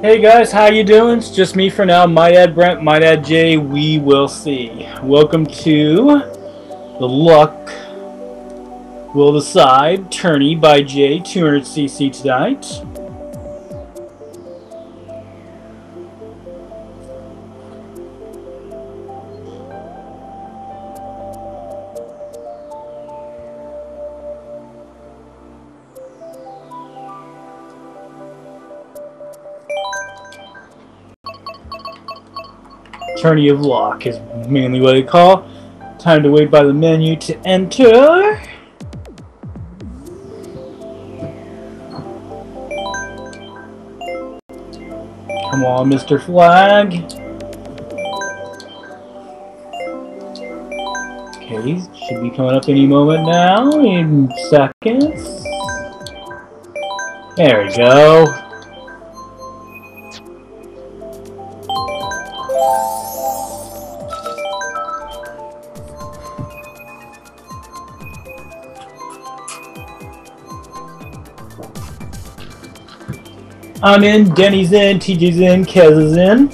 Hey guys, how you doing? It's just me for now. My dad Brent, my dad Jay. We will see. Welcome to the Luck Will Decide Tourney by Jay, 200cc tonight. Tourney of Luck is mainly what they call. Time to wait by the menu to enter. Come on, Mr. Flag. Okay, should be coming up any moment now, in seconds. There we go. I'm in, Denny's in, TJ's in, Kez is in.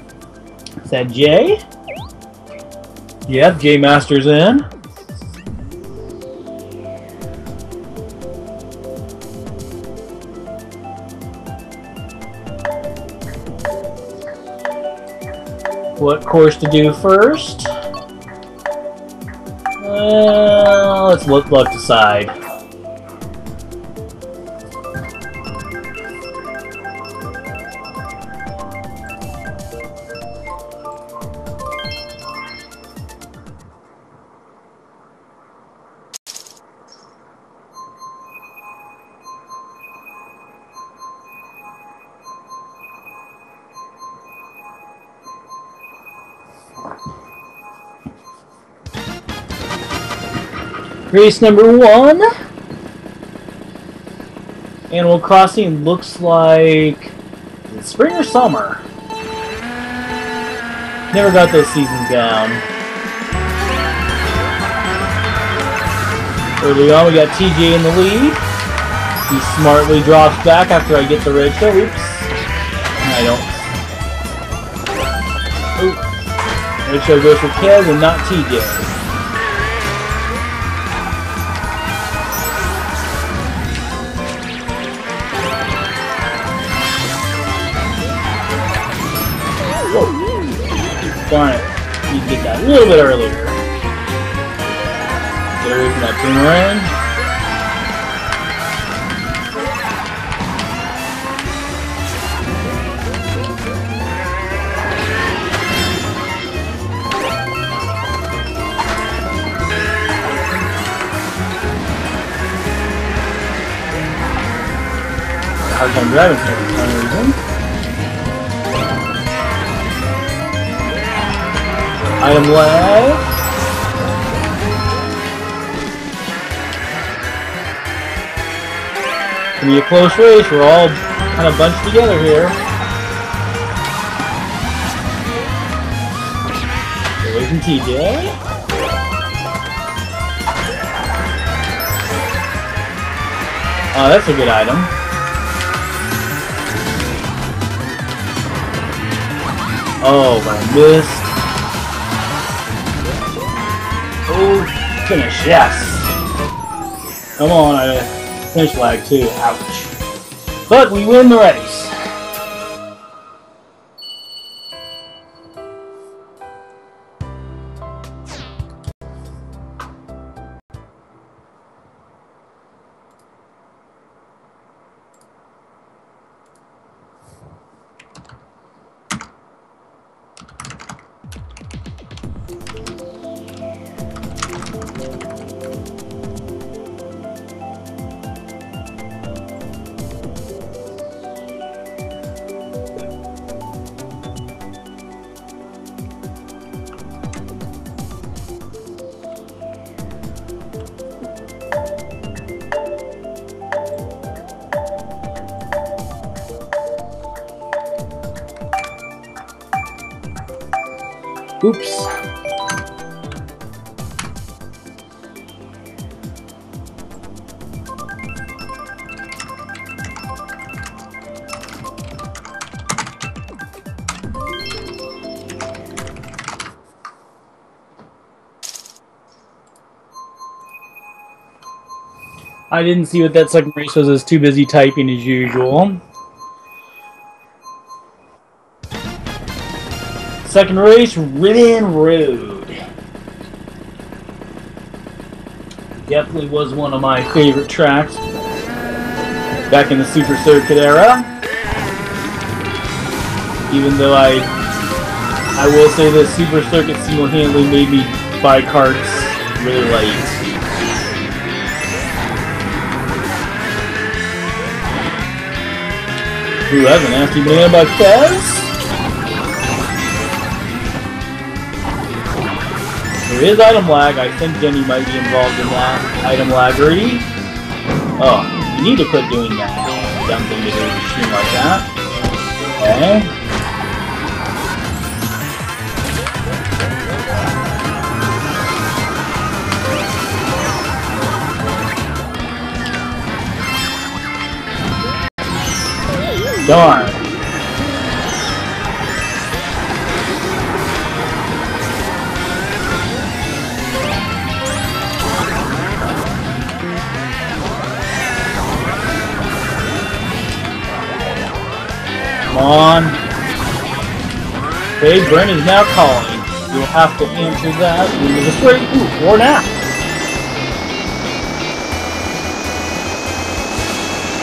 Is that Jay? Yep, Jay Master's in. What course to do first? Uh, let's look, look decide. Race number one. Animal Crossing looks like spring or summer. Never got those seasons down. Early on, we got TJ in the lead. He smartly drops back after I get the red shell. Oops. I don't. Ooh. Red shell goes for Kez and not TJ. A little bit earlier. Get away from that boomerang. Hard time driving here Item left. Gonna be a close race. We're all kind of bunched together here. Away from TJ. Oh, that's a good item. Oh, I missed. Finish, yes! Come on, I finish lag too, ouch. But we win the race. Didn't see what that second race was. I was too busy typing as usual. Second race, Ribbon Road. Definitely was one of my favorite tracks back in the Super Circuit era. Even though I, I will say this Super Circuit single-handedly made me buy carts really late. Ooh, that's a nasty man by Fez. There is item lag. I think Denny might be involved in that item laggery. Oh, you need to quit doing that. Dumb thing to do a stream like that. Okay. Darn. Come on. Okay, Brent is now calling. You'll have to answer that the straight. Ooh, or now.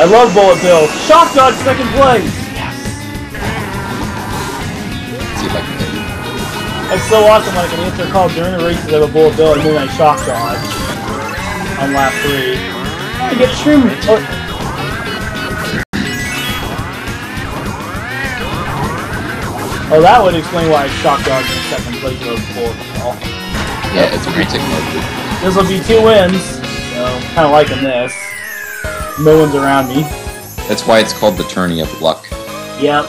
I love Bullet Bill. Shock Dodge second place. Yes. See if I can get you. It's so awesome when I can answer a call during the races of a Bullet Bill and then I shock dodge on lap three. I get stream. Oh. Oh, that would explain why I shock dodge in second place a Bullet Bill. Yeah, it's frantic mode. This will be two wins, so kind of liking this. No one's around me. That's why it's called the tourney of luck. Yep.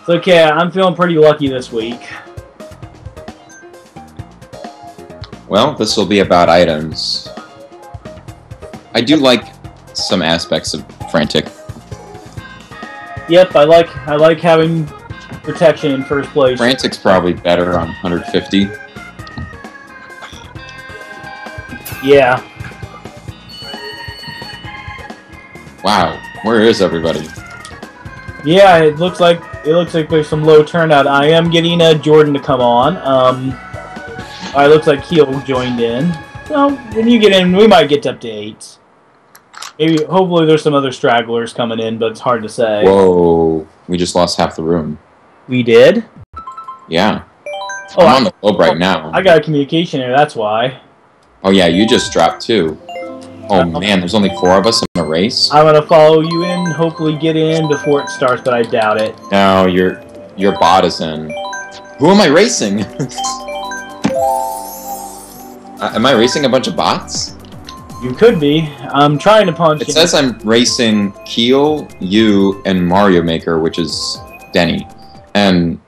It's okay, I'm feeling pretty lucky this week. Well, this will be about items. I do like some aspects of frantic. Yep, I like I like having protection in first place. Frantic's probably better on 150. Yeah. Wow, where is everybody? Yeah, it looks like it looks like there's some low turnout. I am getting uh, Jordan to come on. Um, it looks like Keel joined in. So when you get in, we might get up to eight. Maybe, hopefully, there's some other stragglers coming in, but it's hard to say. Whoa, we just lost half the room. We did. Yeah, Oh, I'm on the globe right now. I got a communication here. That's why. Oh yeah, you just dropped too. Oh man, there's only four of us in the race. I'm gonna follow you in. Hopefully, get in before it starts, but I doubt it. No, your your bot is in. Who am I racing? Uh, am I racing a bunch of bots? You could be. I'm trying to punch. It in. says I'm racing Keel, you, and Mario Maker, which is Denny, and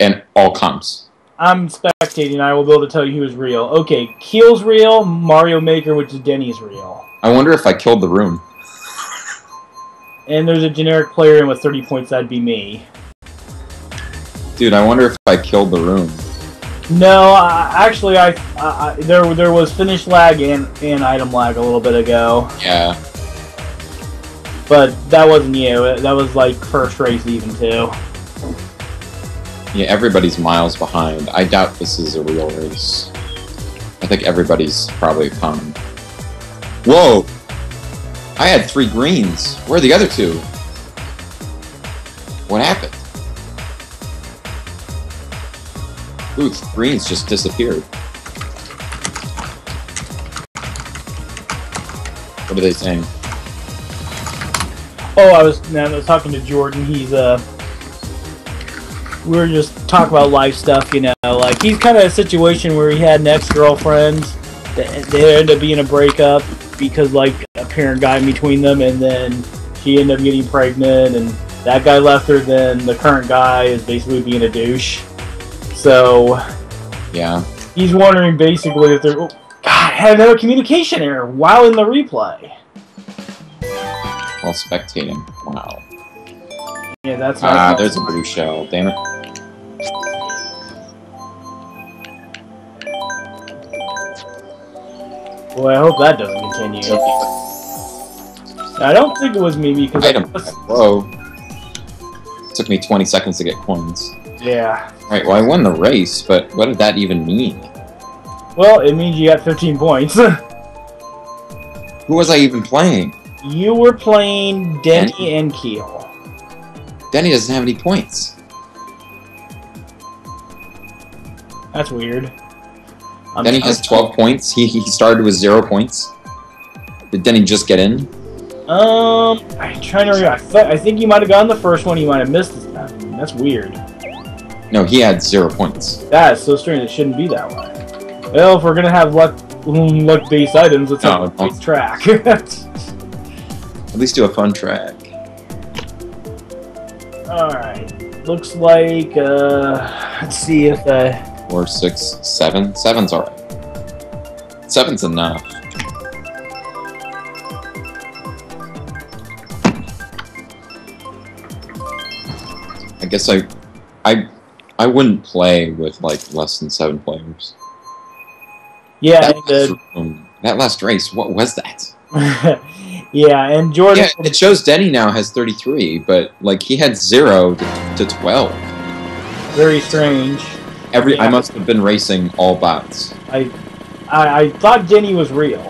and all comps. I'm spectating. I will be able to tell you who is real. Okay, Keel's real. Mario Maker, which is Denny's real. I wonder if I killed the room. And there's a generic player in with 30 points. That'd be me. Dude, I wonder if I killed the room. No, I, actually, I, I, I there there was finish lag and, and item lag a little bit ago, Yeah. but that wasn't you. That was like first race even too. Yeah, everybody's miles behind. I doubt this is a real race. I think everybody's probably a. Whoa! I had three greens. Where are the other two? What happened? Ooh, greens just disappeared. What are they saying? Oh, I was, I was talking to Jordan. He's uh, we were just talking about life stuff, you know. Like he's kind of a situation where he had an ex-girlfriend. That they ended up being a breakup because like a parent got in between them, and then she ended up getting pregnant, and that guy left her. Then the current guy is basically being a douche. So Yeah. he's wondering basically if they're. Oh, God, I had another communication error while in the replay. While spectating. Wow. Yeah, that's Ah, not- there's a blue shell. Damn it. Boy, I hope that doesn't continue. I don't think it was me because I Item. was- Whoa. Took me 20 seconds to get coins. yeah. Alright, well, I won the race, but what did that even mean? Well, it means you got 15 points. Who was I even playing? you were playing Denny and Keel. Denny doesn't have any points. That's weird. I'm Denny has 12 points. He, he started with zero points. Did Denny just get in? Um, I'm trying to remember. I, th- I think you might have gotten the first one. You might have missed this time. That's weird. No, he had zero points. That is so strange. It shouldn't be that way. Well, if we're gonna have luck, luck based items, let's have a track. At least do a fun track. All right. Looks like. Uh, let's see if uh. Four, six, seven. Seven's alright. Seven's enough. I guess I, I, I wouldn't play with like less than seven players. Yeah, That, last, um, that last race, what was that? yeah, and Jordan. Yeah, it shows Denny now has 33, but like he had zero to, to 12. Very strange. Every I must have been racing all bots. I, I, I thought Denny was real,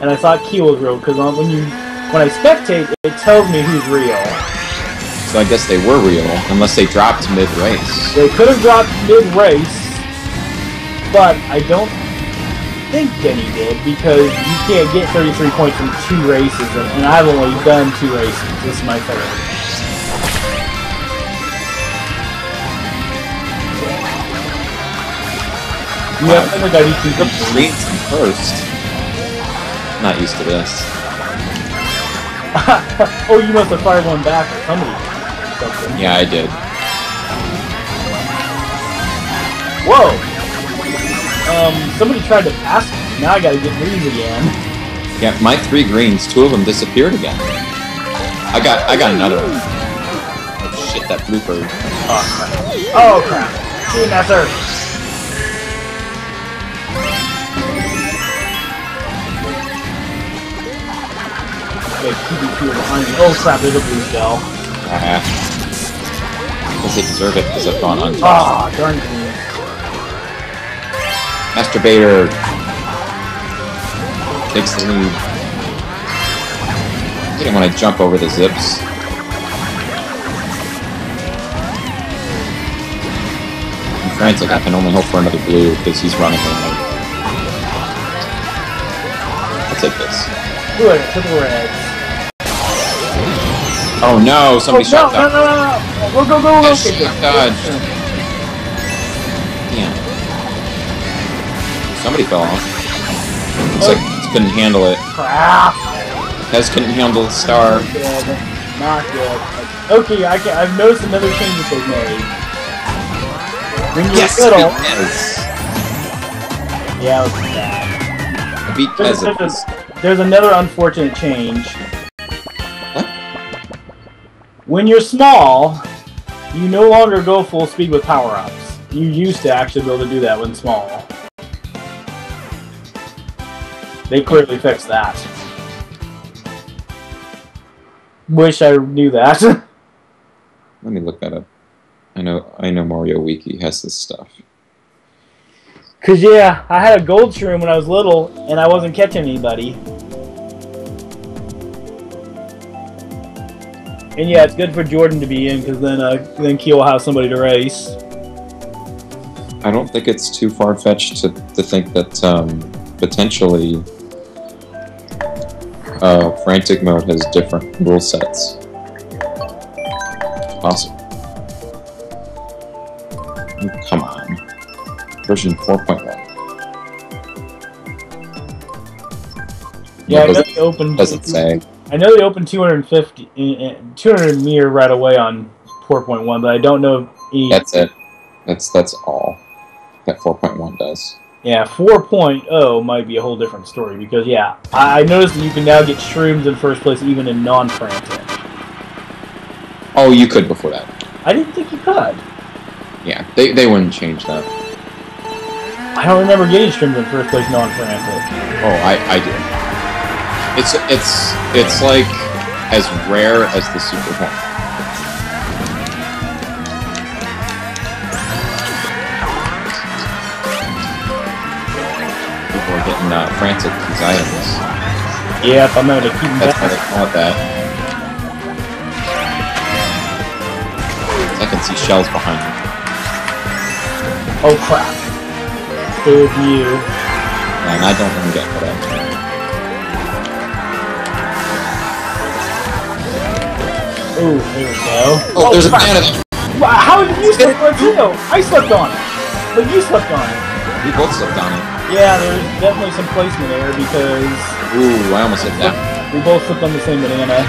and I thought Keel was real because when you when I spectate, it tells me who's real. So I guess they were real, unless they dropped mid race. They could have dropped mid race, but I don't think Denny did because you can't get 33 points from two races, and, I've only done two races. This is my third. Yeah, I think I need to in first. Not used to this. oh, you must have fired one back or somebody. something. Yeah, I did. Whoa! Um, somebody tried to pass me. Now I gotta get greens again. Yeah, my three greens, two of them disappeared again. I got, I got another. one. Oh shit, that blooper. Oh crap. Oh crap. Team Messer! Okay, PvP behind me. Oh crap, there's a blue shell. Ah. Guess they deserve it because I've gone untouched. Ah, darn green. Masturbator takes the lead. I didn't want to jump over the zips. I'm frantic. I can only hope for another blue because he's running away. I'll take this. Good, triple red. Oh no! Somebody oh, shot no, no, that. no, no, no! Go, go, go, go! Yes, Okay, Somebody fell off. Looks like he couldn't handle it. Crap! Tez couldn't handle the star. Not good. Not good. Okay, I can, I've noticed another change that they've made. You're Yes! little, Tez. yeah, it was bad. I beat There's, Tez. there's, there's another unfortunate change. What? When you're small, you no longer go full speed with power-ups. You used to actually be able to do that when small. They clearly fixed that. Wish I knew that. Let me look that up. I know I know Mario Wiki has this stuff. Cause yeah, I had a gold shroom when I was little, and I wasn't catching anybody. And yeah, it's good for Jordan to be in, cause then uh, then Keel will have somebody to race. I don't think it's too far fetched to, to think that um, potentially uh, Frantic Mode has different rule sets. Awesome. Oh, Come on. Version 4.1. Yeah, I know they opened. does it say? I know they opened 250, uh, uh, 200 mirror right away on 4.1, but I don't know. That's it. That's that's all that 4.1 does. Yeah, 4.0 might be a whole different story because yeah, I, noticed that you can now get shrooms in first place even in non-frantic. Oh, you could before that. I didn't think you could. Yeah, they, they wouldn't change that. I don't remember getting shrooms in first place non-frantic. Oh, I, I do. It's it's it's like as rare as the Super Horn. Uh, frantic with these items. Yep, I'm gonna keep them That's why back. they call it that. I can see shells behind me. Oh crap. Stay with you. And I don't want to get put up. Ooh, there we go. Oh, there's a crap. banana there. How did you slip on it too? I slipped on it. But you slipped on it. We both slipped on it. Yeah, there's definitely some placement there because Ooh, I almost hit that. we both slipped on the same banana.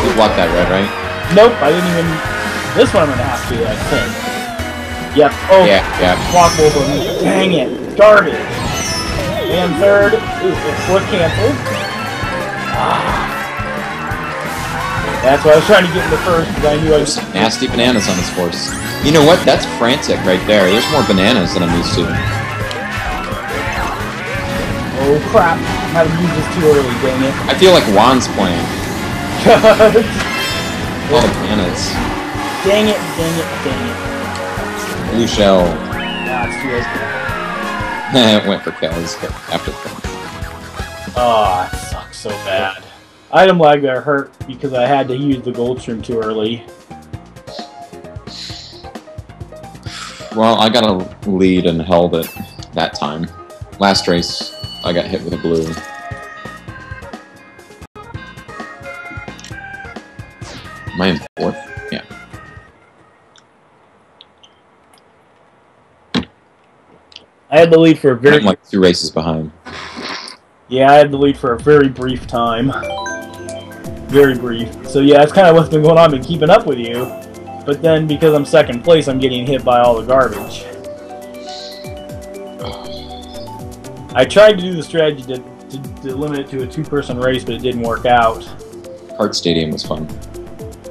We blocked that red, right? Nope, I didn't even. This one I'm gonna have to, I think. Yep. Oh, Yeah, yeah. block them. Dang it. Garbage. And third. Ooh, fourth canceled. Ah. That's why I was trying to get in the first because I knew I was. nasty bananas on this course. You know what? That's frantic right there. There's more bananas than I'm used to. Oh crap! I haven't used this too early. Dang it. I feel like Juan's playing. All the bananas. dang it! Dang it! Dang it! Blue shell. Nah, it's too late. Went for kills after the Oh, ah, it sucks so bad. Item lag there hurt because I had to use the gold shroom too early. Well, I got a lead and held it that time. Last race, I got hit with a blue. Am I in fourth? Yeah. I had the lead for a very I'm like two races behind. yeah, I had the lead for a very brief time. Very brief. So yeah, that's kind of what's been going on. I've been keeping up with you, but then because I'm second place, I'm getting hit by all the garbage. I tried to do the strategy to, to, to limit it to a two-person race, but it didn't work out. Kart Stadium was fun.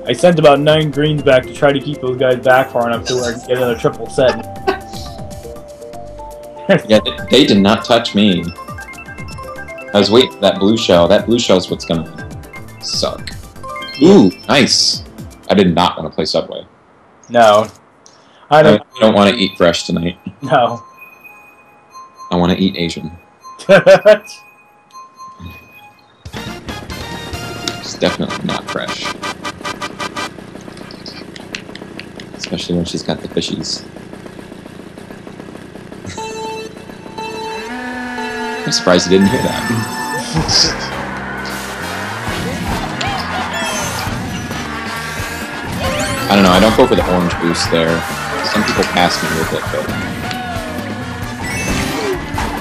I sent about nine greens back to try to keep those guys back far enough to where I get another triple set. Yeah, they, they did not touch me. I was waiting for that blue shell. That blue shell is what's gonna suck. Ooh, nice. I did not want to play Subway. No, I I don't. don't want to eat fresh tonight. No. I want to eat Asian. It's definitely not fresh. Especially when she's got the fishies. I'm surprised you didn't hear that. don't know, I don't go for the orange boost there. Some people pass me with it, but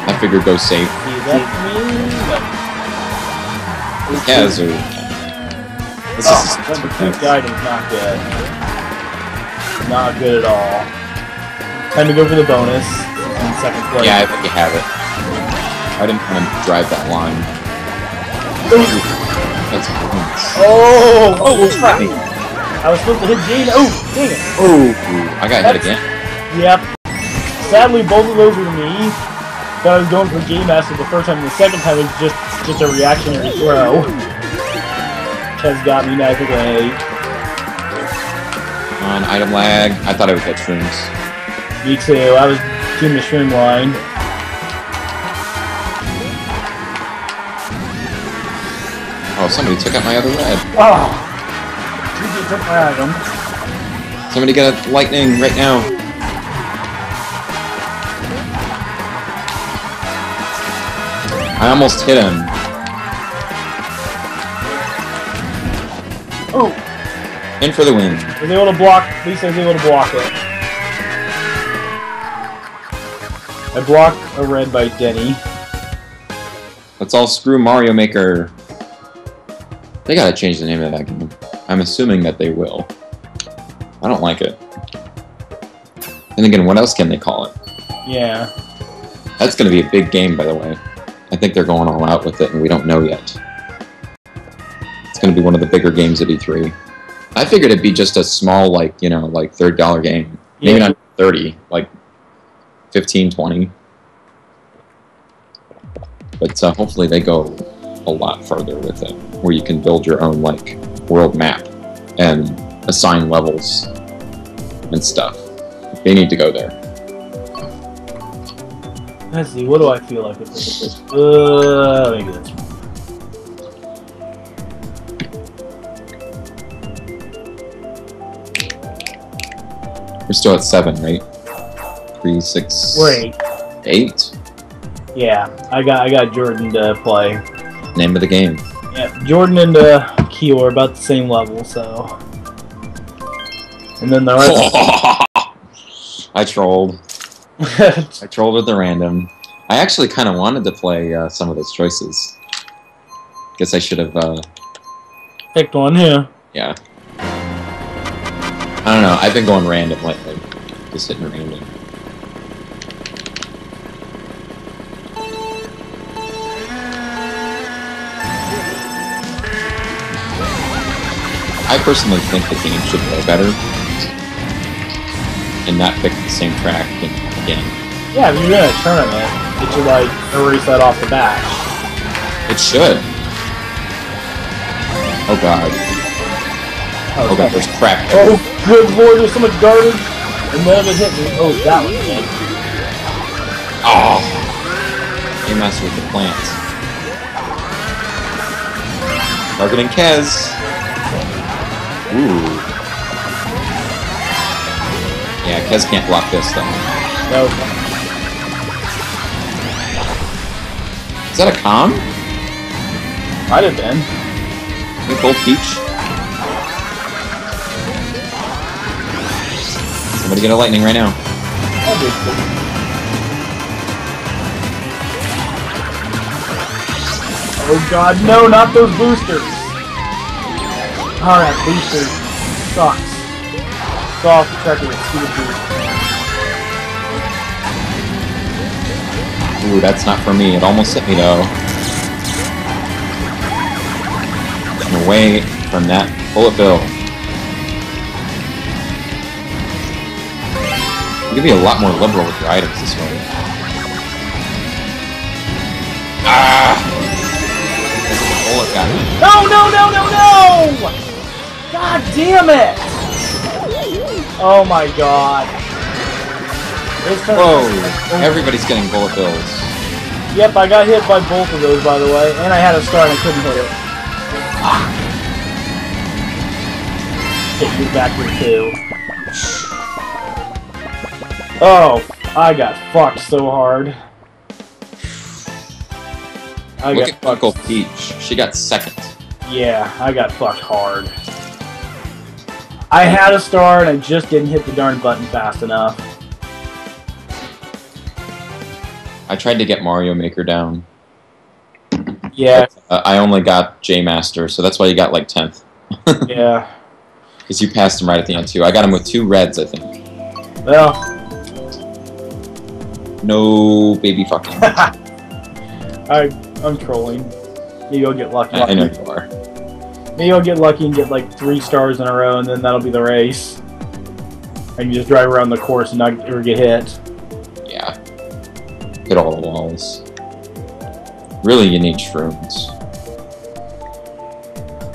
I figured go safe. Me. This Oh, is that defeat guiding's not good. Not good at all. Time to go for the bonus in second place. Yeah, I think you have it. I didn't want to drive that line. That's points. Oh! Oh, crap! I was supposed to hit Gene. Oh, dang it. Oh, I got hit again. Yep. Sadly, both of those were me. I was going for Game Master the first time, and the second time was just just a reactionary throw. Has got me nice away. On item lag, I thought I would catch shrooms. Me too. I was doing the streamline. Oh, somebody took out my other red. Oh! You took my item. Somebody get a lightning right now. I almost hit him. Oh! In for the win. Was able to block. At least I was able to block it. I blocked a red by Denny. Let's all screw Mario Maker. They gotta change the name of that game. I'm assuming that they will. I don't like it. And again, what else can they call it? Yeah. That's gonna be a big game, by the way. I think they're going all out with it, and we don't know yet. It's gonna be one of the bigger games at E3. I figured it'd be just a small, like, you know, like third dollar game. Maybe not 30, like 15, 20. But uh, hopefully they go a lot further with it, where you can build your own like world map and assign levels and stuff. They need to go there. Let's see, what do I feel like with this? Uh, maybe that's We're still at seven, right? Three, six, Wait, eight. yeah, I got I got Jordan to play. Name of the game. Yeah, Jordan and uh, Keel are about the same level, so. And then the rest. I trolled. I trolled with the random. I actually kind of wanted to play uh, some of those choices. Guess I should have. Uh, Picked one, yeah. yeah. I don't know. I've been going random lately. Just hitting random. I personally think the game should go better and not pick the same track again. Yeah, if you're in a tournament, it should like erase that off the bat. It should. Oh god. Oh god, there's crap. Oh, good lord, there's so much garbage. And none of it hit me. Oh, that was it. Oh! You mess with the plants. Targeting Kez. Ooh. Yeah, Kez can't block this though. No. Is that a com? Might have been. With Gold Peach? Somebody get a lightning right now. That did too. Oh god, no, not those boosters! Alright, boosters. Sucks. Go off the track with a boost. Ooh, that's not for me. It almost hit me though. Away from that bullet bill. You can be a lot more liberal with your items this way. Ah! Bullet me. No, no, no, no, no! God damn it! Oh my god. Whoa! Everybody's getting bullet bills. Yep, I got hit by both of those, by the way, and I had a star and I couldn't hit it. Hit you back here too. Oh, I got fucked so hard. I Look got at fucked. Uncle Peach. She got second. Yeah, I got fucked hard. I had a star and I just didn't hit the darn button fast enough. I tried to get Mario Maker down. Yeah, Uh, I only got J Master, so that's why you got like 10th. yeah. Because you passed him right at the end, too. I got him with two reds, I think. Well, No baby fucking. I I'm trolling. Maybe I'll get lucky. I, I know you are. Maybe I'll get lucky and get like three stars in a row, and then that'll be the race. I can just drive around the course and not ever get hit. Yeah. Hit all the walls. Really, you need shrooms.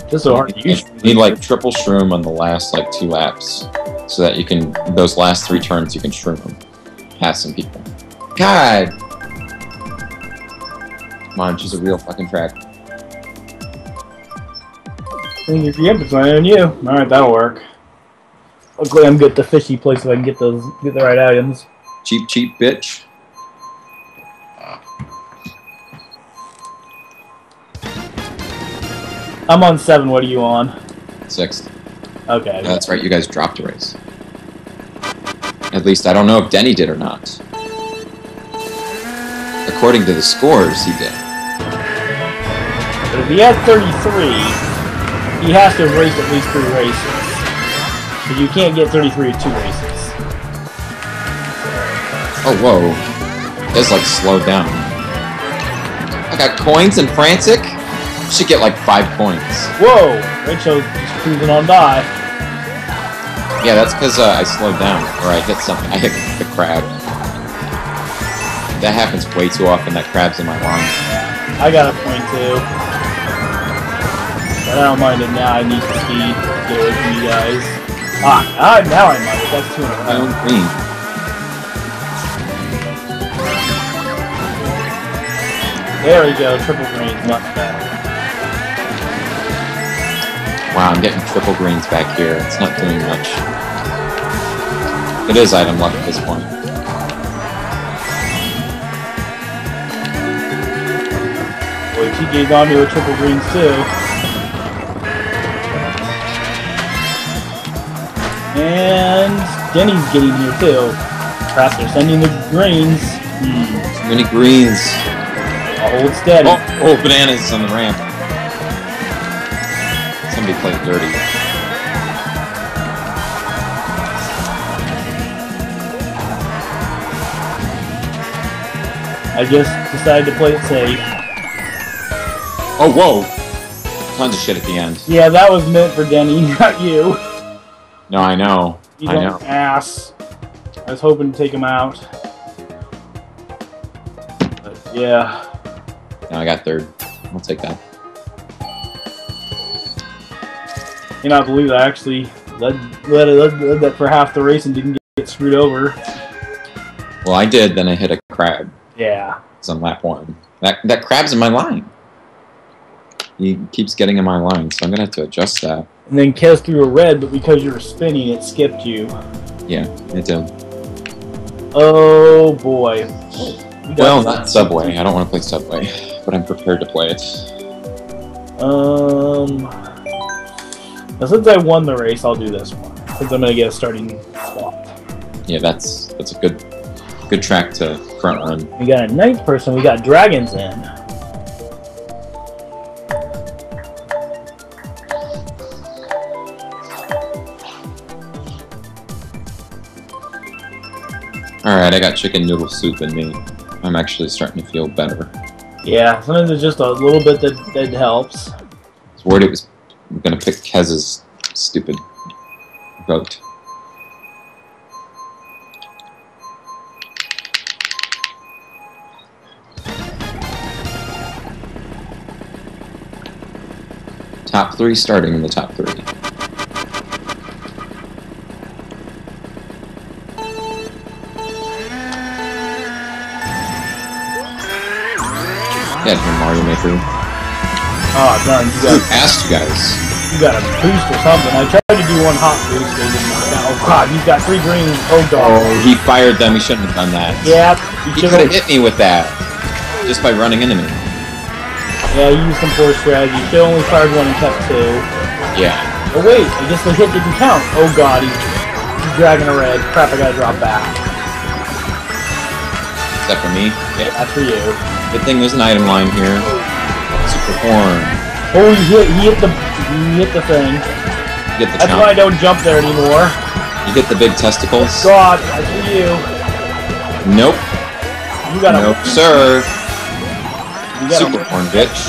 Just so hard to You need like triple shroom on the last like two laps, so that you can those last three turns you can shroom them past some people. God. Come on, choose a real fucking track. You have to on you. Alright, that'll work. Luckily I'm good at the fishy place if I can get those get the right items. Cheap, cheap bitch. I'm on seven, what are you on? Sixth. Okay. That's right, you guys dropped a race. At least I don't know if Denny did or not. According to the scores, he did. But if he has 33, he has to have raced at least three races. Because you can't get 33 with two races. Oh, whoa. It's like slowed down. I got coins and Frantic? Should get like five coins. Whoa! Rachel's just cruising on by. Yeah, that's because uh, I slowed down, or I hit something. I hit the crab. That happens way too often. That crab's in my line. I got a point too. I don't mind it now. I need to get away from you guys. Ah, ah now I mind it. That's two in a My row. own green. There we go. Triple green. Much better. Wow, I'm getting triple greens back here. It's not doing much. It is item luck at this point. Boy, she gave on to a triple greens too. And Denny's getting here too. Perhaps they're sending the greens. Hmm. Too many greens. Hold steady. Oh, oh, bananas on the ramp. Somebody played dirty. I just decided to play it safe. Oh, whoa! Tons of shit at the end. Yeah, that was meant for Denny, not you. No, I know. You I know. ass. I was hoping to take him out. But yeah. No, I got third. I'll take that. You I believe I actually led, led, led, led that for half the race and didn't get screwed over. Well, I did. Then I hit a crab. Yeah. It's on lap one. That that crab's in my line. He keeps getting in my line, so I'm gonna have to adjust that. And then Kez threw a red, but because you were spinning, it skipped you. Yeah, it did. Oh boy. We Well, not Subway. I don't want to play Subway, but I'm prepared to play it. Um. Now, since I won the race, I'll do this one. Since I'm gonna get a starting spot. Yeah, that's that's a good good track to front run. We got a ninth person. We got dragons in. All right, I got chicken noodle soup in me. I'm actually starting to feel better. Yeah, sometimes it's just a little bit that, that helps. I was worried it was gonna pick Kez's stupid vote. Top three starting in the top three. Yeah, here Mario Maker. Oh, done. You got, asked you guys? you got a boost or something. I tried to do one hot boost, but it didn't work out. Oh god, he's got three greens. Oh god. Oh, he fired them. He shouldn't have done that. Yeah, He should could have hit me with that just by running into me. Yeah, you used some poor strategy. Should only fired one and kept two. Yeah. Oh wait, I guess the hit didn't count. Oh god, he's, he's dragging a red. Crap, I gotta drop back. Except for me. Yeah. That's for you. Good thing there's an item line here. Super horn. Oh, he hit, he hit the, he hit the thing. You get the That's why I don't jump there anymore. You get the big testicles. God, I see you. Nope. You gotta, Nope, sir. you gotta Super horn, bitch.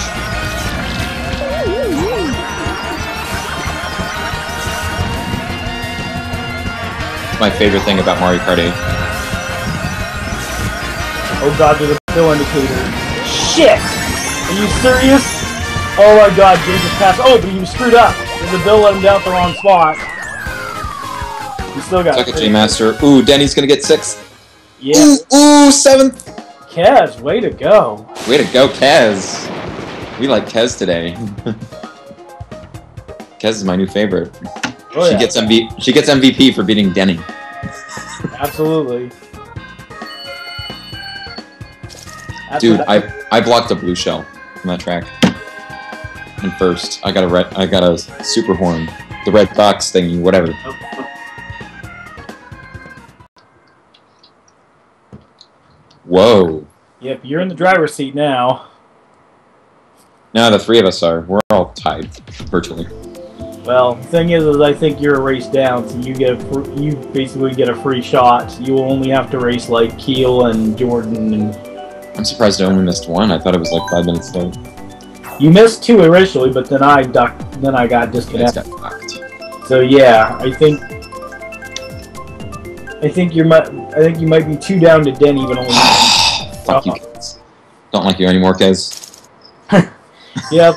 My favorite thing about Mario Kart 8. Oh god, a fill indicator. Shit! Are you serious? Oh my god, Jay just passed. Oh, but he screwed up. The bill let him down at the wrong spot. You still got Suck it, J-Master. Ooh, Denny's gonna get sixth. Yeah. Ooh, ooh, seventh. Kez, way to go. Way to go, Kez. We like Kez today. Kez is my new favorite. Oh, she yeah. gets MV she gets MVP for beating Denny. Absolutely. After Dude, I I blocked a blue shell on that track. And first, I got a red I got a super horn. The red box thingy, whatever. Whoa. Yep, you're in the driver's seat now. Now the three of us are. We're all tied, virtually. Well, the thing is, is I think you're a race down, so you get a you basically get a free shot. You will only have to race like Keel and Jordan, and I'm surprised I only missed one. I thought it was like five minutes late. you missed two originally, but then I ducked, then I got disconnected. got. So yeah, I think I think you might I think you might be two down to Denny, but only Fuck you, Kez. Don't like you anymore, Kez. yep.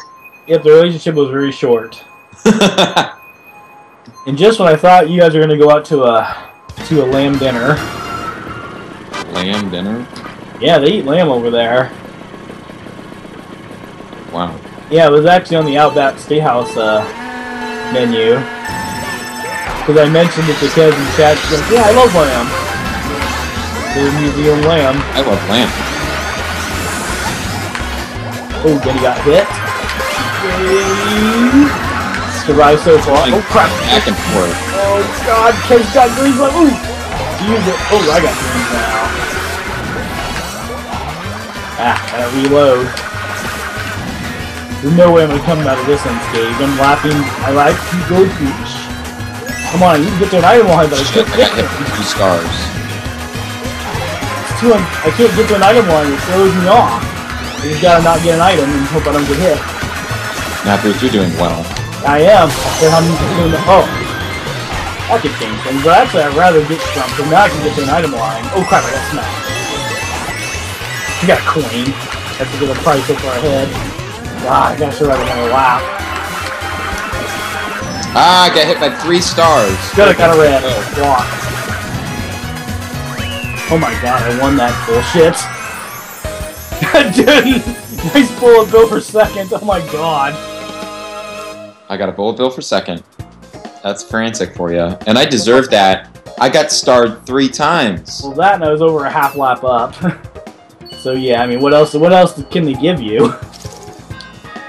Yep, the relationship was very short. And just when I thought you guys were gonna go out to a to a lamb dinner, Lamb dinner? Yeah, they eat lamb over there. Wow. Yeah, it was actually on the Outback Steakhouse uh, menu. Because I mentioned it to Kev in chat. She's like, yeah, I love lamb. The Zealand lamb. I love lamb. Oh, then he got hit. Survived so far. Oh, crap. Back and forth. Oh, God. Kev's got greens. Like, ooh. Use it. Oh, I got greens now. Ah, gotta reload. There's no way I'm gonna come out of this unscathed. I'm laughing. I like to go beach. Come on, you can get to an item line, but I can't get there. two stars. It's too un- I can't get to an item line. It throws me off. I just gotta not get an item and hope I don't get hit. Bruce, you're doing well. I am. So how many doing the- Oh. That could change things, but actually I'd rather get some, because now I can get to an item line. Oh crap, I got smacked. You got a coin. That's a good price so our head. God, I gotta survive another lap. Ah, I got hit by three stars. Good, I got a red. Oh. Block. Oh my god, I won that bullshit. Dude, nice bullet bill for second. Oh my god. I got a bullet bill for second. That's frantic for you. And I deserve that. I got starred three times. Well, that and I was over a half lap up. so yeah, I mean, what else? What else can they give you?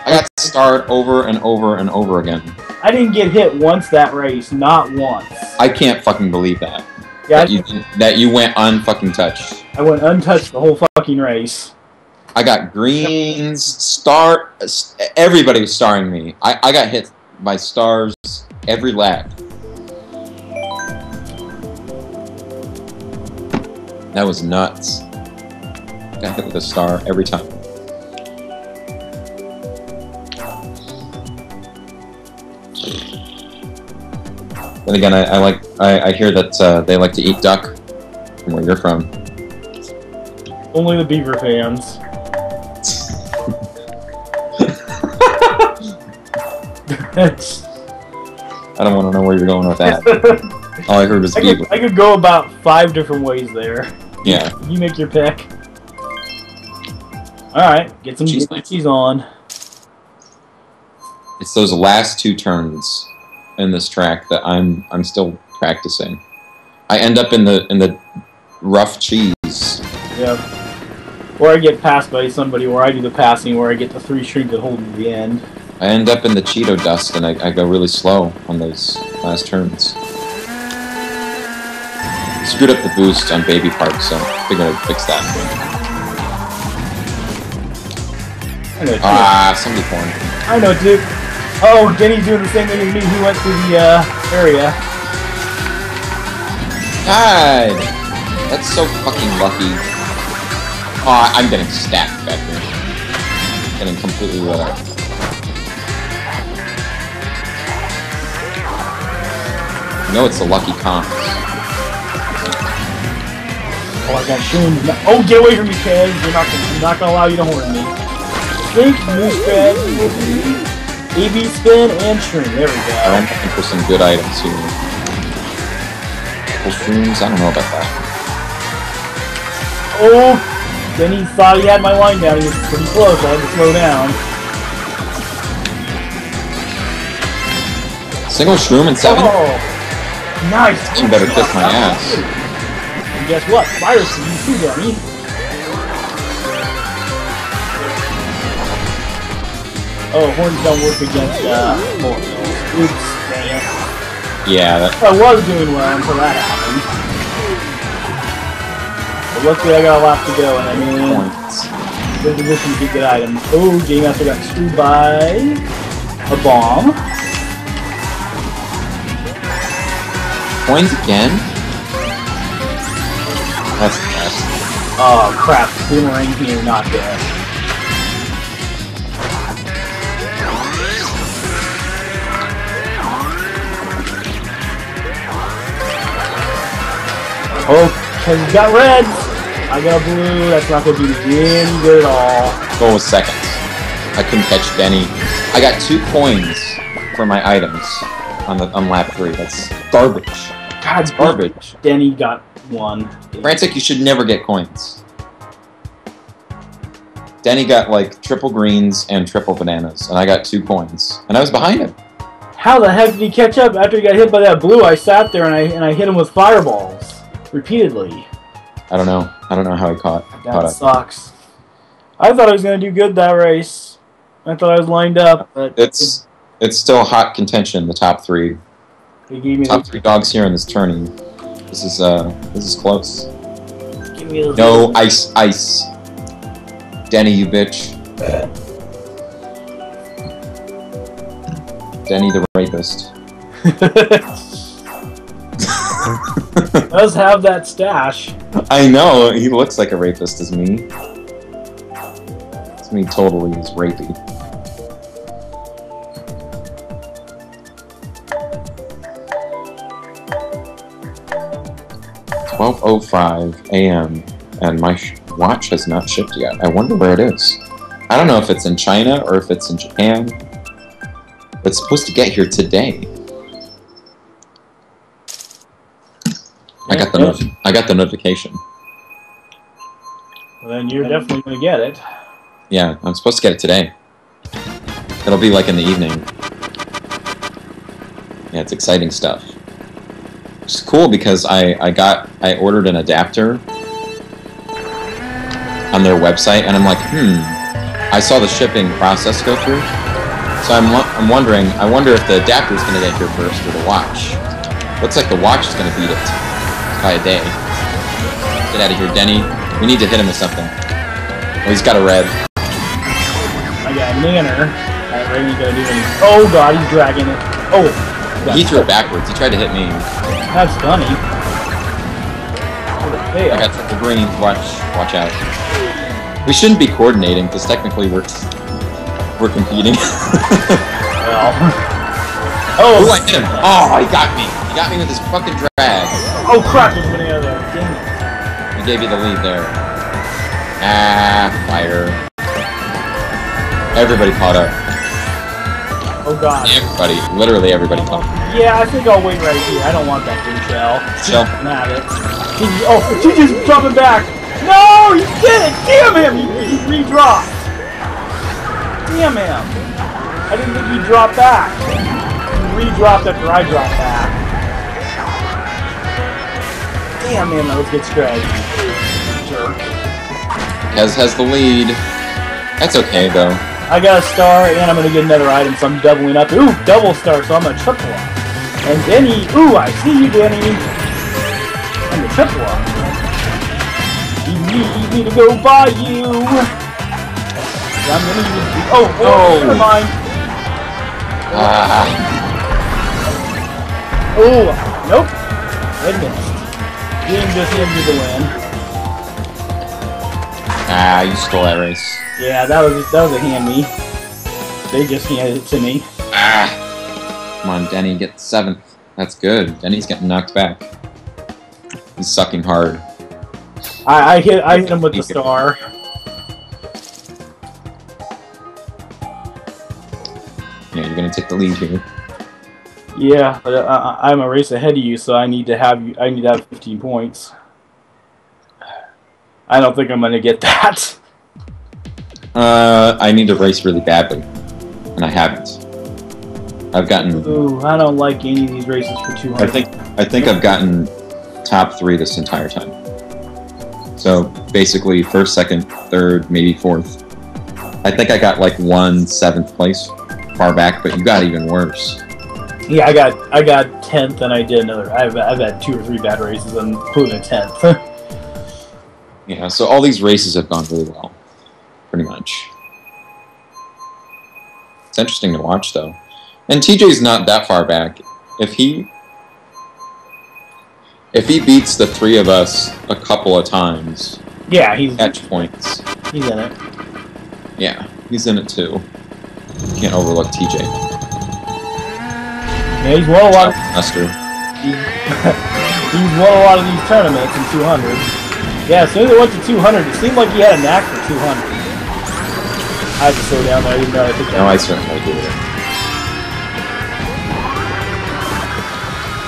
I got starred over and over and over again. I didn't get hit once that race, not once. I can't fucking believe that. Yeah, That you that you went unfucking touched. I went untouched the whole fucking race. I got greens, star. Everybody was starring me. I, I got hit by stars every lap. That was nuts. Got hit with a star every time. Then again, I, I like. I, I hear that uh, they like to eat duck from where you're from. Only the Beaver fans. I don't want to know where you're going with that. All I heard was I beaver. could, I could go about five different ways there. Yeah. You make your pick. Alright, get some mm-hmm. Cheese cheese on. It's those last two turns in this track that I'm I'm still practicing. I end up in the in the rough cheese. Yep. Or I get passed by somebody or I do the passing where I get the three strings that hold at the end. I end up in the Cheeto dust and I, I go really slow on those last turns. Screwed up the boost on Baby Park, so I figured I'd fix that. I know. Ah, somebody porn. I know, dude. Oh, Denny's doing the same thing as me. He went through the uh, area. God! That's so fucking lucky. Oh, I'm getting stacked back here. Getting completely lit up. You know it's the lucky comps. Oh, I got shown. Oh, get away from me, Kez. You're not gonna, I'm not gonna allow you to horn me. Think new strategy will be AB spin and shrink. There we go. I'm looking for some good items here. Streams? I don't know about that. Oh, then he thought he had my line down. He was pretty close. I had to slow down. Single shroom and seven? Oh, nice. You better kiss my ass. And guess what? Fire for you too, dummy. Oh, horns don't work against uh, Mortals. Oops, dang it. Yeah, that, I was doing well until that happened. But luckily I got a lot to go, and I'm in points. good position to get good items. Oh, Game Master got screwed by a bomb. Coins again? That's the best. Oh crap, boomerang here, not good. Oh, cause he's got reds. I got blue. That's not gonna do any good at all. Goal was seconds. I couldn't catch Denny. I got two coins for my items on the on lap three. That's garbage. God's garbage. Denny got one. Frantic, you should never get coins. Denny got like triple greens and triple bananas, and I got two coins, and I was behind him. How the heck did he catch up after he got hit by that blue? I sat there and I and I hit him with fireballs repeatedly. I don't know. I don't know how he caught That caught up. sucks. I thought I was gonna do good that race. I thought I was lined up, but It's it's still hot contention. The top three, they gave me top the, three dogs here in this tourney. This is uh this is close. give me the No ice, ice. Denny, you bitch. Denny the rapist. does have that stash. I know he looks like a rapist as me. It's me totally is rapey. Twelve oh five a.m. and my sh- watch has not shipped yet. I wonder where it is. I don't know if it's in China or if it's in Japan. It's supposed to get here today. I got the Yeah. not- I got the notification. Well, then you're definitely gonna get it. Yeah, I'm supposed to get it today. It'll be like in the evening. Yeah, it's exciting stuff. It's cool because I, I got I ordered an adapter on their website and I'm like, hmm. I saw the shipping process go through. So I'm I'm wondering I wonder if the adapter is gonna get here first or the watch. Looks like the watch is gonna beat it by a day. Get out of here, Denny. We need to hit him with something. Oh, he's got a red. I got Nanner. That ring ain't gonna do anything. Oh god, he's dragging it. Oh, He threw it backwards. He tried to hit me. that's funny. I got triple green. Watch, watch out. We shouldn't be coordinating because technically we're we're competing. Well. Ooh, oh, I hit him. Oh, he got me. He got me with his fucking drag. oh crap! There's one out there. Dang it. He gave you the lead there. Ah, fire. Everybody caught up. Oh god. Everybody, literally everybody caught up. Yeah, I think I'll wait right here. I don't want that big shell. Shell. At it. Oh, TJ's dropping back. No, he did it. Damn him. He, he re-dropped. Damn him. I didn't think he'd drop back. Re-dropped after I dropped back. Damn man, that was good strategy. Jerk. Kez has the lead. That's okay though. I got a star and I'm gonna get another item, so I'm doubling up. Ooh, double star, so I'm a triple up. And Denny, ooh, I see you, Denny. I'm a triple up. You need me to go by you. I'm gonna use the. Oh, oh, Oh. never mind. Ah, Oh, nope. I missed. Game just handed me the win. ah, you stole that race. Yeah, that was that was a hand me. They just handed it to me. Ah. Come on, Denny, get seventh. That's good. Denny's getting knocked back. He's sucking hard. I, I hit I hit him with the star. Yeah, you're gonna take the lead here. Yeah, but uh, I- I'm a race ahead of you, so I need to have you. I need to have 15 points. I don't think I'm gonna get that. Uh, I need to race really badly, and I haven't. I've gotten. Ooh, I don't like any of these races for 200. I think. I think I've gotten top three this entire time. So basically, first, second, third, maybe fourth. I think I got like one seventh place far back, but you got even worse. Yeah, I got I got 10th, and I did another. I've I've had two or three bad races, and including a 10th. Yeah, so all these races have gone really well, pretty much. It's interesting to watch, though. And TJ's not that far back. If he, if he beats the three of us a couple of times, yeah, he's catch points. he's in it. Yeah, he's in it too. Can't overlook TJ. Yeah, he's won a lot. Of, Lester. he's won a lot of these tournaments in 200. Yeah, as soon as it went to 200, it seemed like he had a knack for 200. I had to slow down there. I didn't know I think No, I certainly do.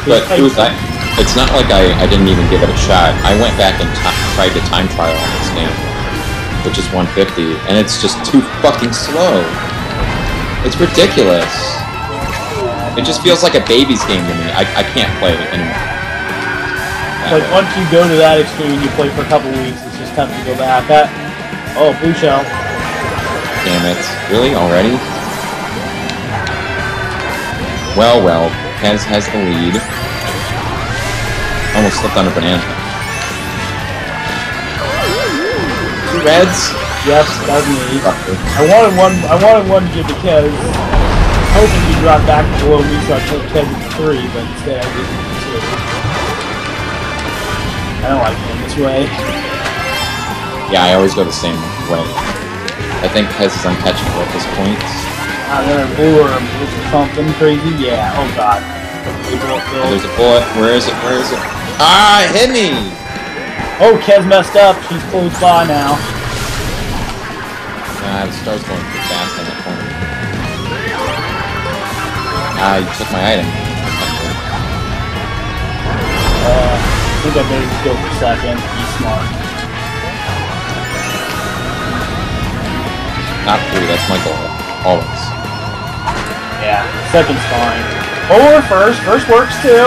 But it was I, it's not like I, I didn't even give it a shot. I went back and tried to time trial on this game, which is 150, and it's just too fucking slow. It's ridiculous. It just feels like a baby's game to me. I, I can't play it anymore. Like way. once you go to that extreme, you play for a couple weeks. It's just time to go back. That, oh, blue shell. Damn it. Really? Already? Well, well. Kez has the lead. Almost slipped on a banana. Two reds? Yes, that was me. I wanted one. I wanted one to give to Kez, hoping he drop back below me so I Kez at three, but instead I did two. I don't like going this way. Yeah, I always go the same way. I think Kez is uncatchable at this point. I'm gonna lure him with something crazy. Yeah. Oh God. Oh, there's a bullet. Where is it? Where is it? Ah, it hit me! Oh, Kez messed up. He's close by now. Ah, the star's going too fast on that Ah, you took my item. Uh, I think I better go for second. Be smart. Not three, that's my goal. Always. Yeah, second's fine. Or first. First works too.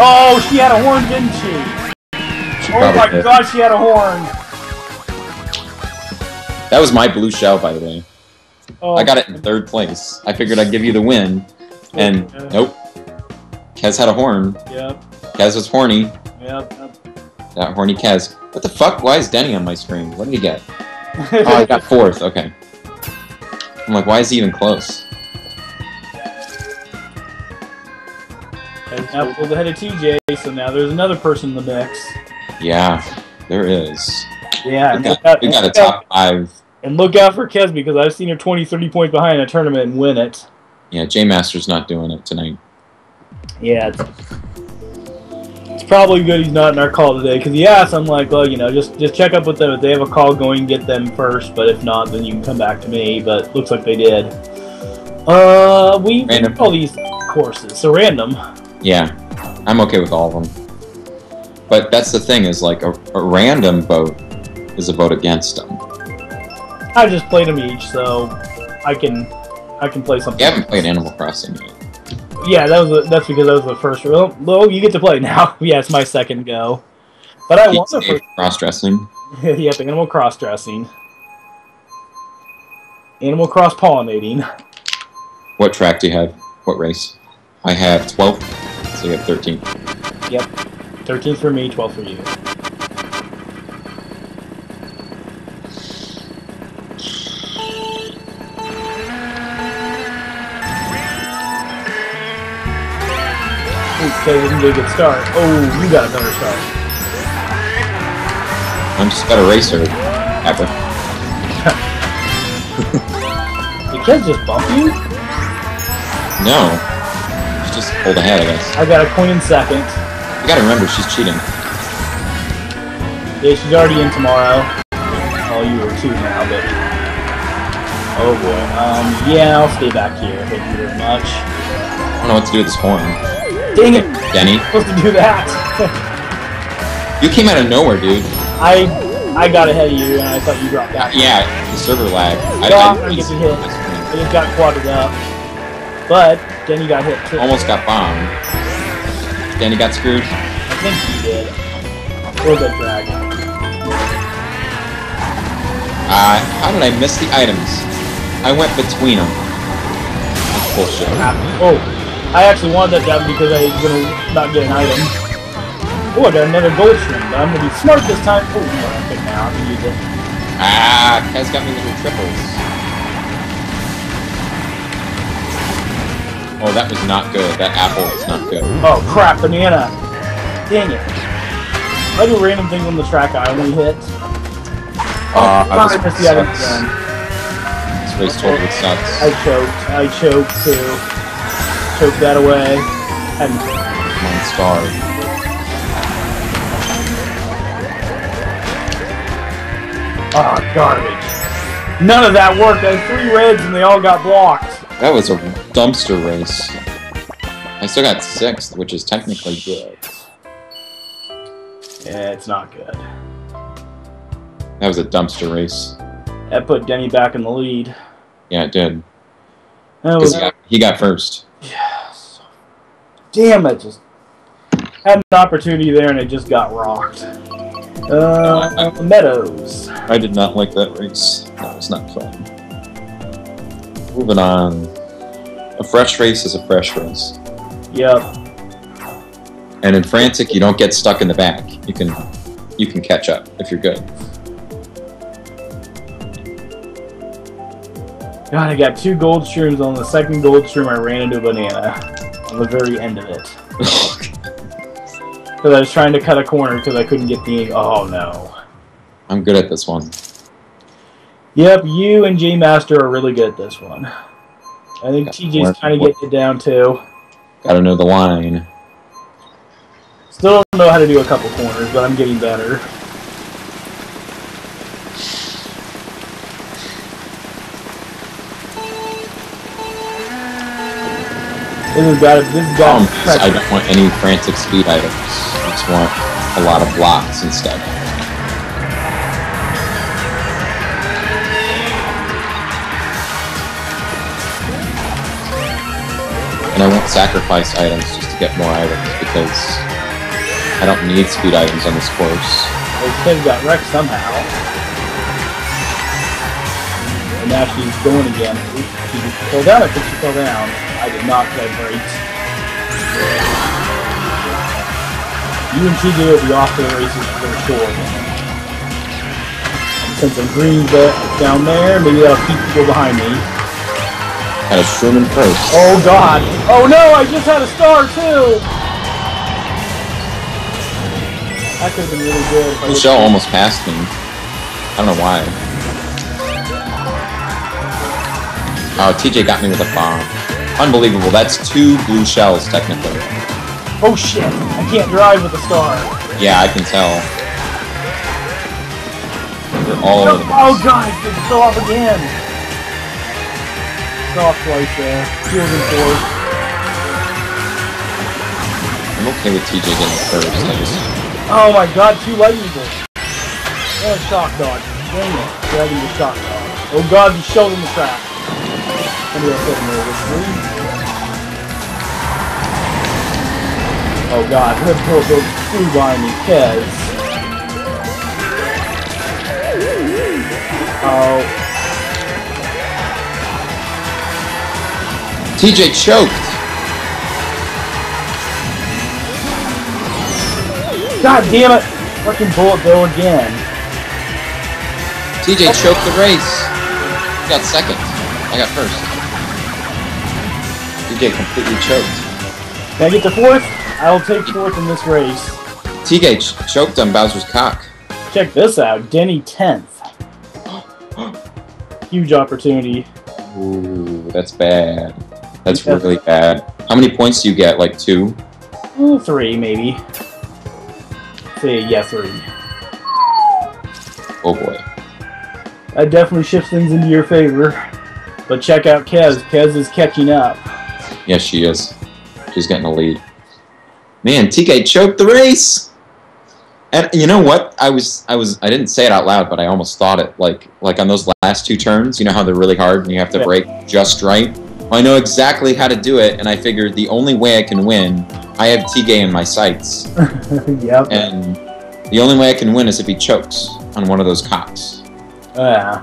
Oh, she had a horn, didn't she? She Oh my did. god, she had a horn. That was my blue shell, by the way. Oh, I got it in oh. third place. I figured I'd give you the win, and nope. Kez had a horn. Yep, Kez was horny. yep. That horny Kez. What the fuck? Why is Denny on my screen? What did he get? Oh, I got fourth. Okay. I'm like, why is he even close? And now pulled ahead of TJ, so now there's another person in the mix. Yeah, there is. Yeah, We got, we got a and look out- top five. And look out for Kez because I've seen her 20, 30 points behind in a tournament and win it. Yeah, J Master's not doing it tonight. Yeah, it's, it's probably good he's not in our call today because he asked. I'm like, well, you know, just just check up with them. If they have a call going, get them first. But if not, then you can come back to me. But looks like they did. Uh, we we Random. all these courses, so random. Yeah, I'm okay with all of them. But that's the thing is like a, a random vote is a vote against them. I just played them each, so I can I can play something. You haven't played Animal Crossing yet. Yeah, that was the, that's because that was the first. Well, well, you get to play now. yeah, it's my second go. But I won the first. Cross dressing. yep, animal cross dressing. Animal cross pollinating. What track do you have? What race? I have 12, so you have 13. Yep. 13 for me, 12 for you. Okay, didn't get a good start. Oh, you got a better start. I'm just got a racer. Ever. Did kids just bump you? No. She's just pulled ahead, I guess. I got a coin in second. You gotta remember, she's cheating. Yeah, she's already in tomorrow. Oh, you were two now, but... Oh boy. Um, yeah, I'll stay back here. Thank you very much. I don't know what to do with this horn. Dang it! Denny, supposed to do that. you came out of nowhere, dude. I I got ahead of you, and I thought you dropped Uh, yeah, the server lag. I, No, I, I'm get hit. I just got quadded up. But then you got hit too. almost got bombed. Denny got screwed. I think he did. Or the dragon. Uh, how did I miss the items? I went between them. That's bullshit. Oh, I actually wanted that down because I was gonna not get an item. Oh, I got another gold string, but I'm gonna be smart this time. Oh, no, okay, now I can use it. Ah, Kez got me her triples. Oh, that was not good. That apple is not good. Oh crap, banana! Dang it! I do random things on the track, I only hit. Uh, Oh, this I missed the item again. This race totally sucks. I choked. I choked too. Choked that away. And Come on, star. ah, garbage. None of that worked. I had three reds and they all got blocked. That was a dumpster race. I still got sixth, which is technically good. Yeah, it's not good. That was a dumpster race. That put Denny back in the lead. Yeah, it did. That 'Cause was he got, he got first. Damn it! Just had an opportunity there and it just got rocked. Uh, Meadows. I did not like that race. That was not fun. Moving on. A fresh race is a fresh race. Yep. And in Frantic, you don't get stuck in the back. You can you can catch up if you're good. God, I got two gold shrooms. On the second gold shroom, I ran into a banana on the very end of it. Because I was trying to cut a corner because I couldn't get the. Oh no. I'm good at this one. Yep, you and J Master are really good at this one. I think TJ's kind of getting it down too. Gotta know the line. Still don't know how to do a couple corners, but I'm getting better. Oh, this has got this got Problem I don't want any frantic speed items. I just want a lot of blocks instead. And I won't sacrifice items just to get more items because I don't need speed items on this course. This kid got wrecked somehow. And now she's going again. She just fell down. I think she fell down. I did not play brakes. You and TJ will be off to the races for sure. And since I'm green down there, maybe that'll keep people behind me. Got a Sherman first. Oh god! Oh no! I just had a star too! That could have been really good. if I Michelle almost passed me. I don't know why. Oh, TJ got me with a bomb. Unbelievable. That's two blue shells, technically. Oh shit! I can't drive with a star. Yeah, I can tell. They're all over the Oh place. god! It's still off again! Off twice there. Field and fourth. I'm okay with TJ getting first. I just, Oh my god, two lightning bolts. Oh, shock dodge. Dang it. Dragging the shock dodge. Oh god, you showed him the track. Maybe I'll put him over three. Oh god, Bull goes through by me, Kez. Oh, TJ choked. god damn it! Fucking bullet bill again. TJ choked the race. Got second. I got first. TJ completely choked. Can I get to fourth? I will take fourth in this race. TJ ch- choked on Bowser's cock. Check this out, Denny 10th. Huge opportunity. Ooh, that's bad. That's really bad. How many points do you get? Like two? Ooh, three, maybe. Say, yeah, three. Oh boy. That definitely shifts things into your favor. But check out Kez. Kez is catching up. Yes, she is. She's getting a lead. Man, TK choked the race. And you know what? I was, I was, I didn't say it out loud, but I almost thought it. Like, like on those last two turns, you know how they're really hard and you have to Yeah. break just right. Well, I know exactly how to do it, and I figured the only way I can win, I have TK in my sights, yep. and the only way I can win is if he chokes on one of those cocks. Yeah.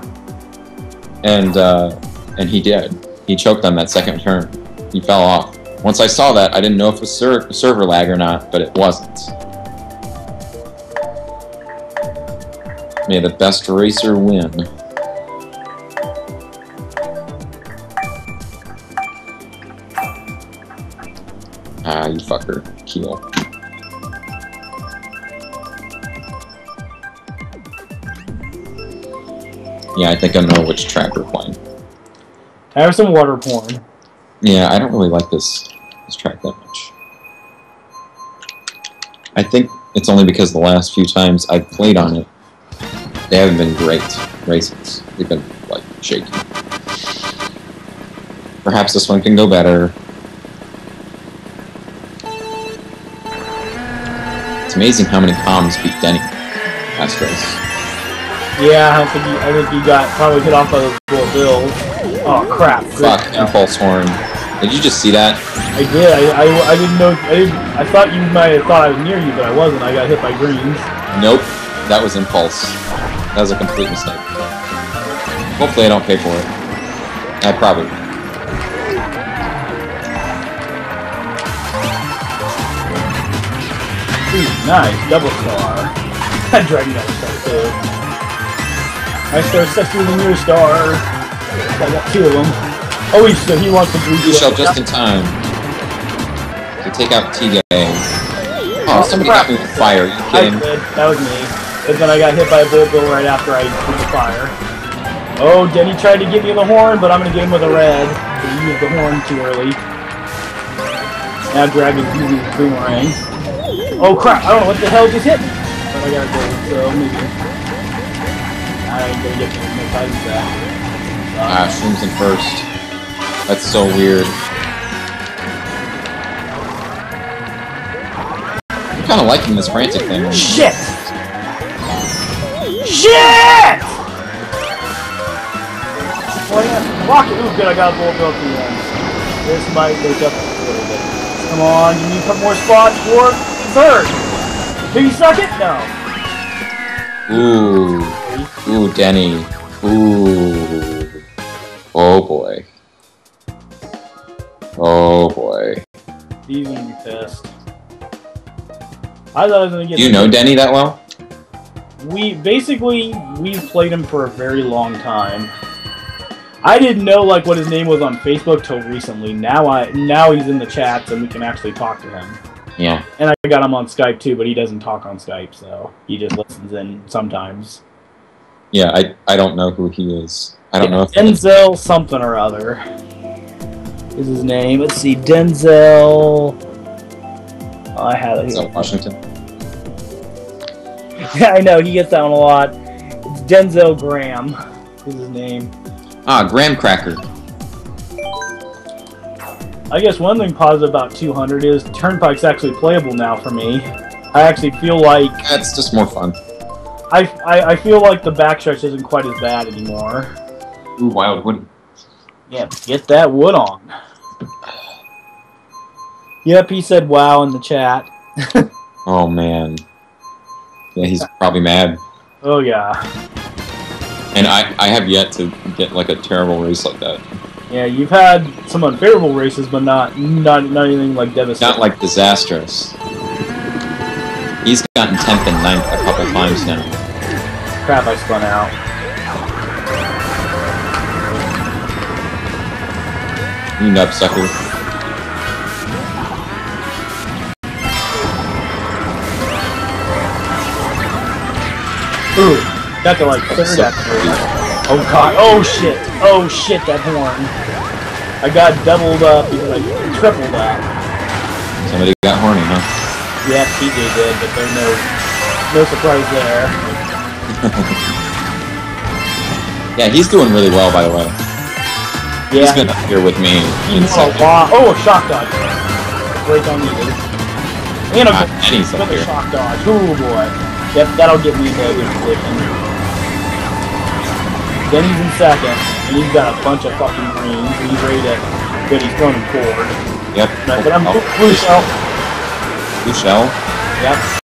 and uh, and he did. He choked on that second turn. He fell off. Once I saw that, I didn't know if it was ser- server lag or not, but it wasn't. May the best racer win. Ah, you fucker. Keel. Yeah, I think I know which track we're playing. I Have some water porn. Yeah, I don't really like this this track that much. I think it's only because the last few times I've played on it, they haven't been great races. They've been like shaky. Perhaps this one can go better. It's amazing how many comms beat Denny last race. Yeah, I think he, I think he got probably hit off by those four. Oh crap! Fuck, impulse horn. Did you just see that? I did. I, I, I didn't know. I didn't. I thought you might have thought I was near you, but I wasn't. I got hit by greens. Nope. That was impulse. That was a complete mistake. Hopefully I don't pay for it. I probably. Ooh, nice double star. That dragon got a star too. My star sexier than your star. I got two of them. Oh, he so he wants to do shall just in time to take out T-Gay. Oh, oh, somebody got me with fire. You I kidding? That was me. But then I got hit by a bull bill right after I did the fire. Oh, Denny tried to give me the horn, but I'm gonna get him with a red. He used the horn too early. Now using his boomerang. Oh crap, I don't know what the hell just hit me. But I got a gold, so maybe. I ain't gonna get no items back. Ah, Shroom's in first. That's so weird. I'm kind of liking this frantic thing. Shit! Shit! Oh yeah, rocket. Ooh, good. I got a bull bill at the end. This might wake up a little bit. Come on, you need a couple more spots for third. Do you suck it? No. Ooh. Ooh, Denny. Ooh. Oh boy. Oh boy. He's gonna be pissed. I thought I was gonna get. Do you know Denny that well? We basically we've played him for a very long time. I didn't know like what his name was on Facebook till recently. Now I now he's in the chats and we can actually talk to him. Yeah. And I got him on Skype too, but he doesn't talk on Skype, so he just listens in sometimes. Yeah, I, I don't know who he is. I don't know if Denzel something or other is his name. Let's see, Denzel. Oh, I have it. That Washington? Yeah, I know he gets that one a lot. It's Denzel Graham is his name. Ah, Graham Cracker. I guess one thing positive about 200 is Turnpike's actually playable now for me. I actually feel like That's just more fun. I, I, I feel like the backstretch isn't quite as bad anymore. Ooh, wild wood. Yeah, get that wood on. Yep, he said wow in the chat. Oh man. Yeah, he's probably mad. Oh yeah. And I, I have yet to get like a terrible race like that. Yeah, you've had some unfavorable races, but not not, not anything like devastating. Not like disastrous. He's gotten 10th and 9th a couple times now. crap I spun out. You nub sucker. Ooh, to like third actually. Oh god, oh shit, oh shit, that horn. I got doubled up because I tripled up. Somebody got horny, huh? Yeah, TJ did, but there's no no surprise there. Yeah, he's doing really well, by the way. He's Yeah, been up here with me in a second. Oh, a shock dodge. Break on needed. And a another shock dodge. Oh boy. Yep, that'll get me into a good position. Then he's in second, and he's got a bunch of fucking greens. and He's ready to, but he's going forward. Yep. But, but I'm oh, blue- blue shell. Blue shell. Yep.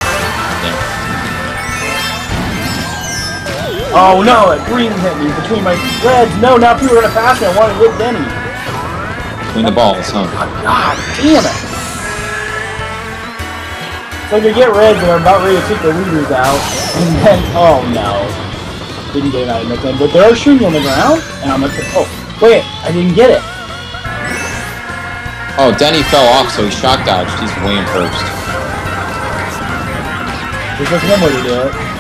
Oh no, that green hit me between my legs. No, now people are gonna pass me. I want to hit Denny. Between the balls, huh? Oh God damn it. So could get reds and I'm about ready to take the leaders out. And then, oh no. Didn't get it out of nothing. But there are shooting on the ground. And I'm like, oh, wait, I didn't get it. Oh, Denny fell off, so he shock dodged. He's way in first. There's just one way to do it.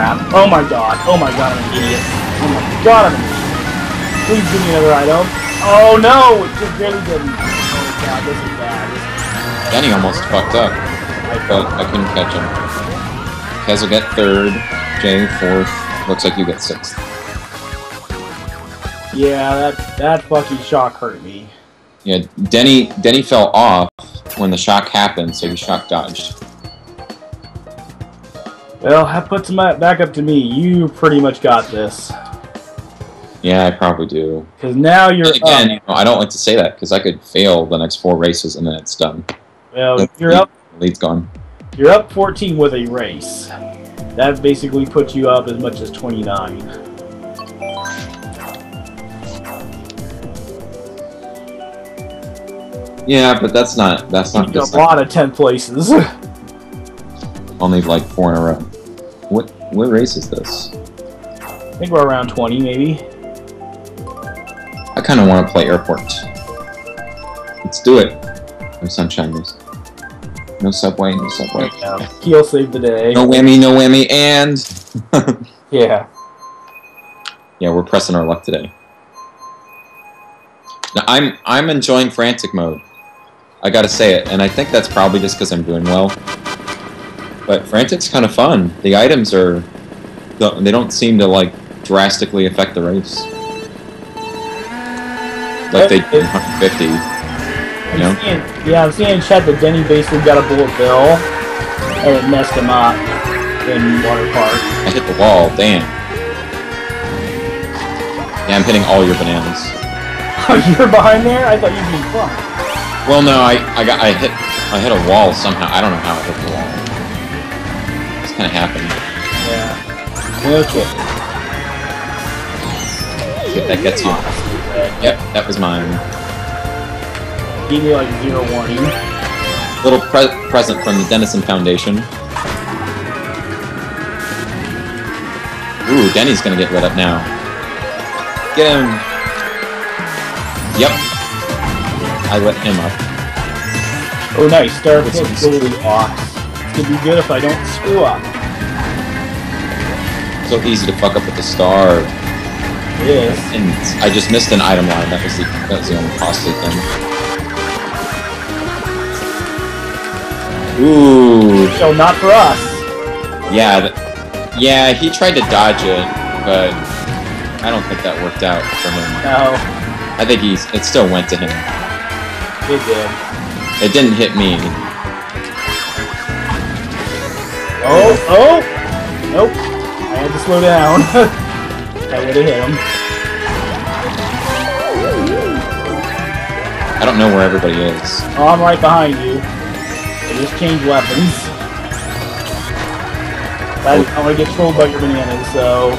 Crap. Oh my god. Oh my god, I'm an idiot. Oh my god, I'm an idiot. Please give me another item. Oh no! It just barely didn't. Oh god, this is bad. Denny almost fucked up, I but I couldn't catch him. Kez will get third, Jay fourth, Looks like you get sixth. Yeah, that that fucking shock hurt me. Yeah, Denny Denny fell off when the shock happened, so he shock dodged. Well, that puts my back up to me. You pretty much got this. Yeah, I probably do. Because now you're And again, you know, I don't like to say that because I could fail the next four races and then it's done. Well, The you're lead- up. Lead's gone. You're up 14 with a race. That basically puts you up as much as 29. Yeah, but that's not that's You not a lot of 10 places. only like four in a row. What what race is this? I think we're around 20, maybe. I kind of want to play airport. Let's do it. No sunshine. No, no subway. No subway. Keel saved the day. No whammy. No whammy. And Yeah. yeah, we're pressing our luck today. Now, I'm I'm enjoying frantic mode. I gotta say it, and I think that's probably just because I'm doing well. But frantic's kind of fun. The items are, they don't seem to like drastically affect the race. Like they did 150. You know? seeing, yeah, I'm seeing in chat that Denny basically got a bullet bill and it messed him up in Water Park. I hit the wall. Damn. Yeah, I'm hitting all your bananas. Oh, you're behind there? I thought you'd be in. Well, no, I I got I hit I hit a wall somehow. I don't know how I hit the wall. It's kind of happened. Yeah. Okay. See if that gets you. Yep, that was mine. Give me like zero warning. Little pre- present from the Dennison Foundation. Ooh, Denny's gonna get lit up now. Get him! Yep. I lit him up. Oh, nice. Star This Pit is- Goldilocks. It's gonna be good if I don't screw up. So easy to fuck up with the star. Is. And I just missed an item line. That was the that was the only costly thing. Ooh, So not for us. yeah, yeah. He tried to dodge it, but I don't think that worked out for him. No, I think he's it still went to him. it did. It didn't hit me. Oh, oh! Nope. I had to slow down. that would have hit him. I don't know where everybody is. Oh, I'm right behind you. I just changed weapons. I, want to get trolled by your bananas, so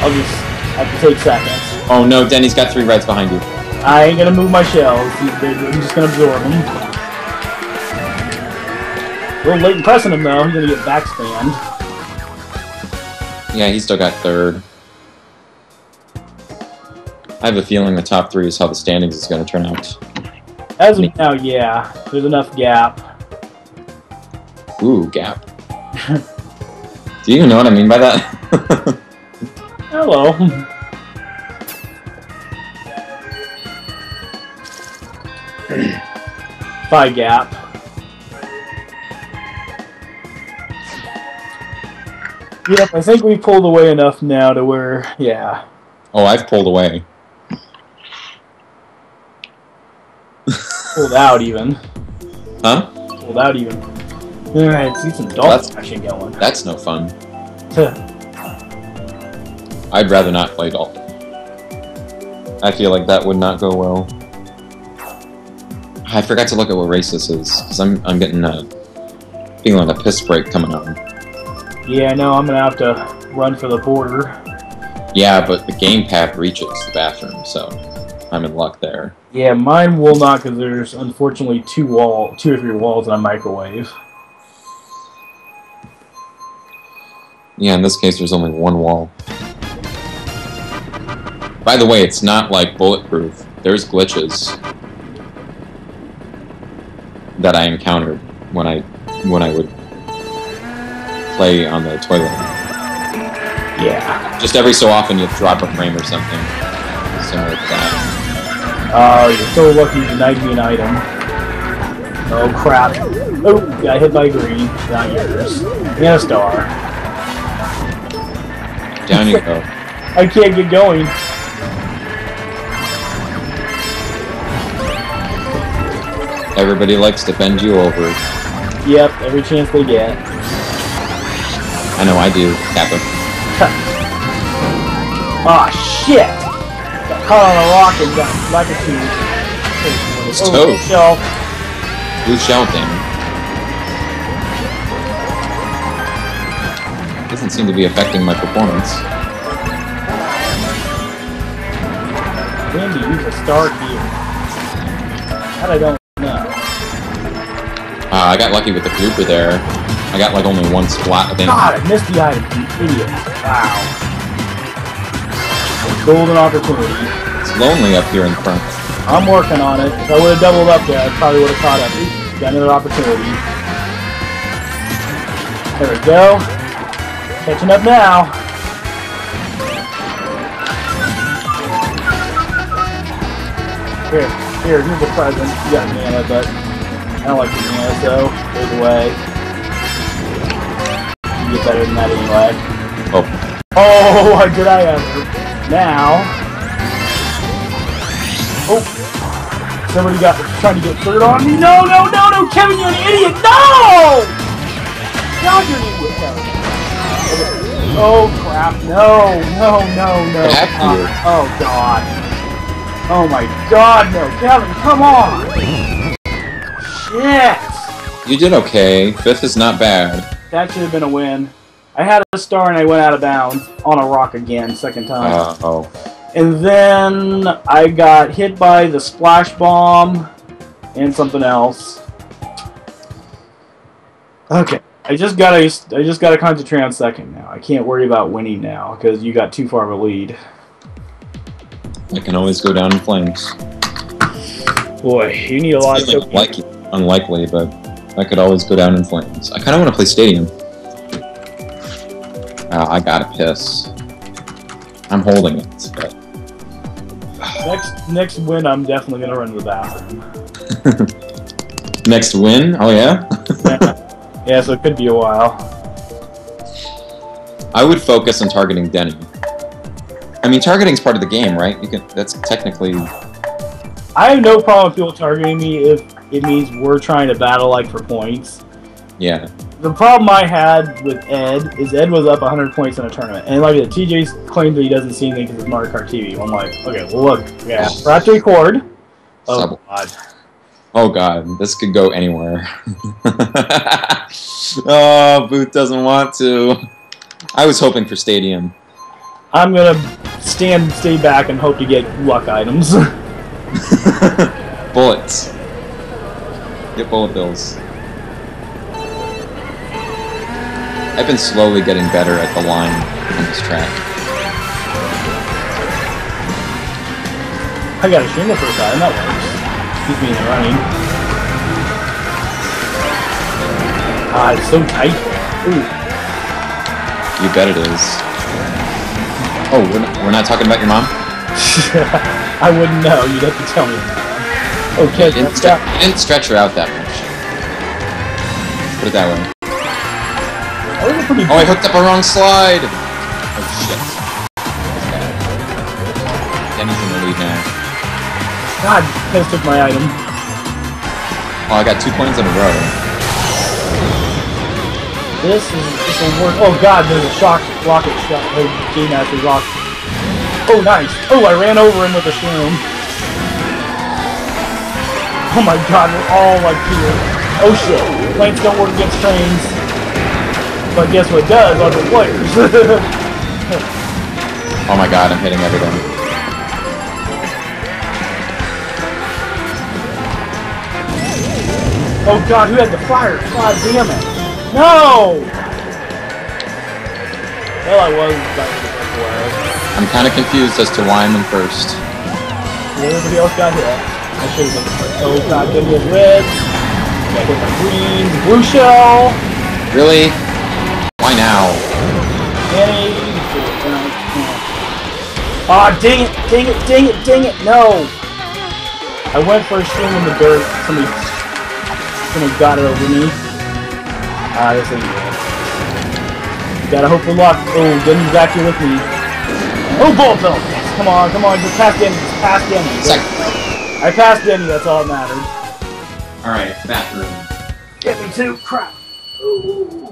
I'll just have to take seconds. Oh no, Denny's got three reds behind you. I ain't gonna move my shells. I'm just gonna absorb them. A little late in pressing him though. He's gonna get backspanned. Yeah, he still got third. I have a feeling the top three is how the standings is going to turn out. As of now, yeah, there's enough gap. Ooh, gap. Do you even know what I mean by that? Hello. Phi gap. Yep, I think we pulled away enough now to where, yeah. oh, I've pulled away. Pulled out even. Huh? Pulled out even. Alright, see some dog That's- action going. That's no fun. I'd rather not play Dalton. I feel like that would not go well. I forgot to look at what race this is, because I'm, I'm getting a feeling a piss break coming on. Yeah, no, I'm gonna have to run for the border. Yeah, but the game gamepad reaches the bathroom, so I'm in luck there. Yeah, mine will not because there's unfortunately two wall, two or three walls in a microwave. Yeah, in this case, there's only one wall. By the way, it's not like bulletproof. There's glitches that I encountered when I when I would play on the toilet. Yeah. Just every so often, you'll drop a frame or something similar to that. Oh, you're so lucky you denied me an item. Oh crap. Oh, I hit by green. Not yours. And a star. Down you go. I can't get going. Everybody likes to bend you over. Yep, every chance they get. I know I do, Kappa. Oh shit! Got caught on a rock and got latitude. It's Toad. shelf. Blue shell thing. Doesn't seem to be affecting my performance. When to use a star here? That I don't know. Uh, I got lucky with the blooper there. I got like only one splat of. God, I missed the item, you idiot. Wow. Golden opportunity. It's lonely up here in front. I'm working on it. If I would have doubled up there, I probably would have caught up. Got another opportunity. There we go. Catching up now. Here, here, here's the present. You got mana, but I don't like the mana, so goes away. You get better than that anyway. Oh, Oh, what did I ever? Now. Oh. Somebody got trying to get third on me. No, no, no, no, Kevin, you're an idiot. No! God, you're an idiot, Kevin. Oh, crap. No, no, no, no. What happened to uh, you? Oh, God. Oh, my God, no. Kevin, come on. Shit. you did okay. Fifth is not bad. That should have been a win. I had a star and I went out of bounds on a rock again, second time. Uh, oh. And then I got hit by the splash bomb and something else. Okay, I just gotta I just gotta concentrate on second now. I can't worry about winning now because you got too far of a lead. I can always go down in flames. Boy, you need a lot of Feeling unlikely, unlikely, but I could always go down in flames. I kind of want to play Stadium. Uh, I gotta piss. I'm holding it, but next next win. I'm definitely gonna run to the bathroom. next win. Oh yeah. yeah. yeah, so it could be a while. I would focus on targeting Denny. I mean, targeting's part of the game, right? You can. That's technically. I have no problem with people targeting me if it means we're trying to battle like for points. Yeah. The problem I had with Ed is Ed was up 100 points in a tournament, and like the TJ's claimed that he doesn't see anything because it's Mario Kart TV. I'm like, okay, well look, yeah, we're at to record. Oh god, Oh god, this could go anywhere. oh, Booth doesn't want to. I was hoping for Stadium. I'm gonna stand, stay back, and hope to get luck items. Bullets. Get bullet bills. I've been slowly getting better at the line on this track. I got a shame the first time, that works. Keep me in the running. Ah, it's so tight. Ooh. You bet it is. Oh, we're not, we're not talking about your mom? I wouldn't know. You'd have to tell me. Okay, You didn't, stre- you didn't stretch her out that much. Put it that way. Oh, that a pretty Oh, I hooked up a wrong slide! Oh, shit. Denny's in the lead now. God, took my item. Oh, I got two points in a row. This is this will work. Oh God, there's a shock rocket shot. Oh, Game Master rock. Oh, nice. Oh, I ran over him with a shroom. Oh my God, we're all like here. Oh shit, planes don't work against trains. But guess what does? Other players. Oh my god, I'm hitting everything. oh God, who had the fire? God damn it! No. Well, I was about to get away. I'm kind of confused as to why I'm in first. Everybody else got hit. I should have. Oh god, then with red. Got hit by green. Blue shell. Really? Why now? Any. Ah, dang it, dang it, dang it, dang it, no! I went for a swing in the dirt. Somebody, somebody got it over me. Ah, this ain't good. You gotta hope for luck. Oh, back here with me. Oh, ball belt! Yes, come on, come on, just pass Denny, just pass Denny. Second. I passed Denny, that's all that mattered. Alright, bathroom. Get me too, crap. Ooh.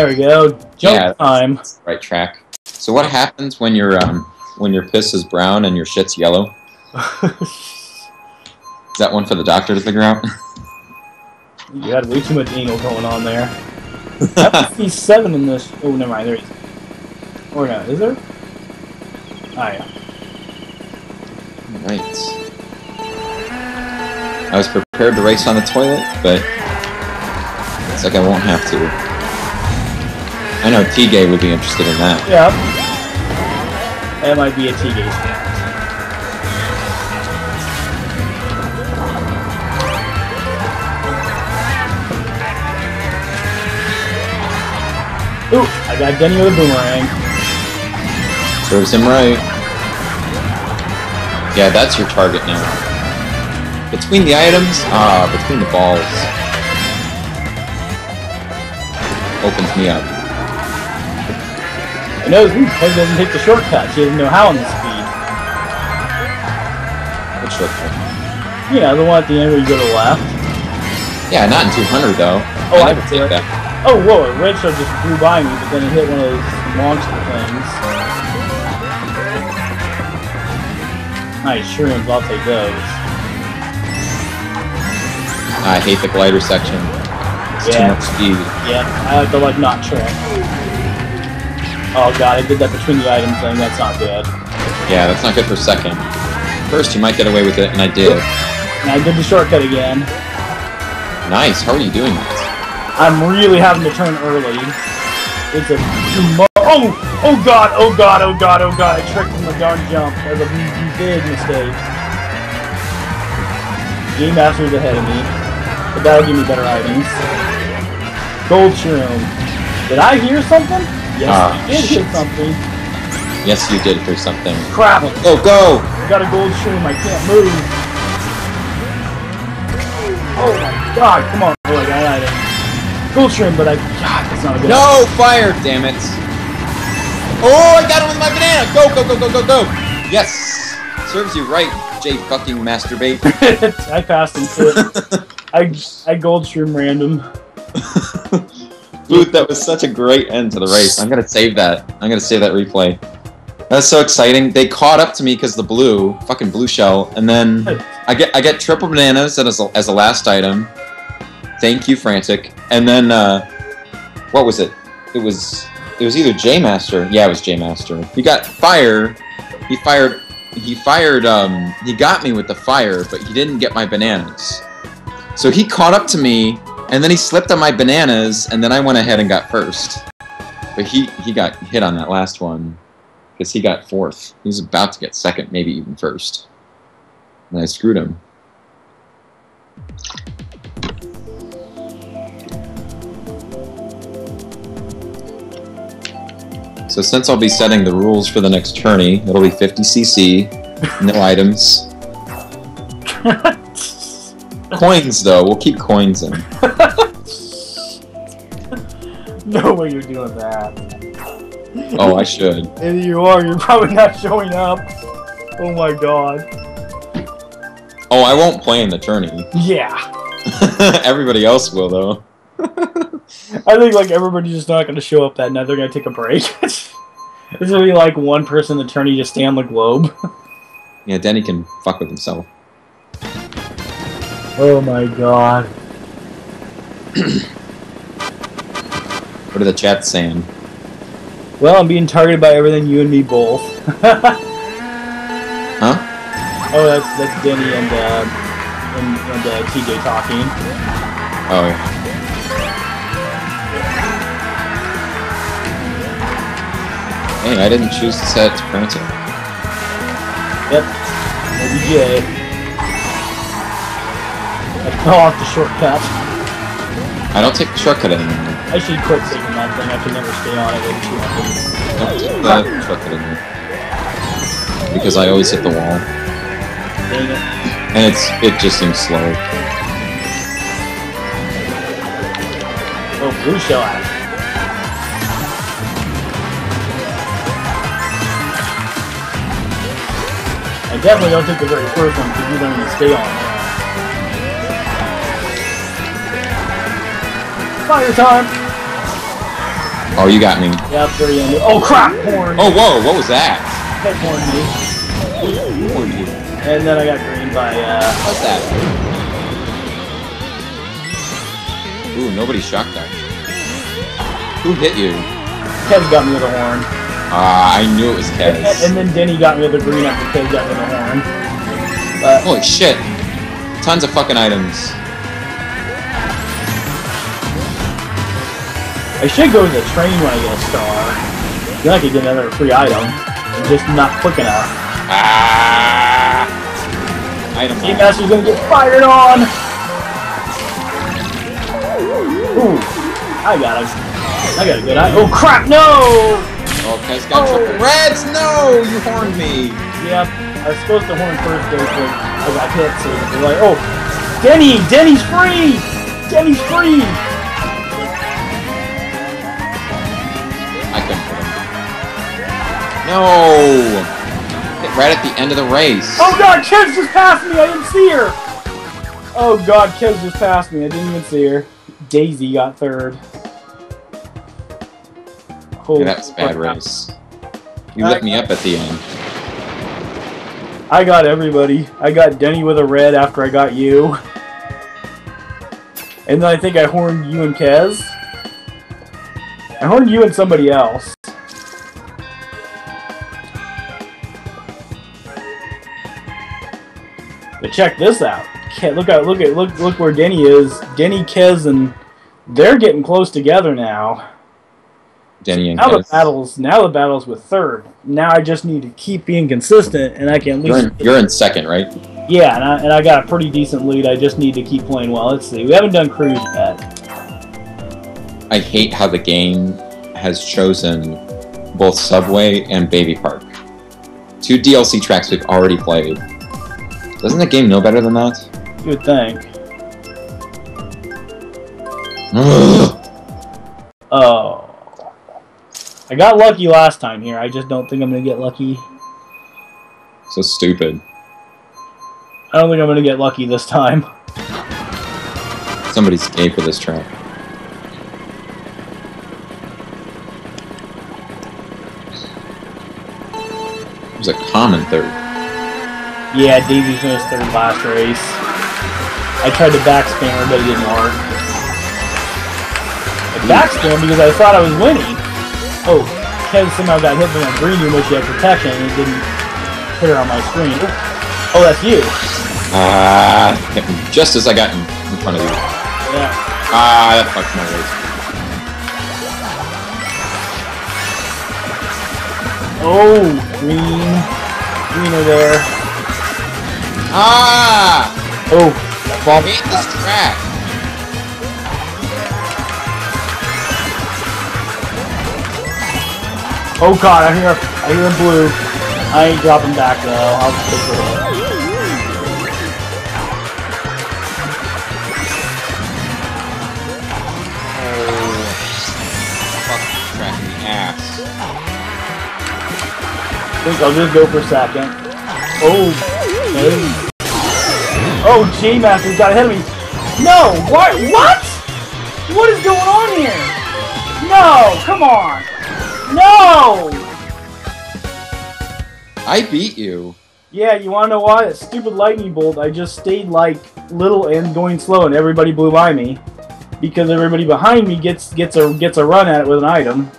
There we go. Jump Yeah. time. Right track. So what happens when your um when your piss is brown and your shit's yellow? Is that one for the doctor to figure out? you had way too much anal going on there. I see seven in this. Oh, never mind. There is. Or no, Is there? Ah, yeah. Right. I was prepared to race on the toilet, but it's like I won't have to. I know T-Gay would be interested in that. Yeah. That might be a T-Gay stand. Ooh, I got Denny with a boomerang. Serves him right. Yeah, that's your target now. Between the items, ah, between the balls. Opens me up. I know Luke doesn't take the shortcut. She doesn't know how on the speed. What shortcut? You know, the one at the end where you go to the left. Yeah, not in 200 though. Oh, I never see take that. Oh, whoa, a red shell just flew by me, but then it hit one of those monster things. Nice shrooms, I'll take those. I hate the glider section. It's Yeah. too much speed. Yeah, I like the like not trick. Oh god, I did that between the item thing, that's not good. Yeah, that's not good for second. First, you might get away with it, and I did. And I did the shortcut again. Nice. How are you doing that? I'm really having to turn early. It's a oh oh god oh god oh god oh god I tricked him the darn jump. That was a big mistake. Game Master's ahead of me, but that'll give me better items. Gold shroom. Did I hear something? Yes, Ah, I did shit. hear something. Yes, you did for something. Crap! Go, go! Got a gold shroom. I can't move. Oh my god! Come on, boy, I got item. Gold shroom, but I God, that's not a good. No, fire! Damn it! Oh, I got him with my banana! Go, go, go, go, go, go! Yes! Serves you right, J fucking masturbate. I passed into it. I I gold shroom random. Dude, that was such a great end to the race. I'm gonna save that. I'm gonna save that replay. That's so exciting. They caught up to me because the blue, fucking blue shell, and then I get I get triple bananas as a, as a last item. Thank you, frantic. And then uh, what was it? It was it was either J Master. Yeah, it was J Master. He got fire. He fired. He fired. Um, he got me with the fire, but he didn't get my bananas. So he caught up to me, and then he slipped on my bananas, and then I went ahead and got first. But he he got hit on that last one because he got fourth. He was about to get second, maybe even first. And I screwed him. So since I'll be setting the rules for the next tourney, it'll be 50cc, no items. Coins though, we'll keep coins in. no way you're doing that. Oh, I should. And you are. You're probably not showing up. Oh my god. Oh, I won't play in the tourney. Yeah. Everybody else will though. I think like everybody's just not going to show up that night. They're going to take a break. There's going to be like one person attorney just stay on the globe. Yeah, Denny can fuck with himself. Oh my god. What are the chats saying? Well, I'm being targeted by everything you and me both. Huh? Oh, that's that's Denny and uh, and, and uh, TJ talking. Oh yeah. Hey, I didn't choose to set it to printer. Yep. OBJ. Fell off the shortcut. I don't take the shortcut anymore. I should quit taking that thing. I can never stay on it. Don't take the shortcut anymore. Because I always hit the wall. Dang it. And it's it just seems slow. Oh, blue shell ash. I definitely don't take the very first one because you don't even stay on it. Fire time! Oh, you got me. Yeah, very end. Oh crap! Horn! Oh, whoa, what was that? That horned me. You? And then I got green by, uh... What's that? Ooh, nobody shocked that. Who hit you? Kev got me with a horn. Ah, I knew it was And, and then Denny got me with a green after Kev got me with a horn. But, Holy shit. Tons of fucking items. I should go to the train when I get a star. I could get another free item. I'm just not quick enough. Ah! Item bomb. Master's gonna get fired on! Ooh, I got him. I got a good eye. Oh crap, no! Oh, Kez got Oh. triple reds! No! You horned me! Yep, I was supposed to horn first but I got hit, so they're like, oh, Denny! Denny's free! Denny's free! No! Hit right at the end of the race. Oh god, Kez just passed me! I didn't see her! Oh god, Kez just passed me. I didn't even see her. Daisy got third. Holy Yeah, that was a bad race. You lit me up at the end. I got everybody. I got Denny with a red after I got you. And then I think I horned you and Kez. I horned you and somebody else. But check this out. Look out! Look at look look where Denny is. Denny, Kez, and they're getting close together now. Denny and Now the battles. Now the battles with third. Now I just need to keep being consistent, and I can at You're in, you're in second, right? yeah, and I, and I got a pretty decent lead. I just need to keep playing well. Let's see. We haven't done cruise yet. I hate how the game has chosen both Subway and Baby Park. Two DLC tracks we've already played. Doesn't the game know better than that? You would think. Oh. I got lucky last time here. I just don't think I'm gonna get lucky. so stupid. I don't think I'm gonna get lucky this time. Somebody's game for this track. It was a common third. Yeah, Daisy finished third last race. I tried to backspin her, but it didn't work. I backspin because I thought I was winning. Oh, Kez somehow got hit by a green room, which she had protection, and it didn't hit her on my screen. Oh, that's you. Ah, hit just as I got in, in front of you. Yeah. Ah, that fucked my race. Oh, green. Greener there. Ah! Oh, I ball. hate this track. Oh god, I hear, I hear blue. I ain't dropping back though. I'll stick with it. Fuck this track in the ass. I think I'll just go for second. Oh. Oh, J Masters got ahead of me. No! What? What? What is going on here? No! Come on! No! I beat you. Yeah, you wanna know why? That stupid lightning bolt, I just stayed like little and going slow and everybody blew by me. Because everybody behind me gets gets a gets a run at it with an item.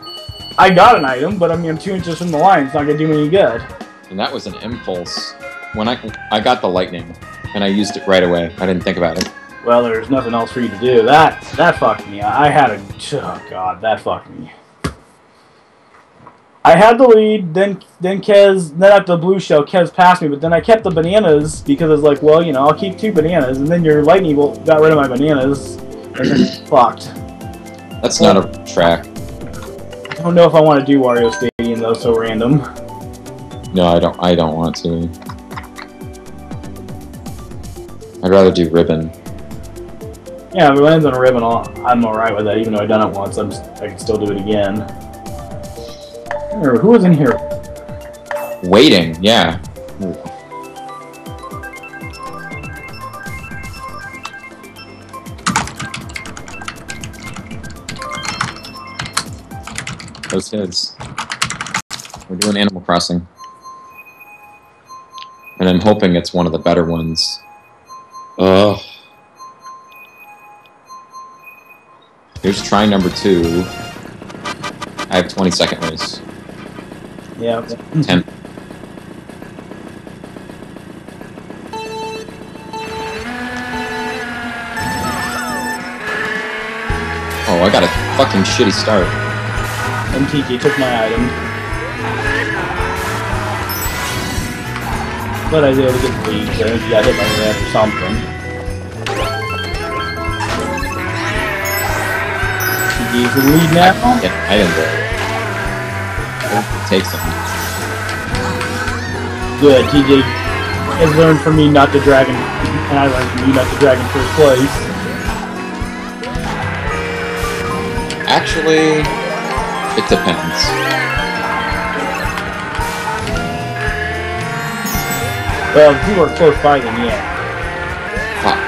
I got an item, but I mean I'm two inches from the line, it's not gonna do me any good. And that was an impulse. When I I got the lightning, and I used it right away. I didn't think about it. Well, there's nothing else for you to do. That that fucked me. I had a oh god, that fucked me. I had the lead, then then Kez, then at the blue shell, Kez passed me, but then I kept the bananas because I was like, well, you know, I'll keep two bananas, and then your lightning bolt got rid of my bananas, and then fucked. That's not a track. I don't know if I want to do Wario Stadium though, so random. No, I don't. I don't want to. I'd rather do ribbon. Yeah, if it lands on a ribbon, I'll, I'm alright with that, even though I've done it once, I'm just, I can still do it again. Who was in here? Waiting, yeah. Those his. We're doing Animal Crossing. And I'm hoping it's one of the better ones. Ugh. Here's try number two. I have 20 second race. Yeah. 10. Oh, I got a fucking shitty start. MTK took my item. But I was able to get the lead, he got hit by the red or something. He gave the lead now. Yeah, I didn't go. It takes something. Good, TJ has learned from me not to drag him, and I learned from you not to drag him first place. Actually, it depends. Well, you were close by, then yeah. Fuck.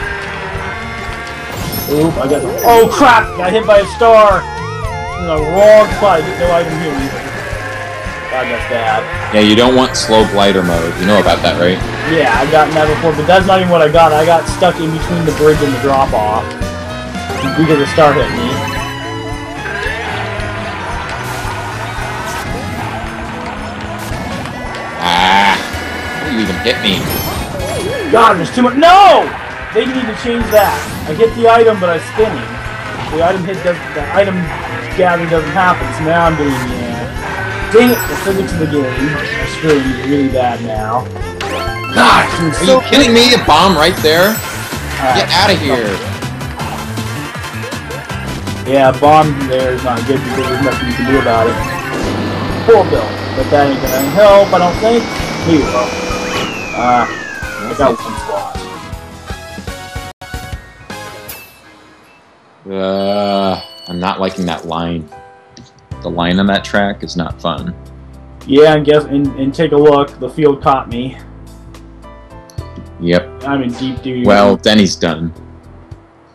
Oop, I got Oh crap! Got hit by a star! In the wrong spot. I didn't know item here either. God, that's bad. Yeah, you don't want slow glider mode. You know about that, right? Yeah, I've gotten that before, but that's not even what I got. I got stuck in between the bridge and the drop off. Because the star hit me. You even hit me? God, there's too much. No! They need to change that. I hit the item, but I'm spinning. The item hit does the item gather doesn't happen, so now I'm doing yeah. Dang it, the physics of the game are screwing me really bad now. God, Are so you kidding me? A bomb right there? Alright. Get out of here! Yeah, bomb there is not good because there's nothing you can do about it. Poor Bill, but that ain't gonna help, I don't think. He will. Uh, I got one spot. Uh, I'm not liking that line. The line on that track is not fun. Yeah, and guess and, and take a look. The field caught me. Yep. I'm in deep duty. Well, Denny's done.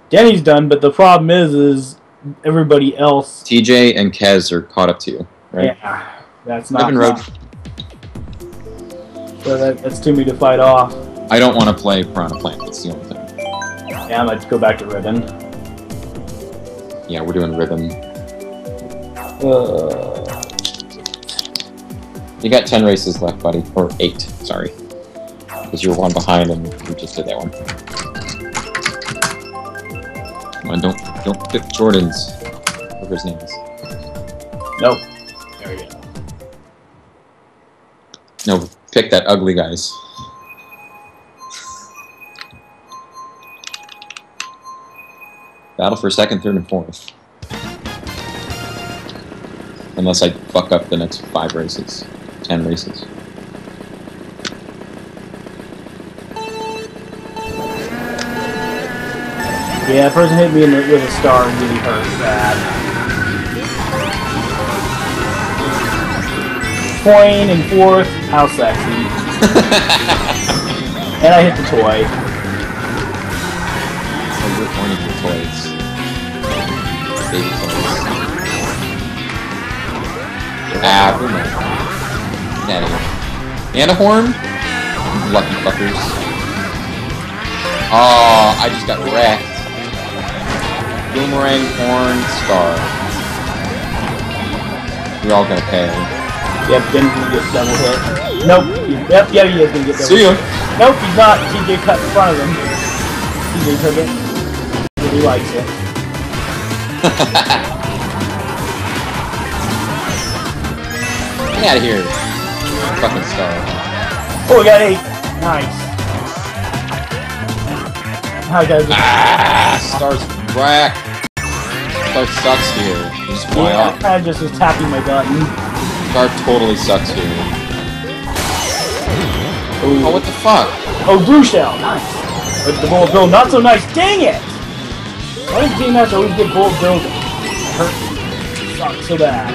Denny's done, but the problem is, is everybody else. TJ and Kez are caught up to you, right? Yeah, that's not. Ribbon Road. So that, that's too many to fight off. I don't want to play Piranha Plant. That's the only thing. Yeah, I'm gonna go back to Ribbon. Yeah, we're doing Ribbon. Uh, You got 10 races left, buddy. Or 8, sorry. Because you're one behind and you just did that one. Come on, don't, don't pick Jordan's. Whatever his name is. nope. There we go. No, pick that ugly guy's. Battle for second, third, and fourth. Unless I fuck up the next five races. Ten races. Yeah, a person hit me the, with a star and really hurt bad. Coin and fourth, how sexy. and I hit the toy. So you're horny your toys. Baby toys. Ah, boomer. Get out. And a horn? Lucky fuckers. Oh, I just got wrecked. Boomerang, horn, star. You're all gonna pay. Yep, Ben's gonna get double hit. Nope. he- Yep, yeah, he is gonna get double See hit. Nope, he's not. TJ cut in front of him. TJ took it. He likes it. Get out of here. Fucking star. Oh, we got eight. Nice. Hi guys. Ah, star's whack. Star sucks here. You just fly Yeah, off. I just was tapping my button. Star totally sucks here. Ooh. Oh, what the fuck? Oh, blue shell. Nice. But the bullet bill, not so nice. Dang it! Why does Team Match always get bullet bills? Hurt. Sucks so bad.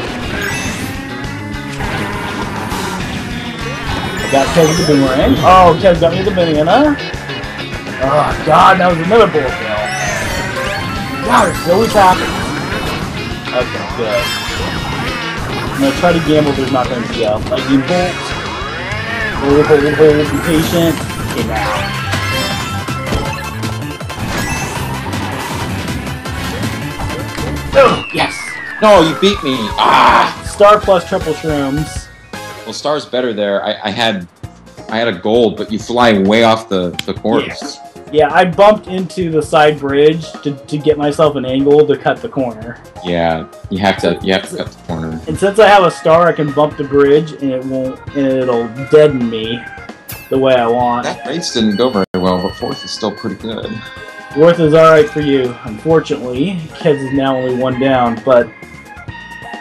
I got Kev with the boomerang. Oh, Kev got me the banana. Oh, God, that was another bullet bill. God, it's always happening. Okay, good. I'm gonna try to gamble there's not gonna be a lightning bolt. Hold, hold, hold, be patient. Okay, now. Oh, yes! No, you beat me. Ah. Star plus triple shrooms. Well, star's better there. I, I had, I had a gold, but you fly way off the the course. Yes. Yeah, I bumped into the side bridge to, to get myself an angle to cut the corner. Yeah, you have to you have to cut the corner. And since I have a star, I can bump the bridge and it won't, and it'll deaden me the way I want. That race didn't go very well, but fourth is still pretty good. Fourth is alright for you. Unfortunately, Kez is now only one down, but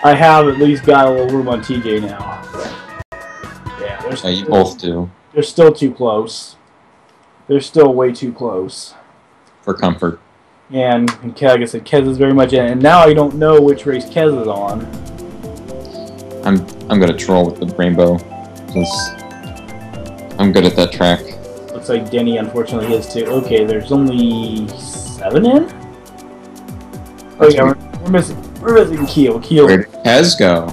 I have at least got a little room on TJ now. Yeah, there's, Yeah, you both do they're still too close. They're still way too close. for comfort. And, and like I said, Kez is very much in it. And now I don't know which race Kez is on. I'm I'm gonna troll with the rainbow because I'm good at that track. Looks like Denny unfortunately is too. Okay, there's only seven in? Oh yeah, we're, we're missing we're missing Keel. Keel. Where did Kez go?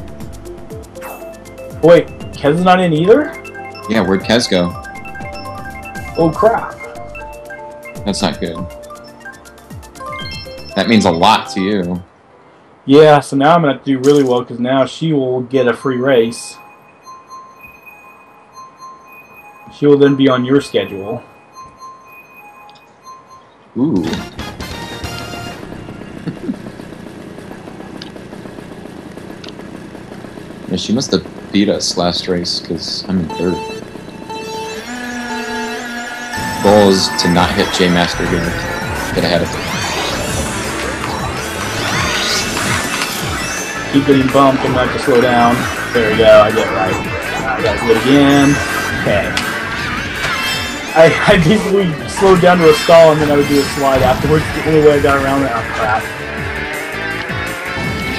Wait, Kez is not in either? Yeah, where'd Kez go? Oh crap. That's not good. That means a lot to you. Yeah, so now I'm gonna have to do really well because now she will get a free race. She will then be on your schedule. Ooh. yeah, she must have beat us last race because I'm in third. Goal is to not hit J Master here. Get ahead of it. Keep getting bumped and not to slow down. There we go, I get right. I gotta do it again. Okay. I, I basically slowed down to a stall and then I would do a slide afterwards. The only way I got around that. Oh crap.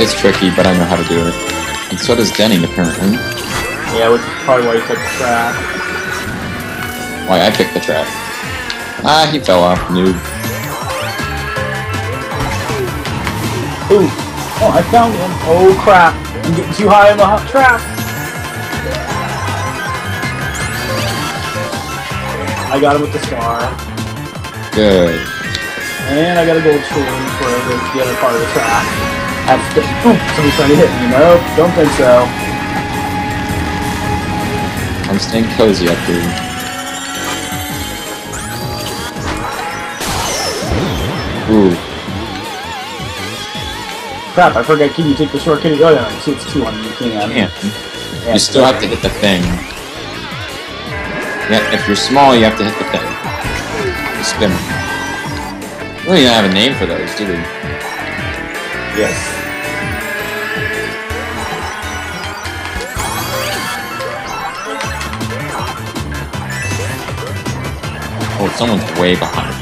It's tricky, but I know how to do it. And so does Denny, apparently. Yeah, which is probably why he took the track. Why, I picked the track. Ah, he fell off, noob. Ooh. Oh, I found him. Oh crap. I'm getting too high on the hot trap. I got him with the star. Good. And I got a gold shroom for the, the other part of the track. That's the, ooh, somebody's trying to hit me. Nope, don't think so. I'm staying cozy up here. Ooh. Crap, I forgot, can you take the short shortcut? Oh yeah, see it's 200, you can. Man, Yeah, you still have to hit the thing. Yeah, if you're small, you have to hit the thing. The spinner. We don't even have a name for those, do we? Yes. Oh, someone's way behind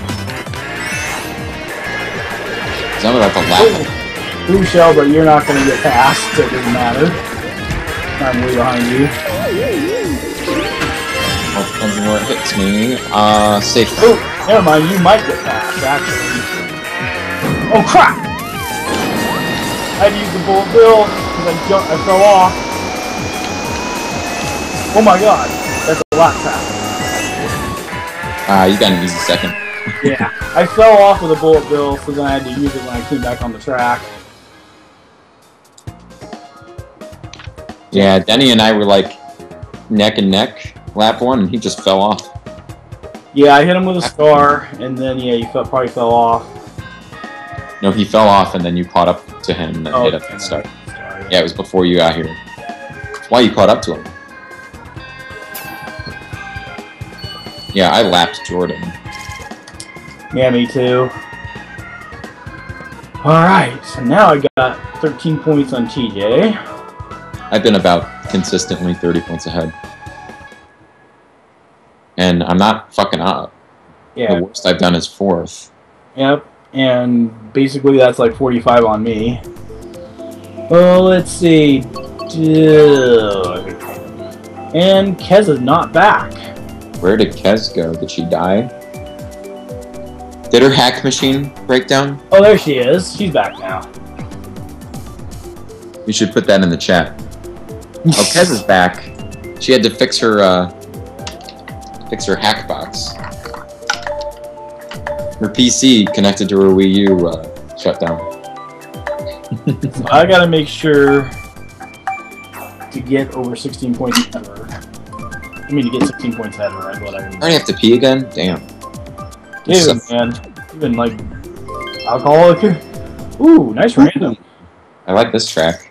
me. 'Cause I'm about to laugh. Oh, blue shell, but you're not going to get past, so it doesn't matter. I'm way behind you. Well, depends on where it hits me. Uh, safe. Oh, never mind, you might get past, actually. Oh crap! I had to use the bullet bill because I, jumped, I fell off. Oh my god, that's a lot trap. Ah, you got an easy second. Yeah, I fell off with a bullet bill, so then I had to use it when I came back on the track. Yeah, Denny and I were like neck and neck lap one, and he just fell off. Yeah, I hit him with a star, and then yeah, he fell, probably fell off. No, he fell off, and then you caught up to him and Oh, hit up okay, stuff. Sorry. Yeah, it was before you got here. That's why you caught up to him. Yeah, I lapped Jordan. Yeah, me too. Alright, so now I got 13 points on TJ. I've been about consistently 30 points ahead. And I'm not fucking up. Yeah, The worst I've done is fourth. yep. And basically that's like 45 on me. Well, let's see. Dude. And Kez is not back. Where did Kez go? Did she die? Did her hack machine break down? Oh, there she is. She's back now. You should put that in the chat. Oh, Kez is back. She had to fix her, uh, fix her hack box. Her PC connected to her Wii U uh, shut down. So I gotta make sure to get over 16 points. I mean, to get 16 points ahead of what I I mean. already have to pee again? Damn. Dude, man. Even like alcoholic. Ooh, nice random. I like this track.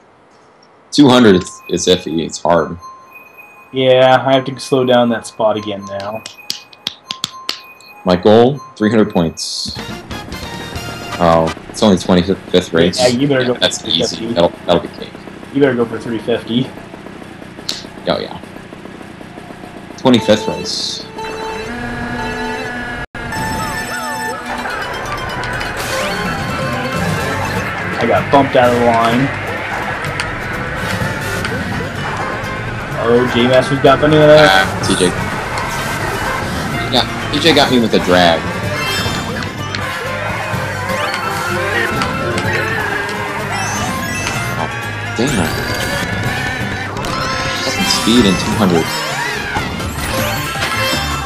200 is, is iffy. It's hard. Yeah, I have to slow down that spot again now. My goal, 300 points. Oh, it's only 25th race. Yeah, you better go for that's easy. That'll, that'll be cake. You better go for 350. Oh, yeah. 25th race. I got bumped out of the line. Oh, J Master's got banana. Ah, TJ. Yeah, TJ got me with a drag. Oh, damn. Fucking speed in 200.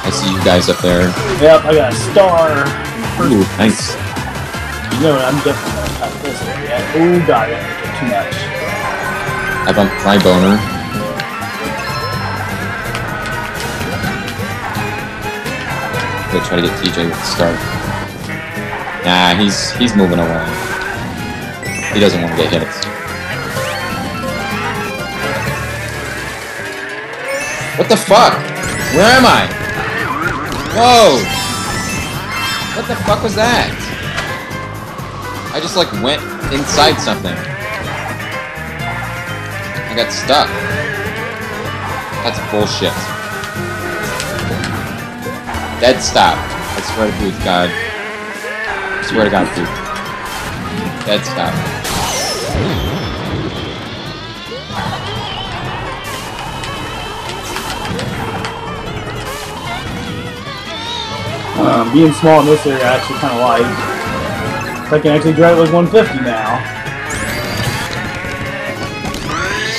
I see you guys up there. Yep, I got a star. Ooh, nice. You know what? I'm definitely Oh god, I too much. I bumped my boner. I'm Gonna try to get TJ with the start. Nah, he's he's moving away. He doesn't want to get hit. What the fuck? Where am I? Whoa! What the fuck was that? I just like went inside something. I got stuck. That's bullshit. Dead stop. I swear to please God. I swear to God. Dead stop. Um, being small in this area, I actually kind of like. I can actually drive like 150 now.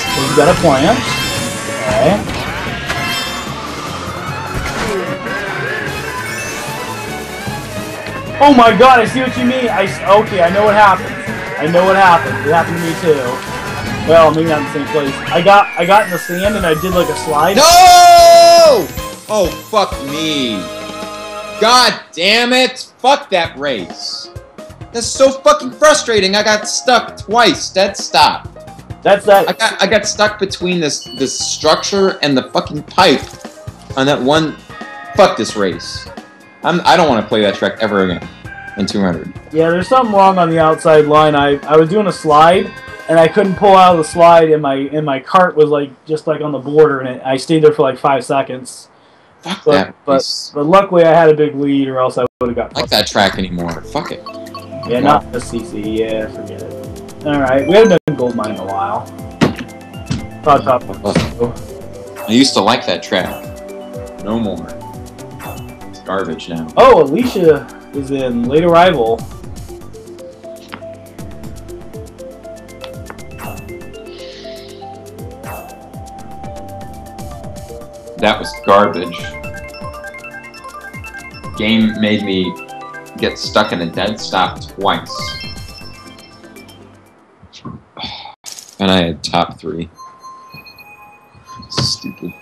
So we got a plant. Okay. Oh my god, I see what you mean. I okay, I know what happened. I know what happened. It happened to me too. Well, maybe not in the same place. I got I got in the sand and I did like a slide. No! Oh, fuck me. God damn it. Fuck that race. That's so fucking frustrating. I got stuck twice. Dead stop. That's that. I got I got stuck between this this structure and the fucking pipe on that one. Fuck this race. I'm I don't want to play that track ever again. In 200. Yeah, there's something wrong on the outside line. I, I was doing a slide and I couldn't pull out of the slide and my and my cart was like just like on the border and it, I stayed there for like five seconds. Fuck But that but, but luckily I had a big lead or else I would have got I like that track anymore. Fuck it. Yeah, okay. not the CC. Yeah, forget it. Alright, we haven't done gold mine in a while. Thought top. I used to like that track. No more. It's garbage now. Oh, Alicia is in late arrival. That was garbage. Game made me get stuck in a dead stop twice. And I had top three. Stupid.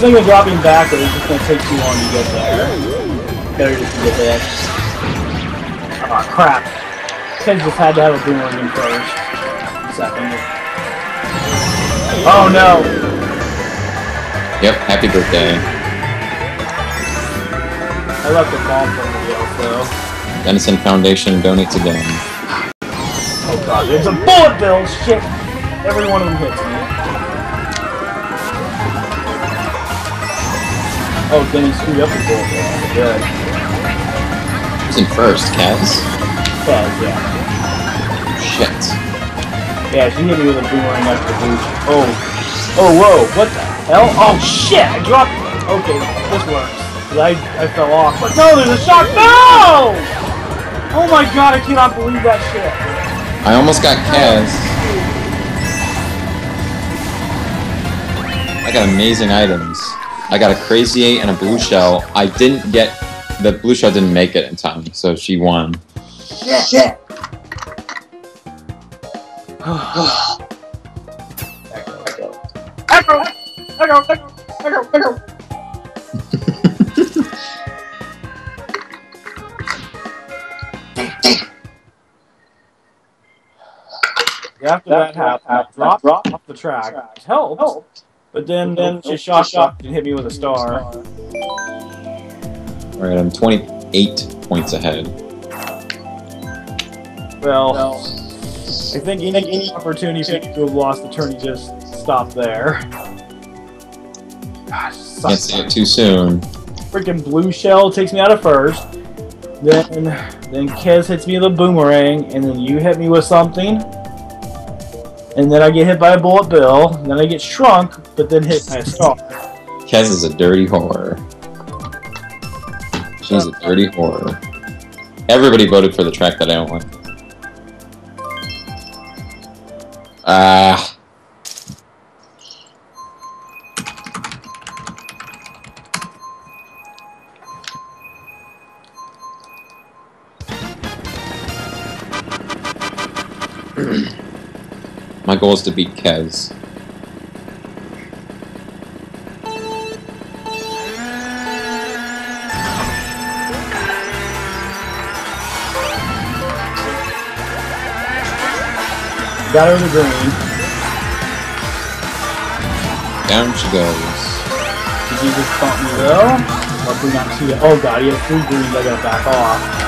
I thinking of dropping back, but it's just gonna take too long to get there. Better just to get there. Ah, crap. Ken just had to have a boomerang in first. Second. Oh no! Yep, happy birthday. I left the bomb for the else though. Denison Foundation donates again. Oh god, there's a bullet bill! Shit! Every one of them hits Oh, then he screwed up the. Good. Who's in first? Kez? Kez, yeah. Shit. Yeah, she hit me with a boomerang after boost. Oh. Oh, whoa, what the hell? Oh, shit! I dropped... Okay, this works. I, I fell off. But no, there's a shock... No! Oh my god, I cannot believe that shit. I almost got Kez. I got amazing items. I got a crazy eight and a blue shell. I didn't get the blue shell didn't make it in time, so she won. Shit! Shit! Echo, echo, echo, echo, echo. After that happened, I dropped off the track. It helped, but then then she shot shot and hit me with a star. Alright, I'm 28 points ahead. Well, I think any, any opportunity for you to have lost the turn, you just stop there. Gosh, Can't sucks. say it too soon. Freaking blue shell takes me out of first. Then, then Kez hits me with a boomerang, and then you hit me with something. And then I get hit by a bullet bill. And then I get shrunk, but then hit by a star. Kez is a dirty whore. She's a dirty whore. Everybody voted for the track that I don't like. Ah. Goal is to beat Kez. Got her in the green. Down she goes. Did you just bump me though? Luckily not too Oh god, he has three greens, I gotta back off.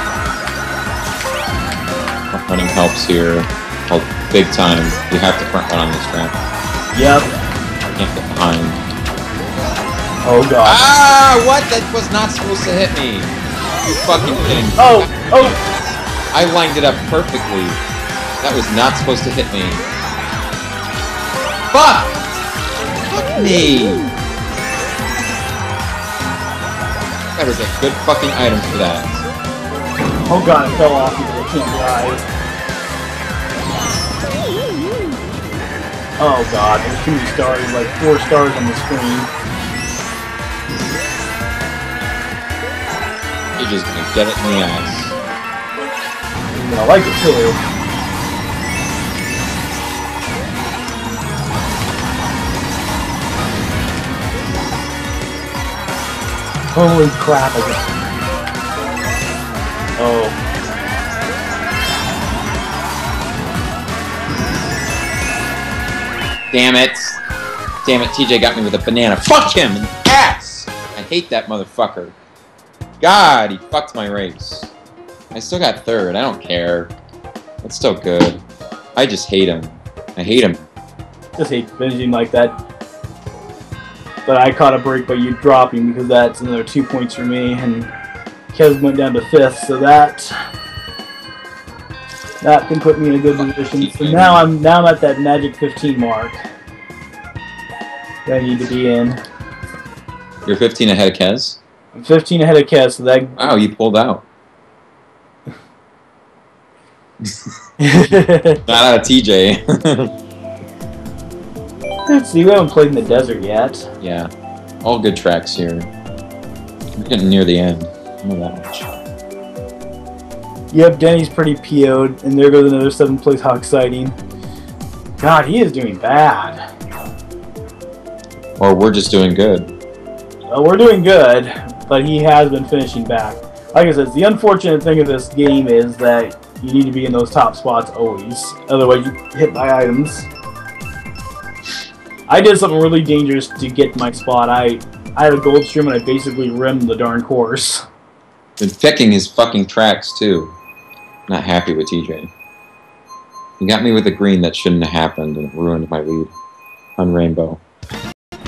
Running helps here. Help big time. You have to front run on this track. Yep. You can't get behind. Oh god. Ah! What? That was not supposed to hit me. You fucking kidding me? Oh! Oh! I lined it up perfectly. That was not supposed to hit me. Fuck! Fuck me! That was a good fucking item for that. Oh god, I fell off because I can't drive. Oh god, there's too many stars, like four stars on the screen. You're just gonna get it in the ass. And I like it too. Holy crap, I. Oh. Damn it. Damn it, TJ got me with a banana. Fuck him! in the Ass! I hate that motherfucker. God, he fucked my race. I still got third. I don't care. It's still good. I just hate him. I hate him. Just hate finishing like that. But I caught a break by you dropping because that's another two points for me, and Kez went down to fifth, so that that can put me in a good position. So now I'm now I'm at that magic 15 mark that I need to be in. You're 15 ahead of Kez? I'm 15 ahead of Kez, so that Wow, you pulled out. Not out of TJ. Let's see, we haven't played in the desert yet. yeah. All good tracks here. We're getting near the end. That much. Yep, Denny's pretty PO'd, and there goes another seventh place. How sighting. God, he is doing bad. Or we're just doing good. Uh, we're doing good, but he has been finishing back. Like I said, the unfortunate thing of this game is that you need to be in those top spots always. Otherwise, you hit by items. I did something really dangerous to get my spot. I I had a gold shroom and I basically rimmed the darn course. Been picking his fucking tracks too. Not happy with TJ. He got me with a green that shouldn't have happened and ruined my lead on Rainbow.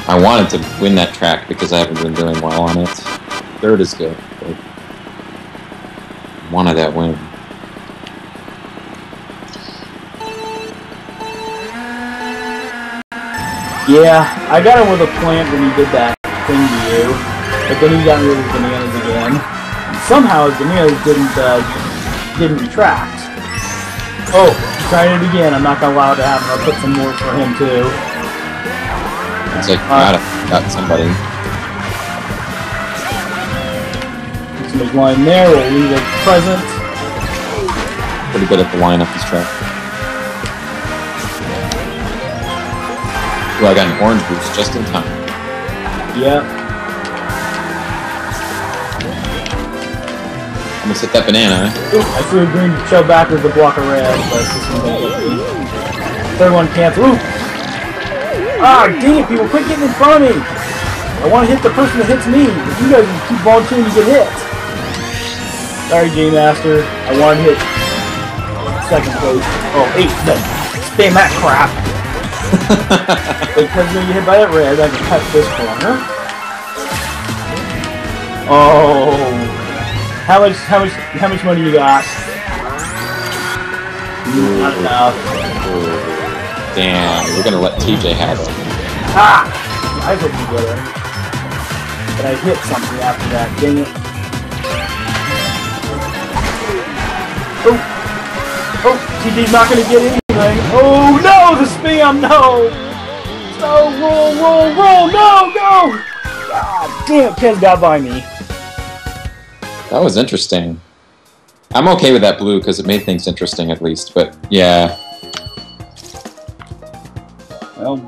I wanted to win that track because I haven't been doing well on it. Third is good, but wanted that win. Yeah, I got him with a plant when he did that thing to you, but then he got me with bananas again. And somehow his bananas didn't uh, didn't retract. Oh, he's trying it again. I'm not gonna allow it to happen. I'll put some more for him too. It's like, Uh, got somebody. Somebody's line there. We'll leave it present. Pretty good at the line up this track. Ooh, I got an orange boost just in time. Yep. Almost hit that banana. I threw a green shove back with the block of red, but this one me. Third one cancel. Ooh! Ah, dang it, people, quit getting in front of me! I want to hit the person that hits me. If you guys keep volunteering to get hit. Sorry, Game Master. I want to hit second place. Oh, eight. No. Spam that crap. because when you hit by that red, I can cut this corner. Oh. How much, how much, how much money you got? Not enough. Damn, we're gonna let TJ have it. Ah! I put together. But I hit something after that. Dang it. Oh! Oh! TJ's not gonna get anything. Oh no! The spam! No! No! Roll! Roll! Roll! No! No! God damn it! Ken got by me. That was interesting. I'm okay with that blue because it made things interesting at least, but yeah. Well,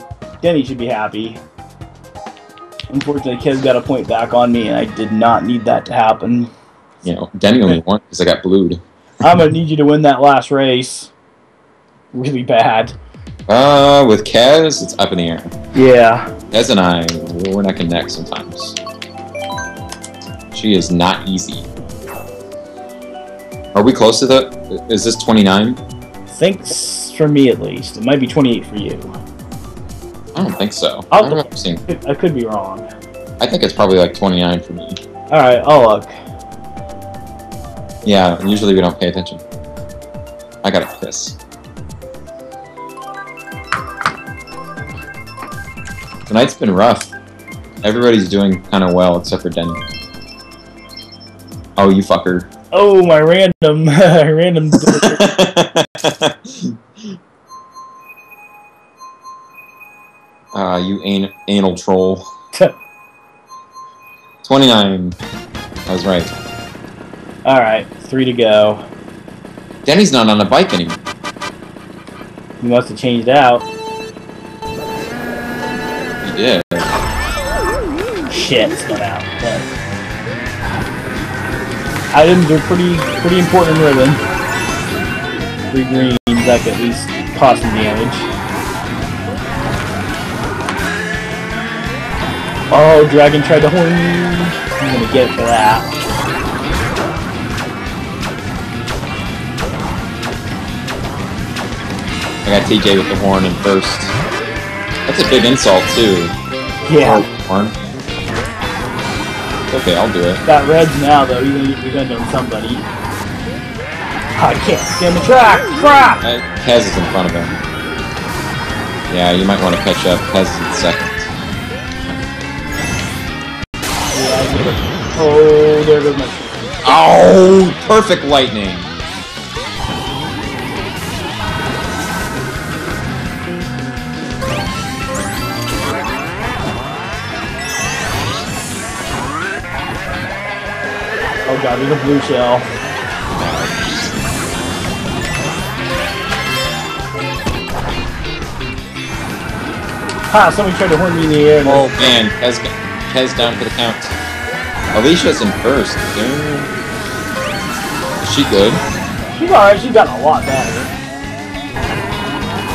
Denny should be happy. Unfortunately, Kez got a point back on me, and I did not need that to happen. You know, Denny only won because I got blued. I'm gonna need you to win that last race. Really bad. Uh, with Kez, it's up in the air. Yeah. Kez and I, we're neck and neck sometimes. She is not easy. Are we close to the? Is this 29? Thanks for me at least. It might be 28 for you. I don't think so. I'll- I, don't know I'm seeing- I could be wrong. I think it's probably like 29 for me. Alright, I'll look. Yeah, usually we don't pay attention. I gotta piss. Tonight's been rough. Everybody's doing kind of well except for Denny. Oh, you fucker. Oh, my random, random. Ah, you an anal troll. 29. I was right. Alright, three to go. Denny's not on a bike anymore. You must have changed out. He did. Shit, it's not out. But items are pretty pretty important in Ribbon. Three greens, that could at least cause some damage. Oh, Dragon tried to horn me. I'm gonna get for that. I got TJ with the horn in first. That's a big insult too. Yeah. Oh, horn. Okay, I'll do it. Got reds now though, you're gonna get revenge on somebody. I can't stand the track! Crap! Uh, Kez is in front of him. Yeah, you might want to catch up. Kez is in second. Yeah, I get it. Oh, there goes my Oh, perfect lightning. God, there's a blue shell. Ha, somebody tried to horn me in the air. and- Oh man, Kez, Kez down for the count. Alicia's in first. Damn. Is she good? She's alright, she's gotten a lot better.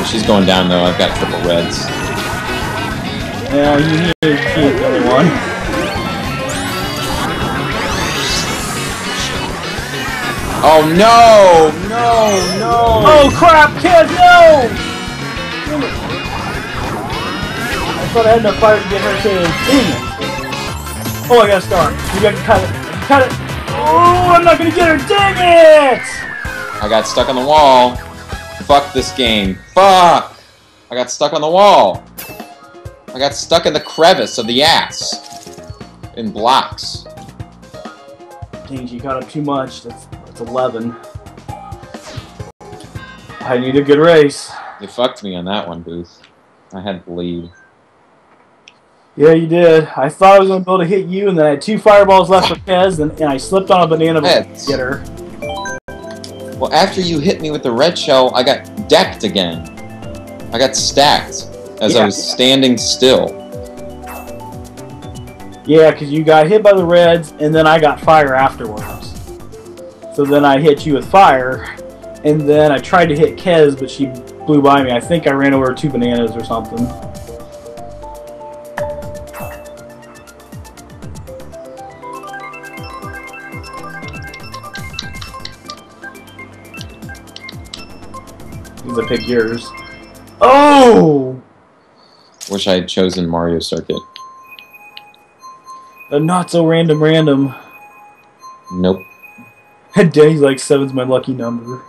She's going down though. I've got triple reds. Yeah, you need to keep the other one. Oh no! No! No! Oh crap, kid, no! Damn it. I thought I had enough fire to get her kid. It. Oh, I got a star. You got to cut it. Cut it. Oh, I'm not gonna get her. Dang it! I got stuck on the wall. Fuck this game. Fuck! I got stuck on the wall. I got stuck in the crevice of the ass. In blocks. Dang, she caught up too much. That's 11. I need a good race. You fucked me on that one, Booth. I had bleed. Yeah, you did. I thought I was going to be able to hit you, and then I had two fireballs left for Kez, and, and I slipped on a banana her. Well, after you hit me with the red shell, I got decked again. I got stacked as I Yeah. was standing still. Yeah, because you got hit by the reds, and then I got fire afterwards. So then I hit you with fire, and then I tried to hit Kez, but she blew by me. I think I ran over two bananas or something. I picked yours. Oh! Wish I had chosen Mario Circuit. A not so random random. Nope. Danny's like seven's my lucky number.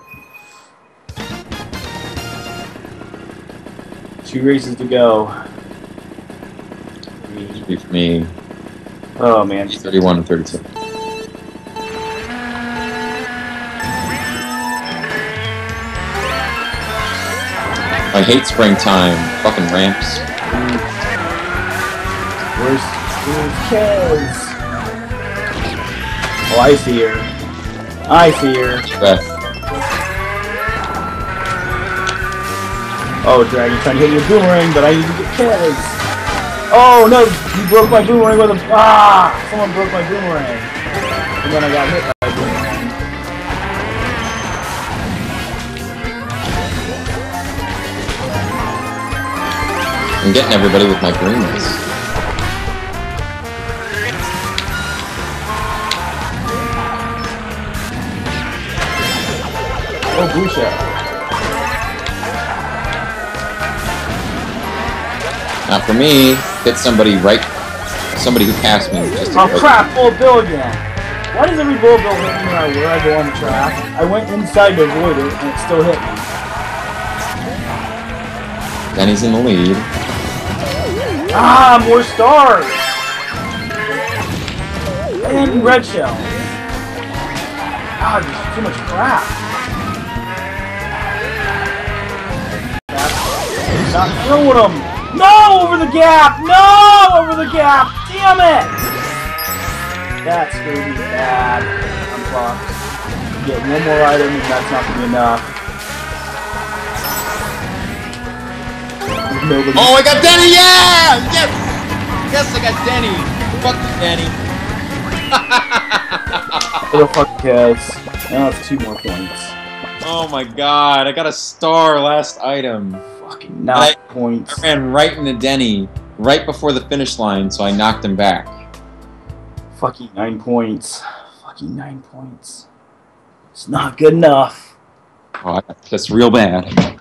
Two races to go. For me. Oh man. 31 and 32. I hate springtime. Fucking ramps. Where's where's Kez? Oh, I see her. I see her. Beth. Oh, Dragon trying to hit with boomerang, but I need to get Kez. Oh no, you broke my boomerang with a ah! Someone broke my boomerang, and then I got hit by a boomerang. I'm getting everybody with my greenness. Oh, blue shell. Now for me, hit somebody right, somebody who passed me. Just to Oh right- crap, Full bill again. Why does every bullet bill hit me when I, where I go on the track? I went inside to avoid it, and it still hit me. Then he's in the lead. Ah, more stars! And red shell. God, there's too much crap. Not throwing them. No, over the gap! No, over the gap! Damn it! That's going to be bad. I'm fucked. get one more item, and that's not going to be enough. Nobody. Oh, I got Denny! Yeah! Yes! Yes, I got Denny! Fuck you, Denny! What the fuck cares? Now it's two more points. Oh my god, I got a star last item. Fucking nine I- points. I ran right into Denny right before the finish line, so I knocked him back. Fucking nine points. Fucking nine points. It's not good enough. Oh, pissed real bad.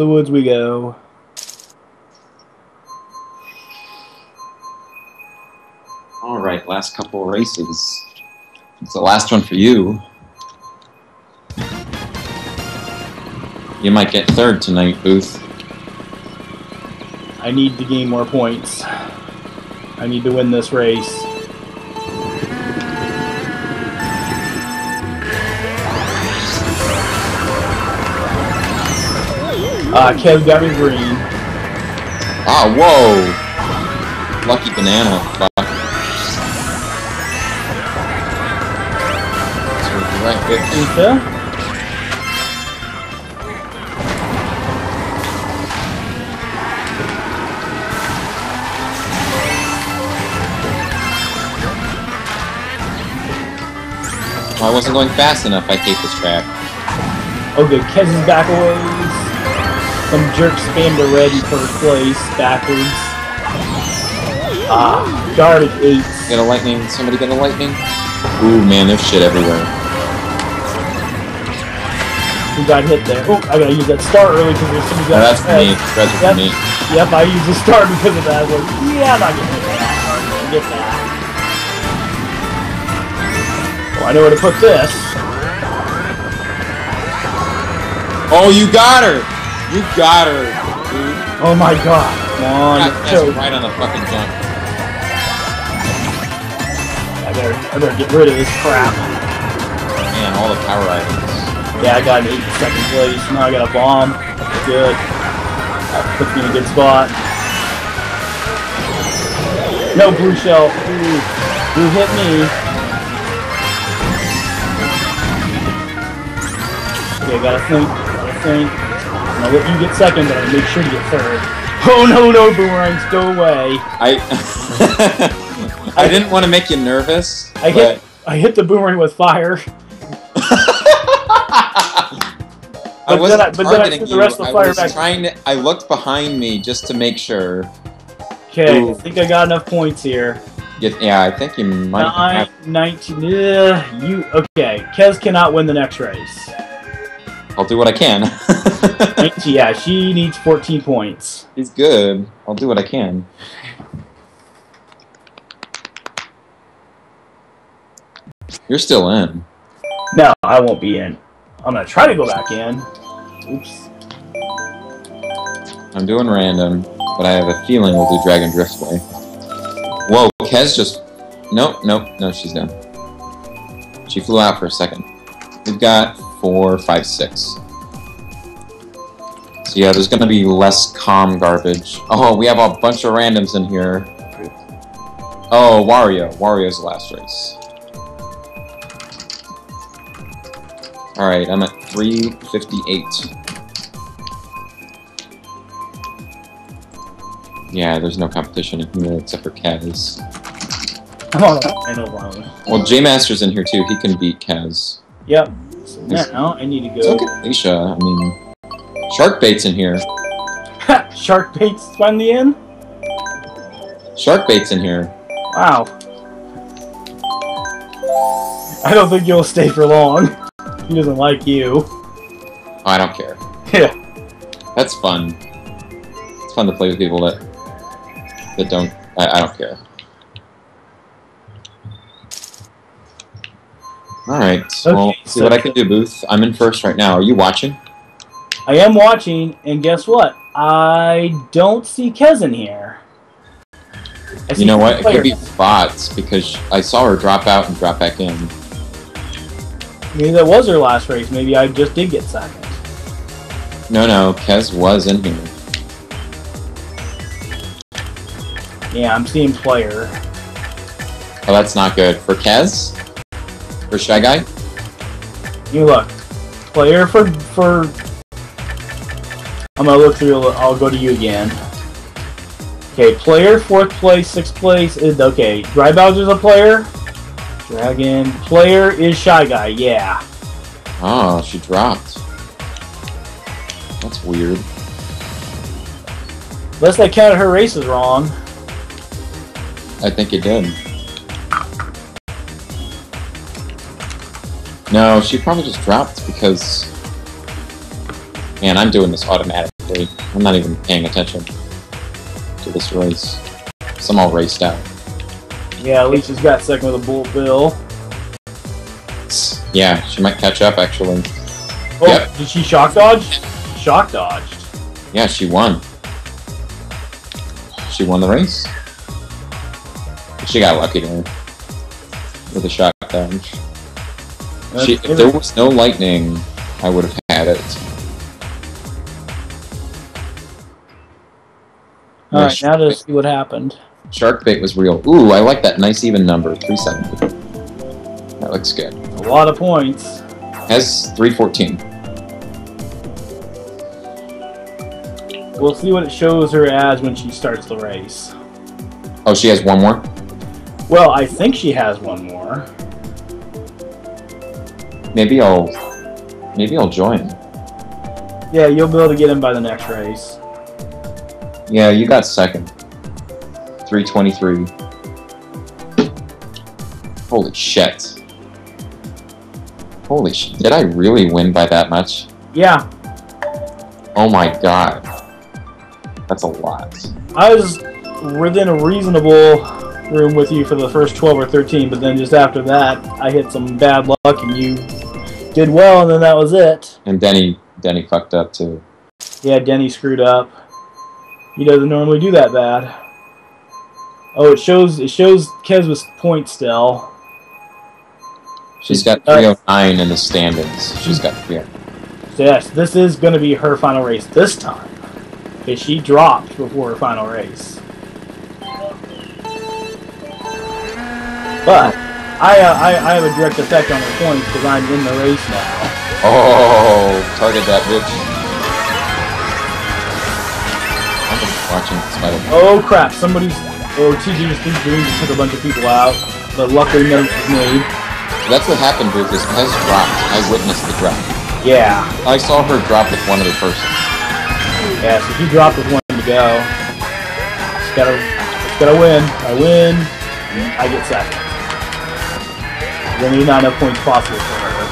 The woods we go. Alright, last couple races. It's the last one for you. You might get third tonight, Booth. I need to gain more points. I need to win this race. Uh, Kev got me green. Ah, whoa! Lucky banana. Fuck. So we're right. Oh, I wasn't going fast enough. I hate this track. Okay, Kez is back a ways. Some jerk spammed a red first place, backwards. Ah, garbage eight. Get a lightning. Somebody get a lightning. Ooh, man, there's shit everywhere. Who got hit there? Oh, I gotta use that star early because there's somebody Oh, got that's me. Are Yep. me. Yep, I used the star because of that. I was like, yeah, I'm not getting hit by that. Get that. Oh, I know where to put this. Oh, you got her! You got her, dude. Oh my god. Come on, Got let's right on the fucking jump. I better, I better get rid of this crap. Man, all the power items. Yeah, I got an 8 second place. Now I got a bomb. That's good. That puts me in a good spot. No blue shell. Ooh, blue hit me. Okay, gotta think. Gotta think. I'm gonna let you get second, but I'm make sure to get third. Oh no, no, boomerangs, go away. I I didn't want to make you nervous, I but hit, I hit the boomerang with fire. I But wasn't then I- but I targeting threw the you. rest of the I fire was back. trying to. I looked behind me just to make sure. Okay, Ooh. I think I got enough points here. Yeah, I think you might. Nine, Have, 19, uh, you, okay, Kez cannot win the next race. I'll do what I can. yeah, she needs 14 points. He's good. I'll do what I can. You're still in. No, I won't be in. I'm gonna try to go back in. Oops. I'm doing random, but I have a feeling we'll do Dragon Driftway. Whoa, Kez just. Nope, nope, no, she's done. She flew out for a second. We've got four, five, six. So yeah, there's gonna be less calm garbage. Oh, we have a bunch of randoms in here. Oh, Wario. Wario's the last race. Alright, I'm at 358. Yeah, there's no competition in here except for Kez. I'm on a. Well, J Master's in here too. He can beat Kez. Yep. So now I need to go. can Alicia. I mean, Shark Bait's in here. Shark bait's finally in? Shark Bait's in here. Wow. I don't think you'll stay for long. He doesn't like you. I don't care. Yeah. That's fun. It's fun to play with people that that don't. I, I don't care. All right. well, Okay, see so- what I can do, Booth. I'm in first right now. Are you watching? I am watching, and guess what? I don't see Kez in here. You know what? It could be bots because I saw her drop out and drop back in. Maybe that was her last race. Maybe I just did get second. No, no, Kez was in here. Yeah, I'm seeing player. Oh, that's not good for Kez. For Shy Guy. You look, player for for. I'm gonna look through. I'll go to you again. Okay, player fourth place, sixth place is okay. Dry Bowser's a player. Dragon player is shy guy. Yeah. Oh, she dropped. That's weird. Unless I counted her races wrong. I think it did. No, she probably just dropped because. Man, I'm doing this automatically. I'm not even paying attention to this race. So I'm all raced out. Yeah, at least she's got second with a bull bill. Yeah, she might catch up actually. Oh, Yep. did she shock dodge? Shock dodged. Yeah, she won. She won the race. She got lucky there with a shot dodge. She, if there was no lightning, I would have had it. All right, now to see what happened. Shark bait was real. Ooh, I like that nice even number, 370. That looks good. A lot of points. Has 314. We'll see what it shows her as when she starts the race. Oh, she has one more? Well, I think she has one more. Maybe I'll maybe I'll join. Yeah, you'll be able to get in by the next race. Yeah, you got second. 323. Holy shit. Holy shit. Did I really win by that much? Yeah, Oh my god. That's a lot. I was within a reasonable room with you for the first 12 or 13, but then just after that, I hit some bad luck and you did well, and then that was it. And Denny Denny fucked up too. Yeah, Denny screwed up. He doesn't normally do that bad. Oh, it shows it shows Kez with points still. She's got Uh, 309 in the standings. She's got 309. So yes, this is going to be her final race this time. Because she dropped before her final race. But I, uh, I I have a direct effect on her points because I'm in the race now. Oh, target that bitch. I'm just watching Spider. Oh crap! Somebody's oh TG just Green just took a bunch of people out. But luckily none was me. That's what happened, Booth. Is Pez dropped. I witnessed the drop. Yeah, I saw her drop with one other person. yeah. So she dropped with one to go. Just gotta just gotta win. I win. I get second. Then there's not enough points possible for her.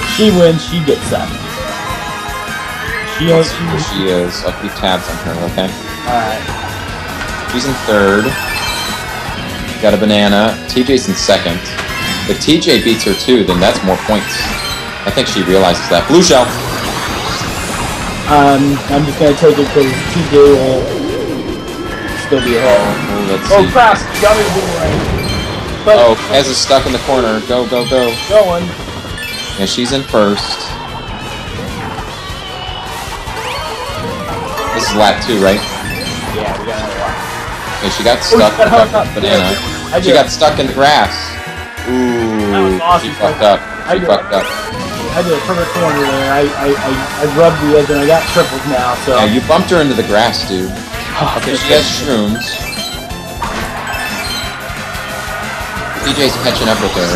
If she wins, she gets second. She only Let's see where she is. I'll keep tabs on her, okay? Alright. She's in third. Got a banana. TJ's in second. If TJ beats her too, then that's more points. I think she realizes that. Blue shell. Um, I'm just gonna take it because TJ will still be. Oh, let's Oh see. crap! Got me. But Oh, oh. Pez is stuck in the corner. Go, go, go. going. Yeah, she's in first. This is lap two, right? Yeah, we got another one. Okay, she got Oh, stuck she got with hung up. the banana. I She got stuck in the grass. That was Ooh, awesome. she fucked up. She fucked up. I did a perfect corner there. I, I, I, I rubbed the edge and I got triples now, so. Yeah, you bumped her into the grass, dude. Okay, she has shrooms. DJ's catching up with her.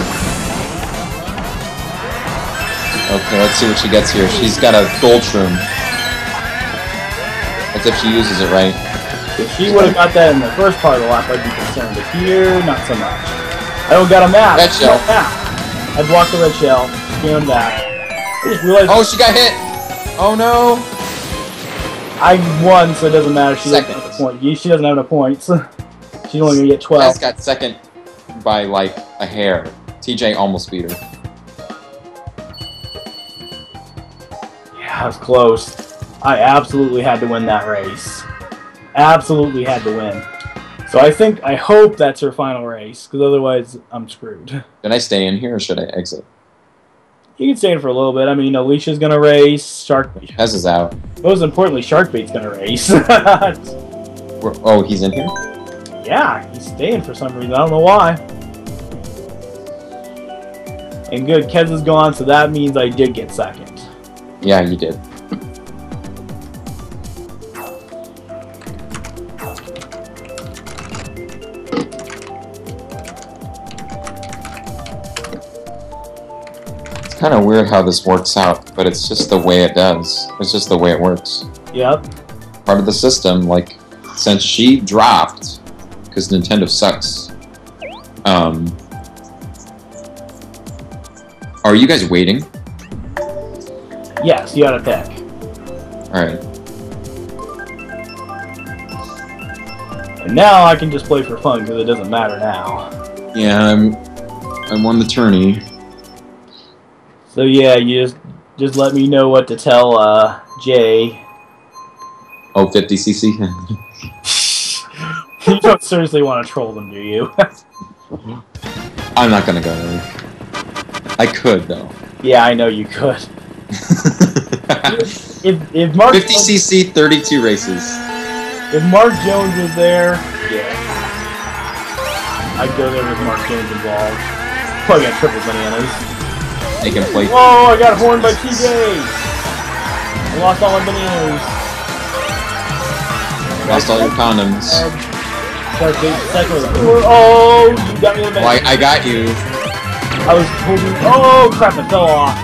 Okay, let's see what she gets here. She's got a gold shroom. As if she uses it right. If she would have got that in the first part of the lap, I'd be concerned. But here, not so much. I don't got a map. Red shell. Map. I blocked the red shell. Scaling back. I just realized Oh, she got hit! Oh no! I won, so it doesn't matter. She doesn't have a point. She doesn't have enough points. She's only gonna get twelve. got second by like a hair. TJ almost beat her. Yeah, that was close. I absolutely had to win that race. Absolutely had to win. So I think, I hope that's her final race, because otherwise I'm screwed. Did I stay in here or should I exit? You can stay in for a little bit. I mean, Alicia's gonna race. Shark. Tess is out. Most importantly, Sharkbait's gonna race. Oh, he's in here? Yeah, he's staying for some reason. I don't know why. And good, Kez is gone, so that means I did get second. Yeah, you did. It's kind of weird how this works out, but it's just the way it does. It's just the way it works. Yep. Part of the system, like, since she dropped, because Nintendo sucks, um, are you guys waiting? Yes, you gotta pick. Alright. And now I can just play for fun because it doesn't matter now. Yeah, I'm, I'm on the tourney. So yeah, you just just let me know what to tell uh, Jay. Oh, 50cc? you don't seriously want to troll them, do you? I'm not gonna go there. I could, though. yeah, I know you could. If if Mark 50cc, 32 races. if Mark Jones was there, yeah, I'd go there with Mark Jones involved. Probably got triple bananas. They can play. Whoa! I got horned by TJ. I lost all my bananas. Lost all your condoms. Start bait second Oh, you got me in the Well, I, I got you. I was holding. Oh crap! It fell off.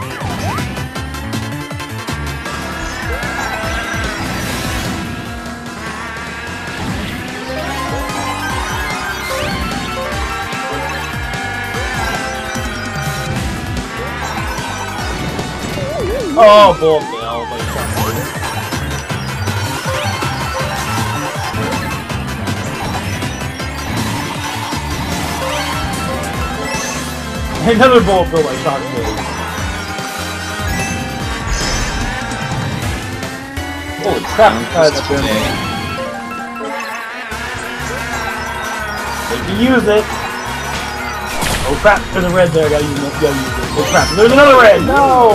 Oh, bull bill. but it's Another bullet bill by Shark Bait. Holy crap! Trying to They can use it. Oh crap! There's a red there. I gotta use it. Gotta use it. Oh crap! There's another red. No!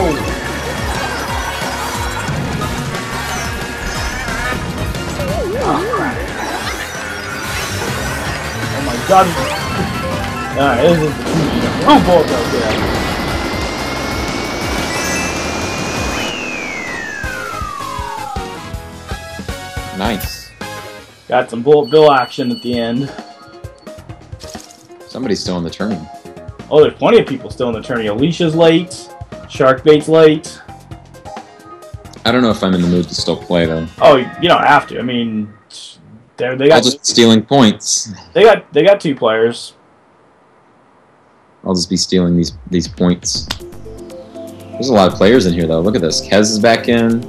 Oh! Oh my god! Alright, this is the two. Oh, bullet bill. Yeah. Nice. Got some bullet bill action at the end. Somebody's still in the tourney. Oh, there's plenty of people still in the tourney. Alicia's late. Sharkbait's late. I don't know if I'm in the mood to still play, though. Oh, you don't have to. I mean, they they I'll just stealing points. they got they got two players. I'll just be stealing these these points. There's a lot of players in here, though. Look at this. Kez is back in.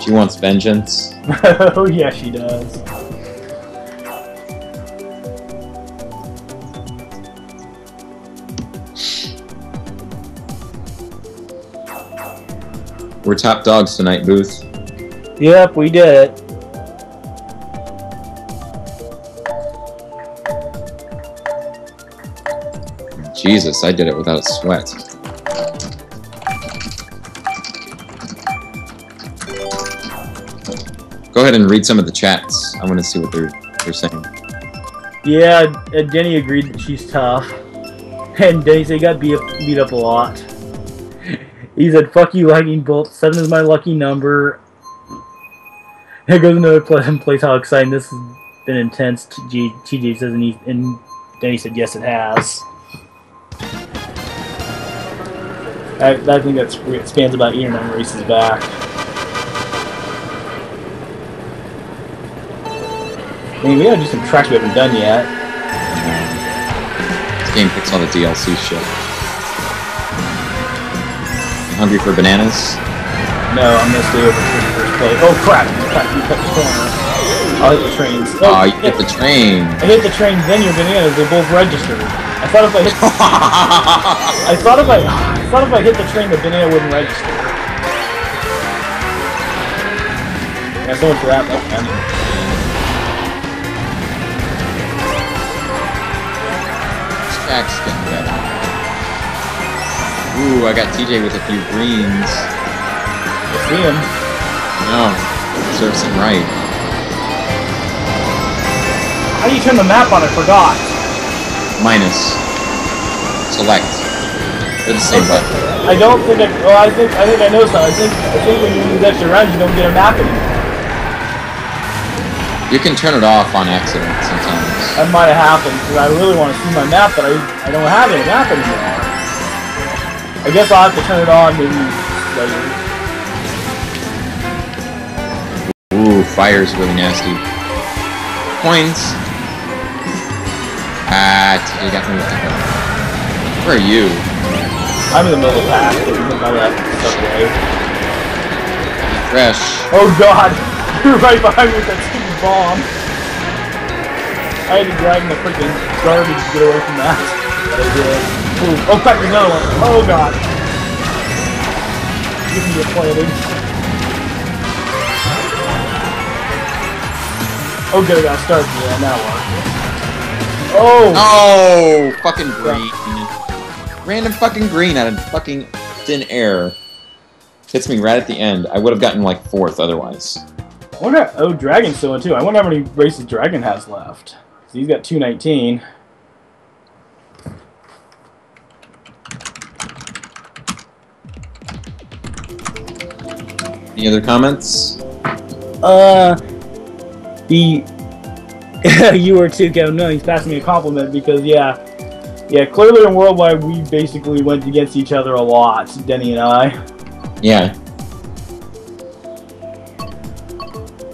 She wants vengeance. oh yeah, she does. We're top dogs tonight, Booth. Yep, we did it. Jesus, I did it without sweat. Go ahead and read some of the chats. I want to see what they're they're saying. Yeah, Denny agreed that she's tough. And Denny said he got beat up, beat up a lot. He said, fuck you, lightning bolt. Seven is my lucky number. There goes another pleasant place. How exciting this has been intense. TJ says, and, he, and Denny said, yes, it has. I, I think that sp- spans about eight or nine races back. I mean, we gotta do some tracks we haven't done yet. This game picks all the DLC shit. You hungry for bananas? No, I'm gonna stay over for the first play. Oh crap! Crap! You cut the corner. I'll hit the trains. Oh, you hit the train. I hit the train, then your bananas. They both registered. I thought if I hit, I thought if I, I thought if I hit the train, the banana wouldn't register. Yeah, so much for that. That's fun. This track's getting better. Ooh, I got TJ with a few greens. I see him. No, serves him right. How do you turn the map on? I forgot. Minus. Select. They're the same button. I don't think I. Well, I think I think I know something. I think I think when you use extra rounds, you don't get a map anymore. You can turn it off on accident sometimes. That might have happened because I really want to see my map, but I I don't have any map anymore. I guess I'll have to turn it on maybe later. Ooh, fire's really nasty. Points. Ah, TJ got me. Where are you? I'm in the middle of the think my left okay. Fresh. Oh god! You're right behind me with that stupid bomb. I had to drag the freaking garbage to get away from that. But I did. Ooh, oh crap, there's another one. Oh god. You can get planted. Oh good, I got started. Yeah, now what? Oh! Oh, fucking green. Random fucking green out of fucking thin air. Hits me right at the end. I would have gotten like fourth otherwise. I wonder. Oh, Dragon's still in too. I wonder how many races Dragon has left. So he's got 219. Any other comments? Uh, the you were too, Kevin. No, he's passing me a compliment because yeah, yeah. Clearly in worldwide, we basically went against each other a lot, Denny and I. Yeah.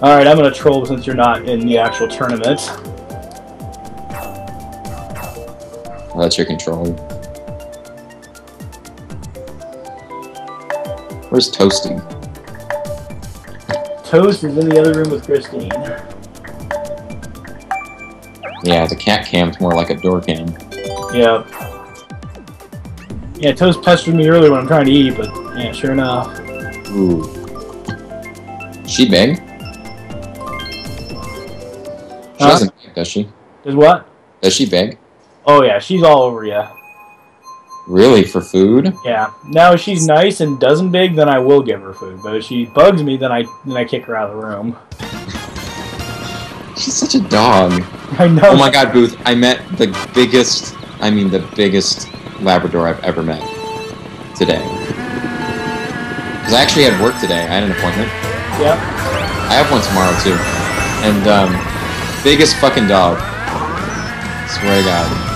All right, I'm gonna troll since you're not in the actual tournament. Well, that's your controller. Where's Toasty? Toast is in the other room with Christine. Yeah, the cat cam's more like a door cam. Yeah. Yeah, Toast pestered me earlier when I'm trying to eat, but yeah, sure enough. Ooh. She big? She Huh? doesn't beg, does she? Does what? Does she big? Oh yeah, she's all over you. Really, for food? Yeah. Now if she's nice and doesn't big, then I will give her food. But if she bugs me, then I then I kick her out of the room. She's such a dog. I know. Oh my god, Booth, I met the biggest, I mean the biggest Labrador I've ever met today. Because I actually had work today. I had an appointment. Yep. I have one tomorrow too. And, um, biggest fucking dog. Swear to God.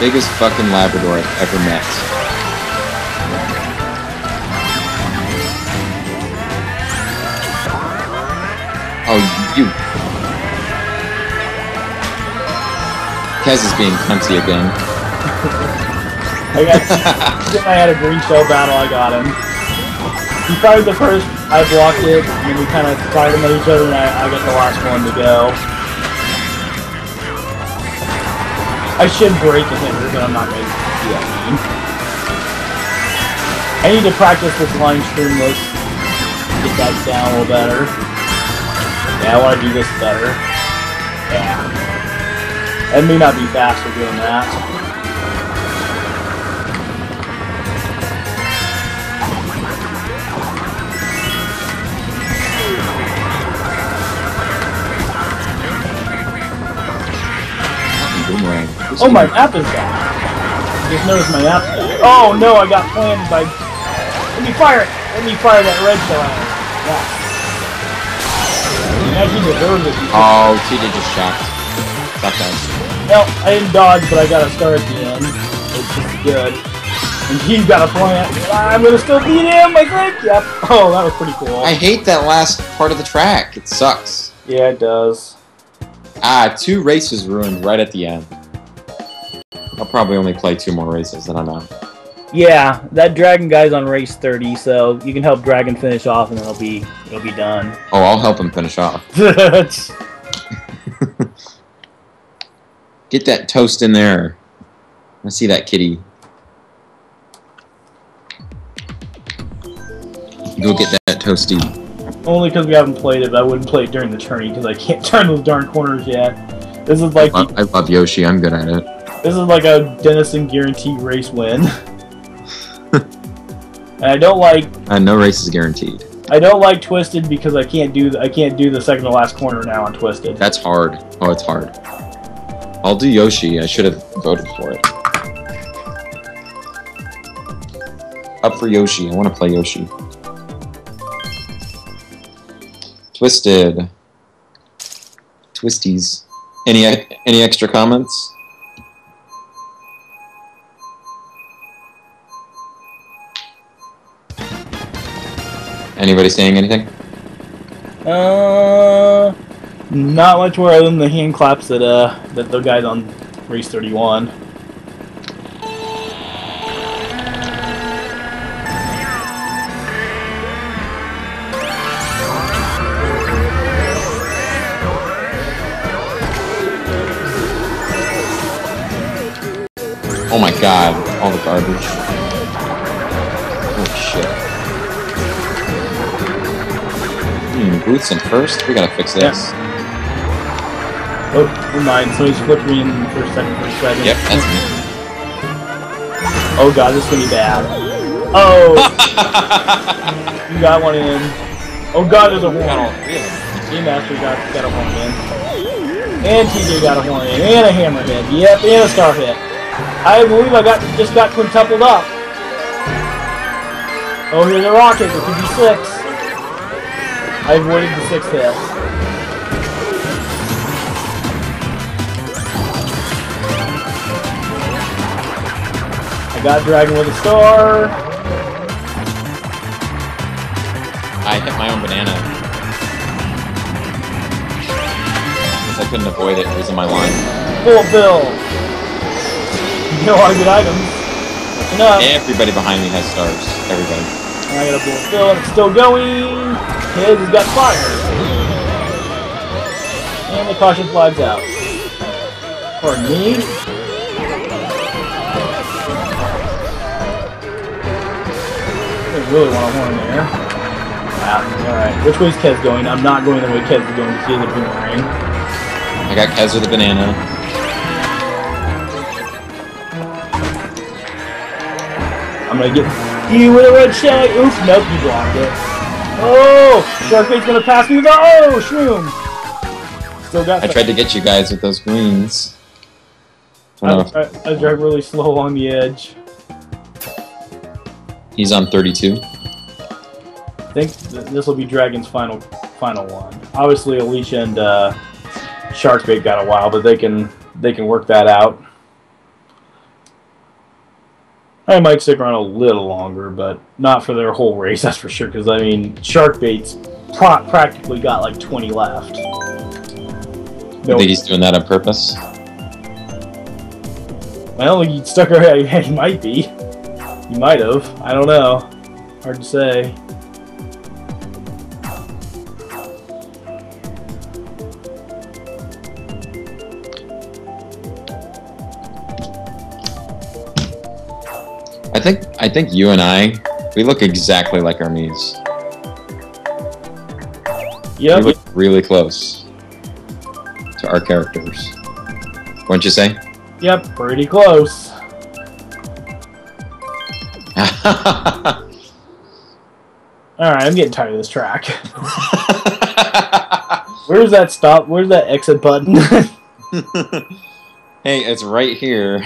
Biggest fucking Labrador I've ever met. Oh, you. Kez is being cunty again. I got. I had a green shell battle. I got him. He fired the first. I blocked it, and we kind of fired them at each other, and I, I got the last one to go. I should break a hitter, but I'm not going to do that mean. I need to practice this line streamless. Get that down a little better. Yeah, I want to do this better. Yeah. That may not be faster doing that. Oh, my one- map is back. Just noticed my map's back. Oh no, I got planned by. Let me fire it. Let me fire that red shell at it. Yeah. Now he deserves it. Oh, TJ just shocked. Fuck that. Well, I didn't dodge, but I got a star at the end. Which is good. And he's got a plant. I'm gonna still beat him, I think. Yep. Oh, that was pretty cool. I hate that last part of the track. It sucks. Yeah, it does. Ah, two races ruined right at the end. I'll probably only play two more races, I don't know. Yeah, that dragon guy's on race 30, so you can help dragon finish off, and then it'll be it'll be done. Oh, I'll help him finish off. Get that toast in there. I see that kitty. Go get that toasty. Only because we haven't played it, but I wouldn't play it during the tourney because I can't turn those darn corners yet. This is like I love, I love Yoshi. I'm good at it. This is like a Denison guaranteed race win. and I don't like Uh, no race is guaranteed. I don't like Twisted because I can't do the, I can't do the second to last corner now on Twisted. That's hard. Oh, it's hard. I'll do Yoshi. I should have voted for it. Up for Yoshi. I want to play Yoshi. Twisted. Twisties. Any any extra comments? Anybody saying anything? Uh, not much more other than the hand claps that uh that the guys on race 31. Oh my god, all the garbage. Booth's in first? We gotta fix this. Oh, never mind. Somebody's flipped me in a second a second. Yep, that's me. Oh god, this is gonna be bad. Oh, you got one in. Oh god, there's a horn. Game Master got got a horn in. And TJ got a horn in. And a hammer hit. Yep, and a star hit. I believe I got just got quintupled up. Oh, here's a rocket. It could be six. I avoided the sixth hit. I got Dragon with a star. I hit my own banana. Because I couldn't avoid it, it was in my line. Full bill. You know, a lot of good items. Enough. Everybody behind me has stars. Everybody. I got a bullet bill and it's still going. His has got fire. And the caution flag's out. For me. I really want a horn there. Wow, alright. Which way's Kez going? I'm not going the way Kez is going to see the boomerang. I got Kez with a banana. I'm gonna get you with a red shag. Oops, nope, you blocked it. Oh, Sharkbait's gonna pass me the oh shroom. Still got. I tried to get you guys with those greens. I I, don't know. if- I, I drive really slow on the edge. He's on 32. I think th- this will be Dragon's final final one. Obviously, Alicia and uh, Sharkbait got a while, but they can they can work that out. I might stick around a little longer, but not for their whole race, that's for sure. Because I mean, Sharkbait's pro- practically got like 20 left. I No, think he's doing that on purpose. I don't think he stuck around. He might be. He might have. I don't know. Hard to say. Think I think you and I, we look exactly like our Mii's. Yep. We look really close to our characters. Wouldn't you say? Yep. Pretty close. All right. I'm getting tired of this track. Where's that stop? Where's that exit button? hey, it's right here.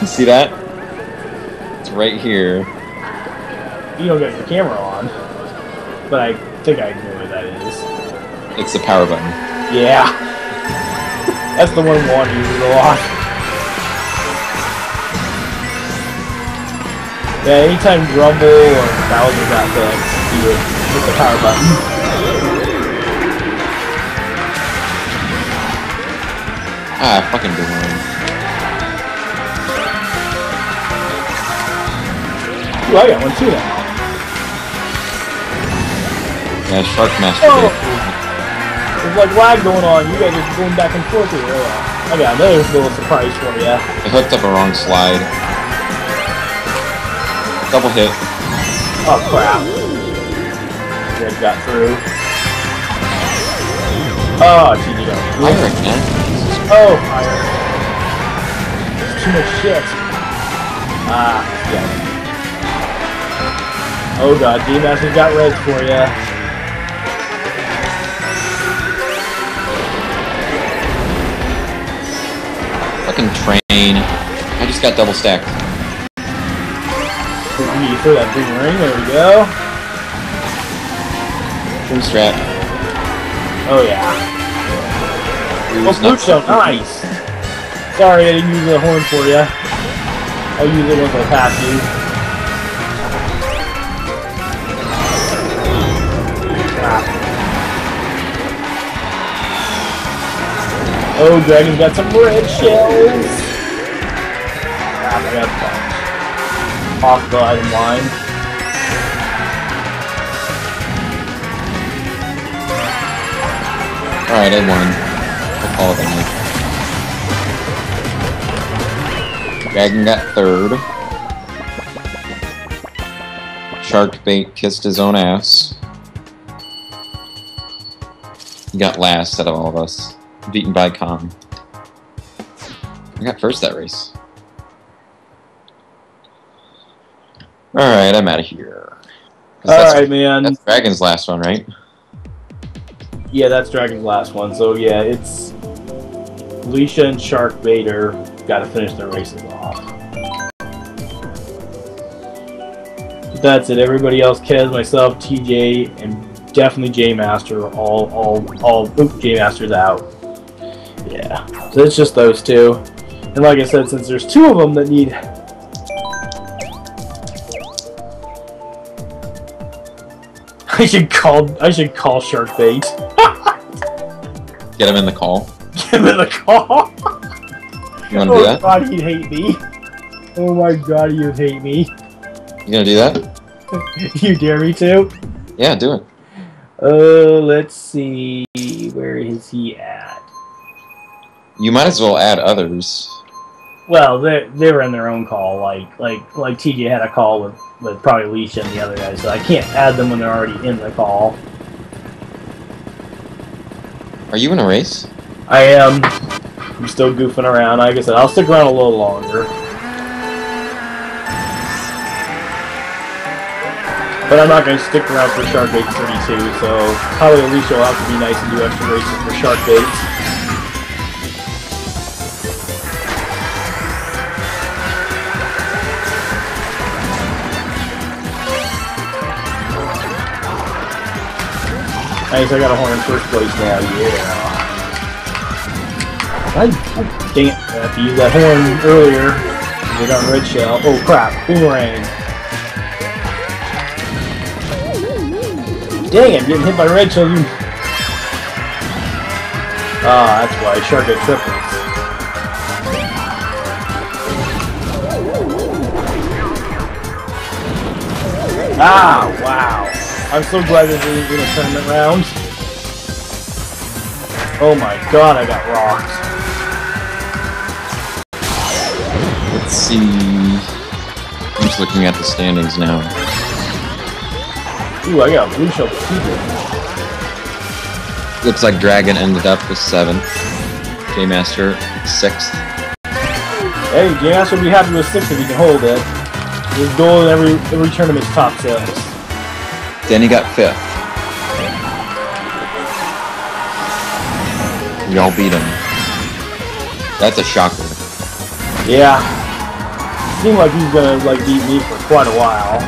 See that? It's right here. you don't get your camera on, but I think I know where that is. It's the power button. Yeah. That's the one Juan uses a lot. Yeah, anytime Grumble or Bowser got fixed, he would hit the power button. Ah, fucking boomerang. Ooh, I got one too now. Yeah, Shark Master. Oh! There's like lag going on. You guys are going back and forth here. Oh, I got another little surprise for you. I hooked up a wrong slide. Double hit. Oh crap. Red got through. Oh, GG. Fire again. Oh, fire. There's too much shit. Ah, yeah. Oh god, D-Master's got reds for ya. Fucking train. I just got double stacked. You throw that big ring, there we go. Boom strap. Oh yeah. Oh, not- nice! Sorry, I didn't use the horn for you. I'll use it once I pass you. Oh, Dragon's got some red shells! Crap, I got. Off the item line. Alright, I won. I'll call it a. Dragon got third. Shark bait kissed his own ass. He got last out of all of us. Beaten by Kong. I got first that race. Alright, I'm out of here. Alright, man. That's Dragon's last one, right? Yeah, that's Dragon's last one. So yeah, it's Alicia and Shark Vader got to finish their races off. But that's it. Everybody else, Kez, myself, TJ, and definitely J Master, all all all oop, J Master's out. Yeah, so it's just those two. And like I said, since there's two of them that need. I should call I should call Shark Bait. Get him in the call. Give him the call. You wanna oh do that? Oh god, he'd hate me. Oh my god, you'd hate me. You gonna do that? you dare me to? Yeah, do it. Uh, let's see. Where is he at? You might as well add others. Well, they they were in their own call. Like like like TJ had a call with with probably Alicia and the other guys, so I can't add them when they're already in the call. Are you in a race? I am. I'm still goofing around. Like I said, I'll stick around a little longer. But I'm not going to stick around for Shark Bait 32, so probably Alicia will have to be nice and do extra races for Shark Baits. Nice, I got a horn in first place now, yeah. I, dang it, I have to use that horn earlier. We got red shell. Oh crap, boomerang. Dang it, I'm getting hit by red shell. You... Ah, that's why shark get triplets. Ah, wow. I'm so glad this isn't a tournament round. Oh my god, I got rocked. Let's see. I'm just looking at the standings now. Ooh, I got blue shell people. Looks like Dragon ended up with seventh. Game Master sixth. Hey, J-Master will be happy with six if he can hold it. His goal in every every tournament is top six. Danny got fifth. We all beat him. That's a shocker. Yeah. Seemed like he's gonna like beat me for quite a while.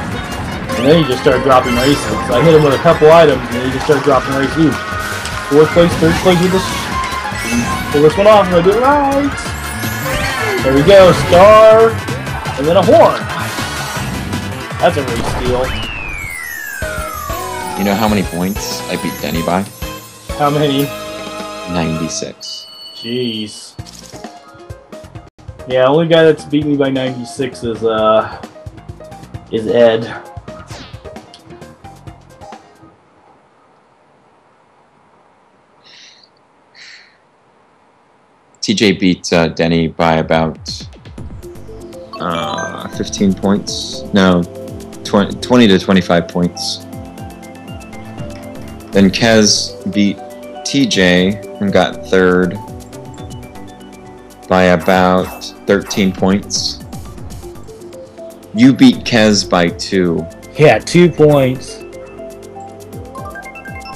And then he just started dropping races. I hit him with a couple items and then he just started dropping races. Fourth place, third place with this. Pull this one off and I do it right. There we go, star, and then a horn. That's a race steal. You know how many points I beat Denny by? How many? 96. Jeez. Yeah, only guy that's beat me by 96 is, uh, is Ed. TJ beat uh, Denny by about uh, 15 points. No, 20, 20 to 25 points. Then Kez beat TJ and got third by about 13 points. You beat Kez by two. Yeah, two points.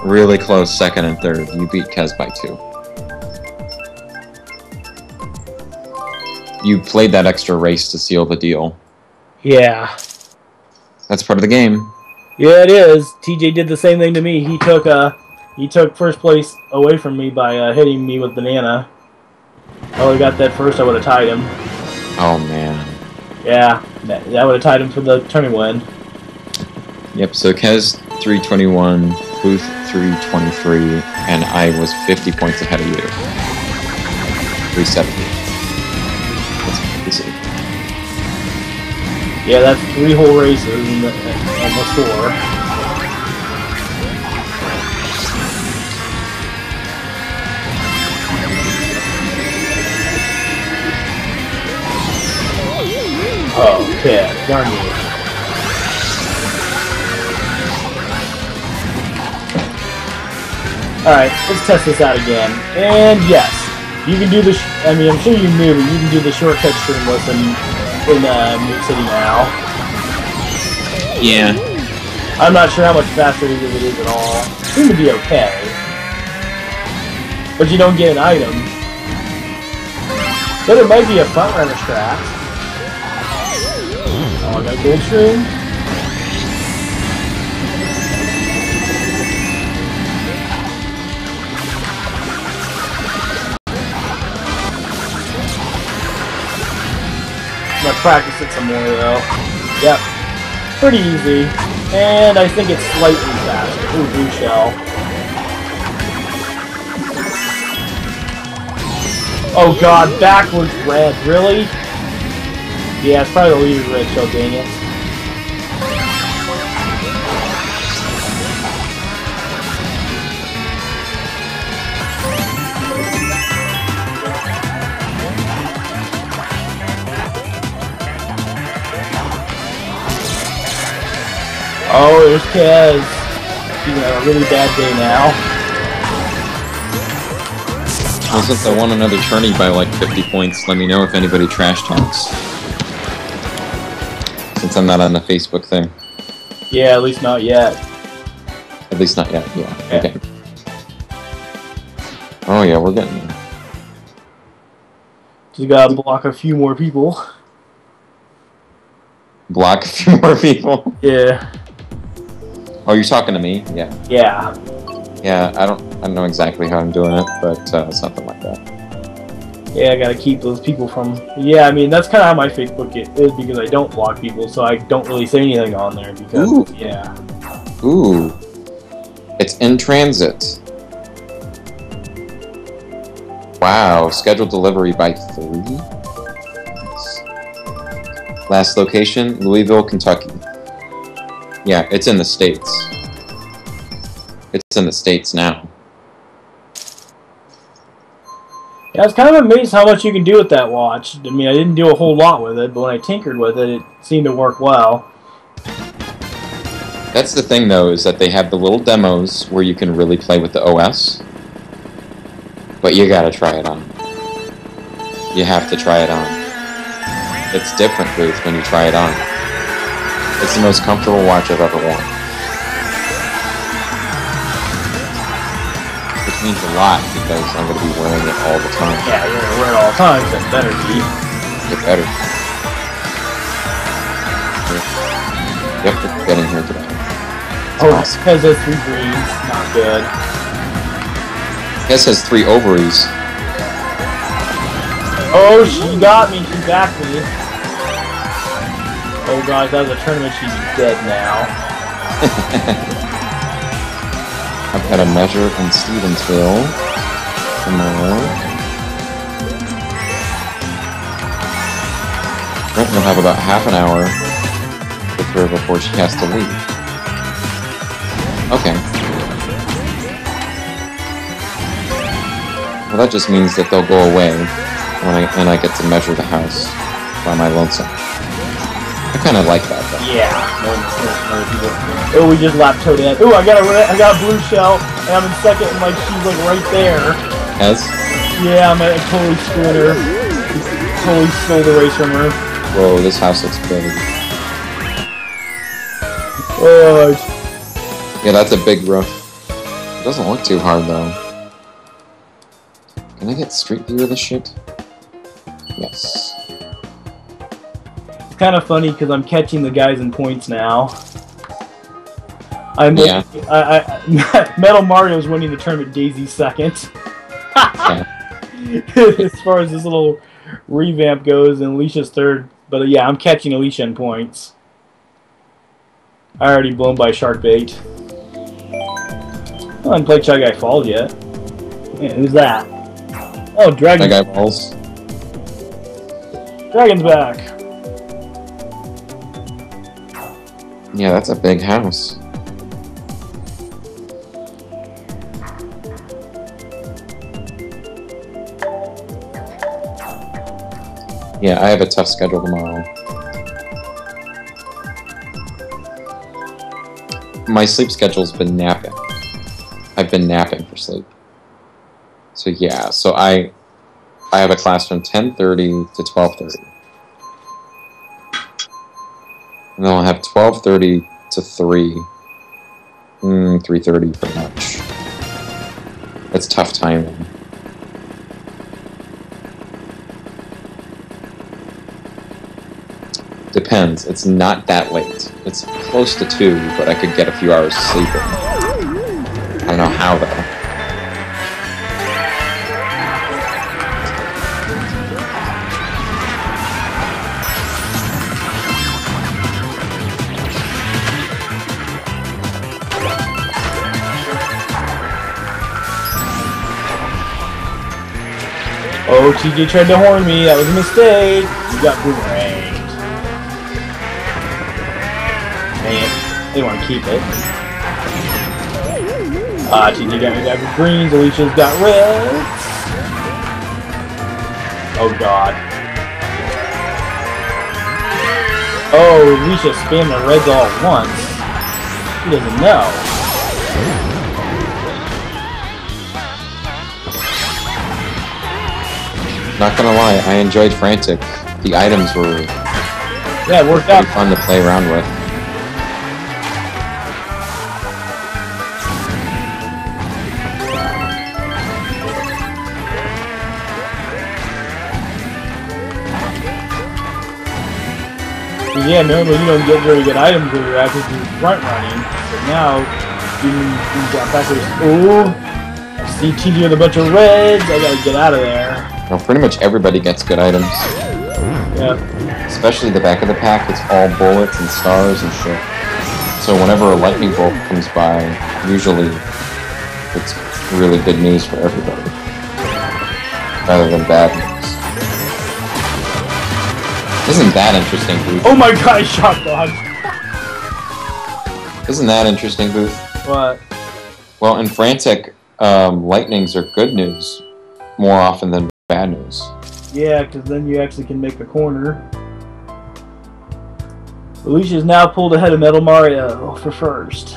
Really close second and third. You beat Kez by two. You played that extra race to seal the deal. Yeah. That's part of the game. Yeah, it is. TJ did the same thing to me. He took uh, he took first place away from me by uh, hitting me with banana. I would got that first. I would have tied him. Oh man. Yeah, that, that would have tied him for the turning win. Yep. So Kez 321, Booth 323, and I was 50 points ahead of you. 370. That's crazy. Yeah, that's three whole races and the, almost. Oh, darn you. Alright, let's test this out again. And yes, you can do the, I mean, I'm sure you knew, but you can do the shortcut streamless in, in uh, Moon City now. Yeah. I'm not sure how much faster it is at all. Seems to be okay. But you don't get an item. But it might be a front runner strat. Oh, I got gold shroom. I'm gonna practice it some more though. Yep. Pretty easy. And I think it's slightly faster. Ooh, blue shell. Oh god, backwards red, really? Yeah, it's probably the leader red shell, dang it. Oh, there's Kez. He's having a really bad day now. Well, since I won another tourney by like 50 points, let me know if anybody trash talks. Since I'm not on the Facebook thing. Yeah, at least not yet. At least not yet, yeah. Yeah. Okay. Oh yeah, we're getting there. Just gotta block a few more people. Block a few more people. Yeah. Oh, you're talking to me? Yeah. Yeah. Yeah, I don't I don't know exactly how I'm doing it, but uh, something like that. Yeah, I gotta keep those people from. Yeah, I mean, that's kind of how my Facebook is because I don't block people, so I don't really say anything on there because, Ooh. yeah. Ooh. It's in transit. Wow, scheduled delivery by three? Last location, Louisville, Kentucky. Yeah, it's in the States. It's in the States now. Yeah, I was kind of amazed how much you can do with that watch. I mean, I didn't do a whole lot with it, but when I tinkered with it, it seemed to work well. That's the thing, though, is that they have the little demos where you can really play with the OS. But you gotta try it on. You have to try it on. It's different, Booth, when you try it on. It's the most comfortable watch I've ever worn. Which means a lot, because I'm gonna be wearing it all the time. Yeah, you're gonna wear it all the time, it better be. Get better. Yep, it's getting here today. It's Oh, awesome. because there's three greens, not good. Guess has three ovaries. Oh, she got me. She backed me. Oh gosh, that was a tournament. She'd be dead now. I've got a measure in Stevensville tomorrow. Right, we'll have about half an hour with her before she has to leave. Okay. Well, that just means that they'll go away when I and I get to measure the house by my lonesome. I kind of like that though. Yeah. Oh, we just lapped Toadette. Oh, I got a red, I got a blue shell, and I'm in second, and like she's like right there. As Yeah, I'm at totally screwed her. Totally stole the race from her. whoa, this house looks big. Oh, Yeah, that's a big roof. It doesn't look too hard though. Can I get street view of this shit? Yes. It's kind of funny because I'm catching the guys in points now. I'm Yeah. I, I, Metal Mario's winning the tournament. Daisy second. as far as this little revamp goes, and Alicia's third. But uh, yeah, I'm catching Alicia in points. I already blown by shark bait. I haven't played Shy Guy Falls yet. Yeah, who's that? Oh, Dragon. guy balls. Dragon's back. Yeah, that's a big house. Yeah, I have a tough schedule tomorrow. My sleep schedule's been napping. I've been napping for sleep. So yeah, so I I have a class from 10:30 to 12:30. And then I'll have 12.30 to 3. Mm, 3.30 for lunch. That's tough timing. Depends. It's not that late. It's close to 2, but I could get a few hours of sleep in. TJ tried to horn me. That was a mistake. You got boomeranged. It. They want to keep it. Ah, TJ got me back with greens. Alicia's got reds. Oh, God. Oh, Alicia spammed the reds all at once. He doesn't know. Not gonna lie, I enjoyed Frantic. The items were Yeah, it worked out. fun to play around with. Yeah, normally you don't get very good items when you're actually front running, but now you, you got backwards. Ooh, I see TJ with a bunch of reds. I gotta get out of there. Well, pretty much everybody gets good items. Yeah, Especially the back of the pack, it's all bullets and stars and shit. So whenever a lightning bolt comes by, usually it's really good news for everybody. Rather than bad news. Isn't that interesting, Booth? Oh my god, shot dog. Isn't that interesting, Booth? What? Well, in Frantic, um, lightnings are good news more often than bad news. Yeah, because then you actually can make a corner. Alicia's now pulled ahead of Metal Mario for first.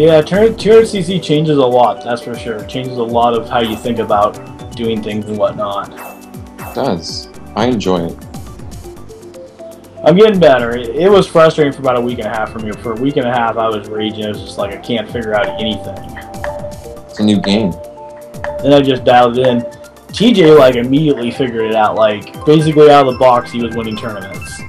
Yeah, 200cc changes a lot, that's for sure. Changes a lot of how you think about doing things and whatnot. It does. I enjoy it. I'm getting better. It, it was frustrating for about a week and a half for me. For a week and a half, I was raging. I was just like, I can't figure out anything. It's a new game. Then I just dialed in. TJ like immediately figured it out. Like basically out of the box, he was winning tournaments.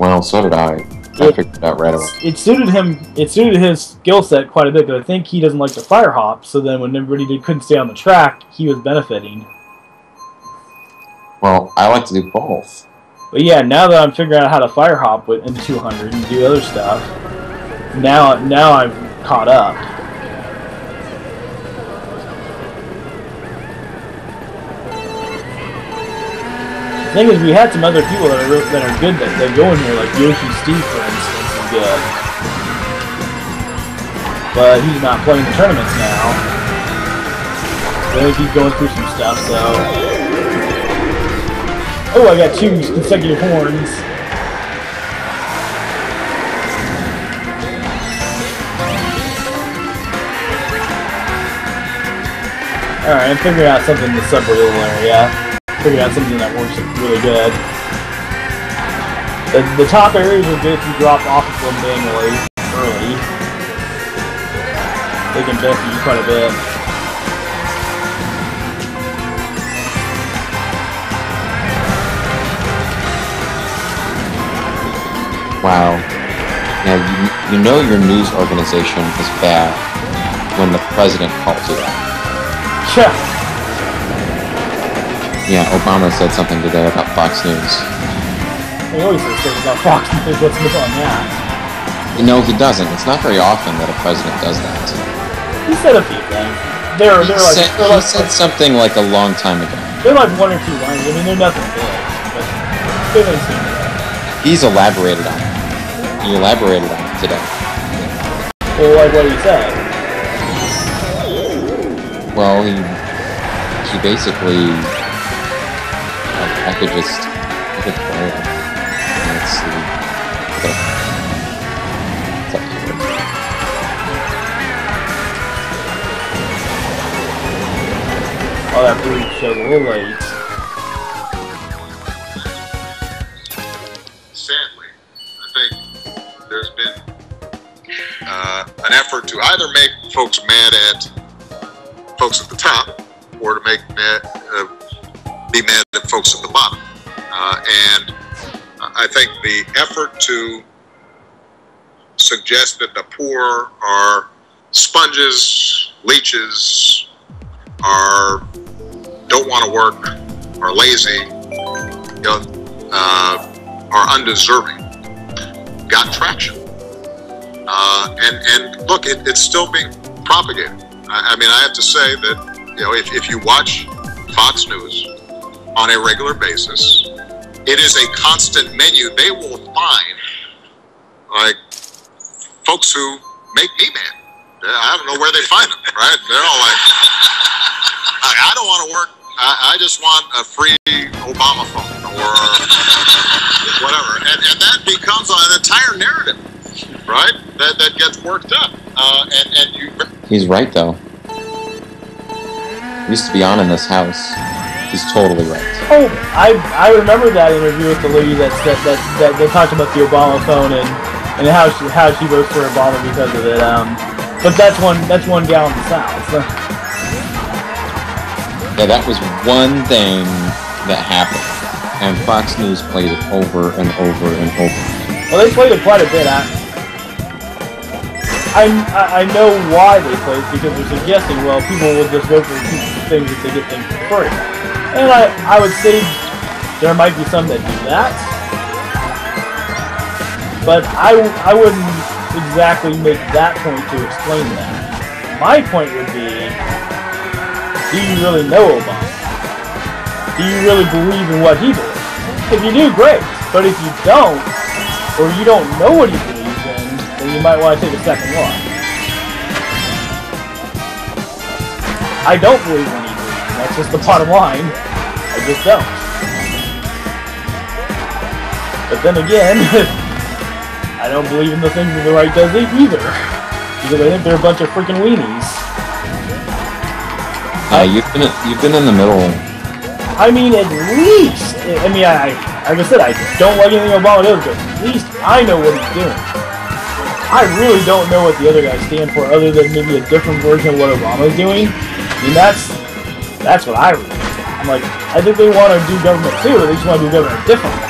Well, so did I. I It- figured it out right away. It suited him. It suited his skill set quite a bit. But I think he doesn't like to fire hop. So then when everybody did, couldn't stay on the track, he was benefiting. Well, I like to do both. But yeah, now that I'm figuring out how to fire hop with in 200 and do other stuff, now now I've caught up. Thing is, we had some other people that are that are good that, that go in here, like Yoshi Steve, for instance, is good. Uh, but he's not playing the tournaments now. Think he's going through some stuff, so. Oh, I got two consecutive horns. Alright, I'm figuring out something in the subway area. Figuring out something that works really good. The, the top areas are good if you drop off of them manually early. They can benefit you quite a bit. Wow. Now, you, you know your news organization is bad when the president calls it out. Check. Yeah, Obama said something today about Fox News. He always says things about Fox News. Let's move on that. No, he doesn't. It's not very often that a president does that. He said a few things. They're He, they're like said, they're he like, said something like a long time ago. they're like one or two lines. I mean, they're nothing big, but they don't seem big. He's elaborated on it. He elaborated on it today. Well, like what he said. Well, he he basically I, I could just I could play it. Let's see. Okay. It's up here. Oh, that blue show's a little late. sadly, I think there's been uh, an effort to either make folks mad at folks at the top or to make mad, uh, be mad at folks at the bottom. Uh, and I think the effort to suggest that the poor are sponges, leeches, are don't want to work, are lazy, you know, uh, are undeserving got traction. Uh, and and look, it, it's still being propagated. I, I mean, I have to say that you know if, if you watch Fox News on a regular basis, it is a constant menu. They will find like folks who make me mad. I don't know where they find them. Right? They're all like, I, I don't want to work. I, I just want a free Obama phone or whatever. And, and that becomes an entire narrative, right? That, that gets worked up. Uh, and, and you, He's right though. Used to be on in this house. He's totally right. Oh, I I remember that interview with the lady that that that, that they talked about the Obama phone and and how she how she votes for Obama because of it. Um, but that's one that's one gal in the South. Yeah, that was one thing that happened. And Fox News played it over and over and over. Well, they played it quite a bit. I, I, I know why they play it because they're suggesting, well, people will just vote for things if they get things for free. And I, I would say there might be some that do that. But I, I wouldn't exactly make that point to explain that. My point would be, do you really know Obama? Do you really believe in what he believes? If you do, great. But if you don't, or you don't know what he believes in, then you might want to take a second look. I don't believe in That's just the bottom line. I just don't. But then again, I don't believe in the things that the right does either. Because I think they're a bunch of freaking weenies. Uh, you've been you've been in the middle. I mean, at least, I mean, I, like I said, I don't like anything Obama does, but at least I know what he's doing. I really don't know what the other guys stand for, other than maybe a different version of what Obama's doing. I mean, that's That's what I really. I'm like, I think they want to do government too, they just want to do government differently.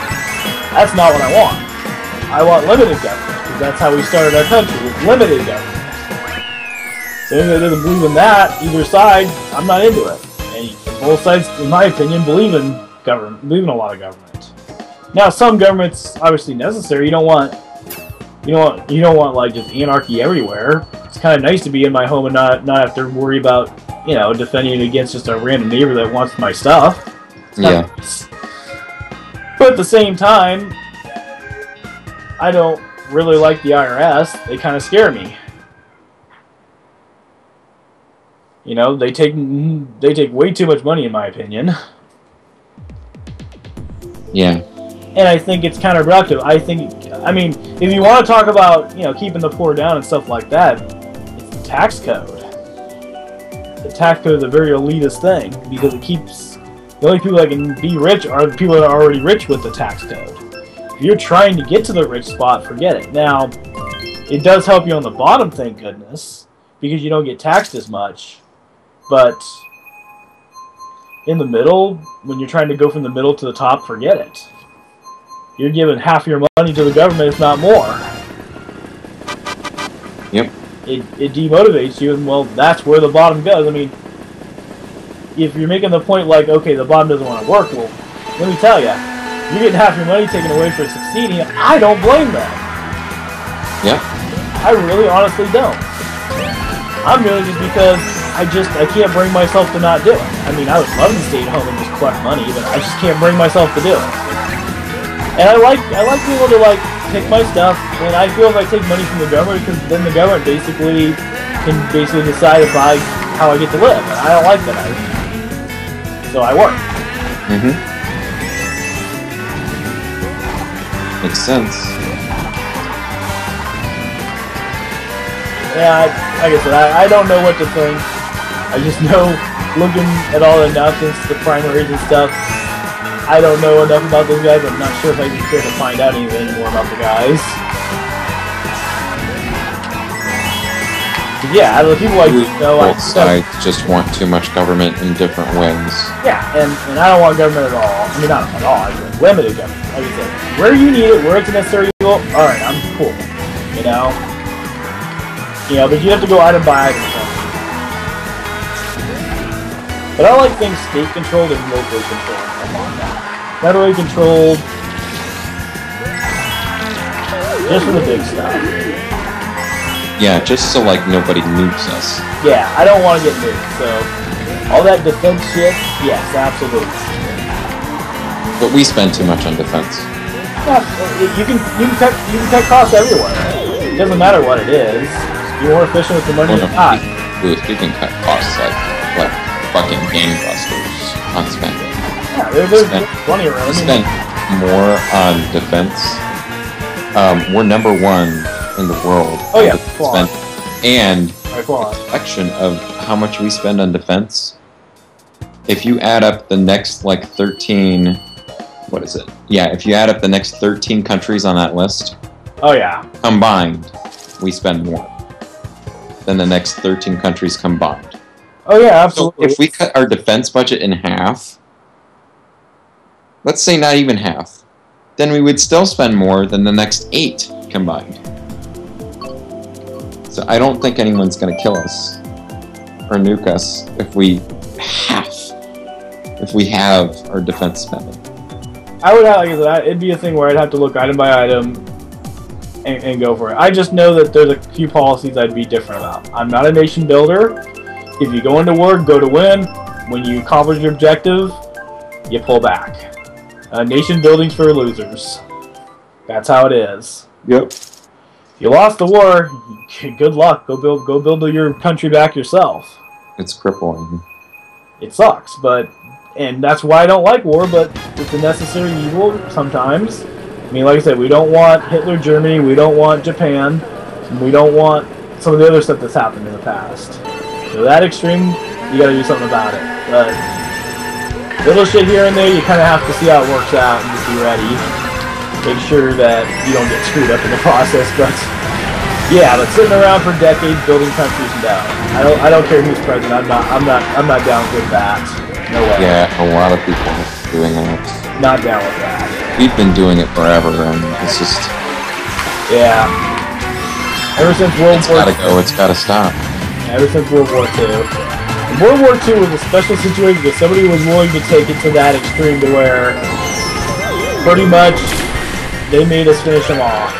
That's not what I want. I want limited government, because that's how we started our country, with limited government. So anybody that doesn't believe in that, either side, I'm not into it. And both sides, in my opinion, believe in government, believe in a lot of government. Now, some government's obviously necessary. You don't want, you don't want, you don't want like just anarchy everywhere. It's kind of nice to be in my home and not not have to worry about, you know, defending against just a random neighbor that wants my stuff. Yeah. But at the same time, I don't really like the IRS. They kind of scare me. You know, they take they take way too much money, in my opinion. Yeah. and I think it's counterproductive. I think, I mean, if you want to talk about, you know, keeping the poor down and stuff like that, it's the tax code. The tax code is a very elitist thing because it keeps the only people that can be rich are the people that are already rich with the tax code. If you're trying to get to the rich spot, forget it. Now, it does help you on the bottom, thank goodness, because you don't get taxed as much, but in the middle, when you're trying to go from the middle to the top, forget it. You're giving half your money to the government, if not more. It, it demotivates you, and well, that's where the bottom goes. I mean, if you're making the point like, okay, the bottom doesn't want to work, well, let me tell you, you're getting half your money taken away for succeeding. I don't blame them. Yeah. I really honestly don't. I'm really just because I just I can't bring myself to not do it. I mean, I would love to stay at home and just collect money, but I just can't bring myself to do it. And I like I like people to like pick my stuff, and I feel if I take money from the government, because then the government basically can basically decide if I how I get to live, and I don't like that. I, so I work. Mm-hmm. Makes sense. Yeah, I, like I said, I, I don't know what to think. I just know, looking at all the announcements, the primaries and stuff, I don't know enough about those guys. I'm not sure if I can care to find out anything more about the guys. But yeah, out of the people I do know, I, Both sides just want too much government in different ways. yeah, and, and I don't want government at all. I mean, not at all. I mean, limited government. Like I said, where you need it, where it's necessary evil, all right, I'm cool. You know, you know, but you have to go item by item. But I like things state controlled and locally controlled. Federally controlled, just for the big stuff. Yeah, just so like nobody nukes us. Yeah, I don't want to get nuked. So all that defense shit, yes, absolutely. But we spend too much on defense. Yeah, you can you can cut you can cut costs everywhere. It doesn't matter what it is. You're more efficient with the money Well, you no, got. we, we can cut costs like like fucking gangbusters on spending. Yeah, there, there's spend- plenty around. Spend more on defense. Um, we're number one in the world. Oh, yeah, defense. And reflection of how much we spend on defense. If you add up the next like 13, what is it? Yeah, if you add up the next 13 countries on that list Oh yeah. combined, we spend more than the next 13 countries combined. Oh yeah, So absolutely. if we cut our defense budget in half, let's say not even half, then we would still spend more than the next eight combined. So I don't think anyone's going to kill us or nuke us if we half, if we have our defense spending. I would have like I said, it'd be a thing where I'd have to look item by item and, and go for it. I just know that there's a few policies I'd be different about. I'm not a nation builder. If you go into war, go to win. When you accomplish your objective, you pull back. Uh, nation building's for losers. That's how it is. Yep. If you lost the war, good luck. Go build, go build your country back yourself. It's crippling. It sucks, but and that's why I don't like war. But it's a necessary evil sometimes. I mean, like I said, we don't want Hitler Germany, we don't want Japan, and we don't want some of the other stuff that's happened in the past. So that extreme, you got to do something about it. But little shit here and there, you kind of have to see how it works out and just be ready. Make sure that you don't get screwed up in the process, but. Yeah, but sitting around for decades building countries, no. I don't. I don't care who's president. I'm not. I'm not. I'm not down with that. No way. Yeah, a lot of people are doing that. Not down with that. We've been doing it forever, and it's just Yeah. Ever since World it's War gotta go. It's gotta stop. ever since World War II. World War II was a special situation because somebody was willing to take it to that extreme to where pretty much they made us finish them off.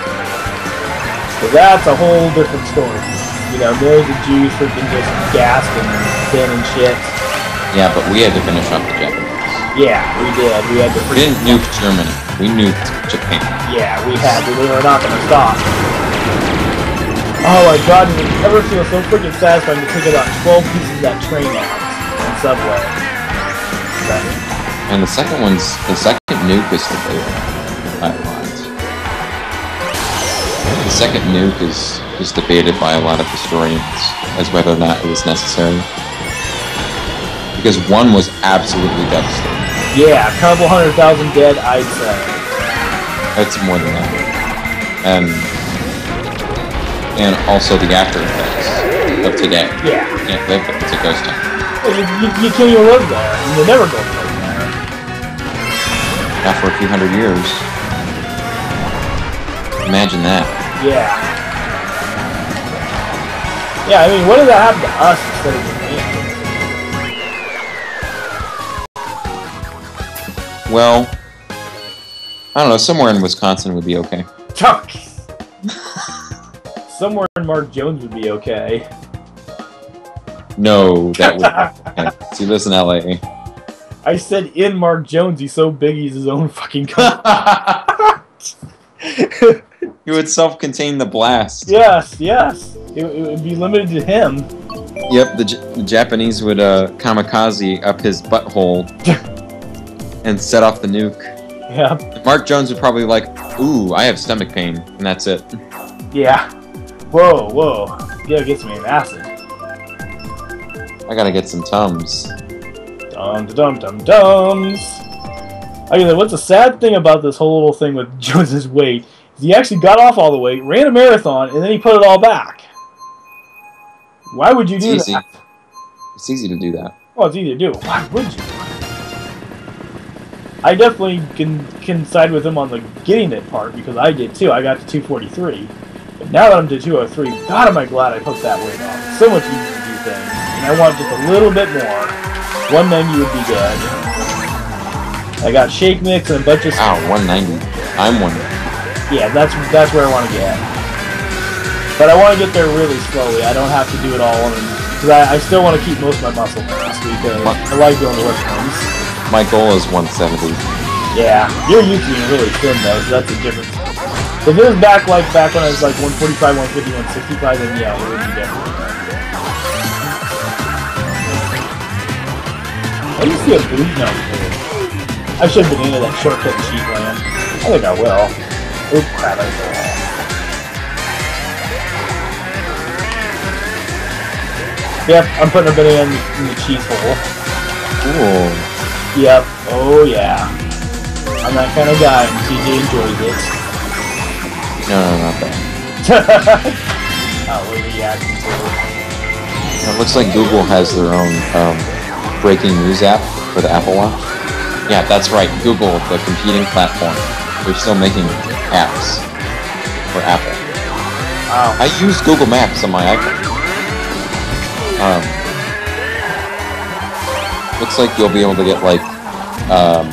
So that's a whole different story. You know, millions of Jews freaking just gassed and thin and shit. Yeah, but we had to finish off the Japanese. Yeah, we did. We had to We didn't nuke Germany. We nuked Japan. Yeah, we had to. We were not going to stop. Oh my god, it ever feel so freaking satisfying to take about 12 pieces of that train out on Subway? But, And the second one's the second nuke is the favorite pipelines. The second nuke is is debated by a lot of historians as whether or not it was necessary. Because one was absolutely devastating. yeah, a couple hundred thousand dead, I'd say. It's more than that. And and also the after effects of today. Yeah. You can't live there. It's a ghost town. You, you, you can't even live there. You'll never go there. After a few hundred years. Imagine that. Yeah. Yeah, I mean, what does that happen to us instead of Japan? Well, I don't know. Somewhere in Wisconsin would be okay. Chuck! Somewhere in Mark Jones would be okay. No, that would. See, lives in L.A. I said in Mark Jones, he's so big he's his own fucking. You would self-contain the blast. yes, yes. It, it would be limited to him. Yep, the, J- the Japanese would uh, kamikaze up his butthole and set off the nuke. Yeah, Mark Jones would probably be like, "Ooh, I have stomach pain," and that's it. yeah. Whoa, whoa. You gotta get some acid. I gotta get some tums. Dum dum dum dums. Okay, what's the sad thing about this whole little thing with Jones's weight is he actually got off all the weight, ran a marathon, and then he put it all back. Why would you It's do easy. that? It's easy to do that. Well, it's easy to do. Why would you? I definitely can can side with him on the getting it part because I did too. I got to 243. Now that I'm to 203, God, am I glad I hooked that weight off. It's so much easier to do things. And I want just a little bit more. 190 would be good. I got shake mix and a bunch of. Wow, 190. I'm one. Yeah, that's that's where I want to get. But I want to get there really slowly. I don't have to do it all because I, I still want to keep most of my muscle mass because I like doing the ones. My goal is 170. Yeah, you're used to being really thin though, so that's a difference. If it was back like back when I was like 145, 150, 165, then yeah, it would be different. I used to a blue no, I should have been into that shortcut cheat land. I think I will. Oh crap, I will. Yep, I'm putting a banana in the, in the cheese hole. Cool. Yep. Oh yeah. I'm that kind of guy, and TJ enjoys it. No, no, not that. oh, what are you acting for? It looks like Google has their own um, breaking news app for the Apple Watch. Yeah, that's right. Google, the competing platform. They're still making apps for Apple. I use Google Maps on my iPhone. Um, looks like you'll be able to get like um,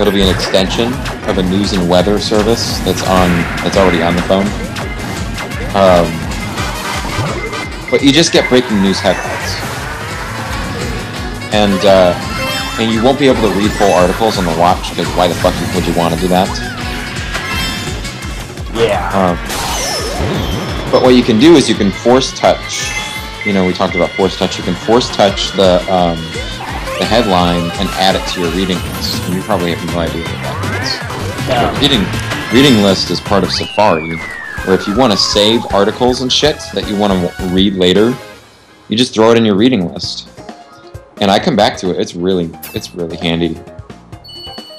it'll be an extension of a news and weather service that's on that's already on the phone. Um, but you just get breaking news headlines, and uh, and you won't be able to read full articles on the watch because why the fuck would you want to do that? Yeah. Um, but what you can do is you can force touch. You know, we talked about force touch. You can force touch the um, the headline and add it to your reading list. And you probably have no idea what that Yeah. means. Reading reading list is part of Safari, where if you want to save articles and shit that you want to read later, you just throw it in your reading list. And I come back to it. It's really it's really handy.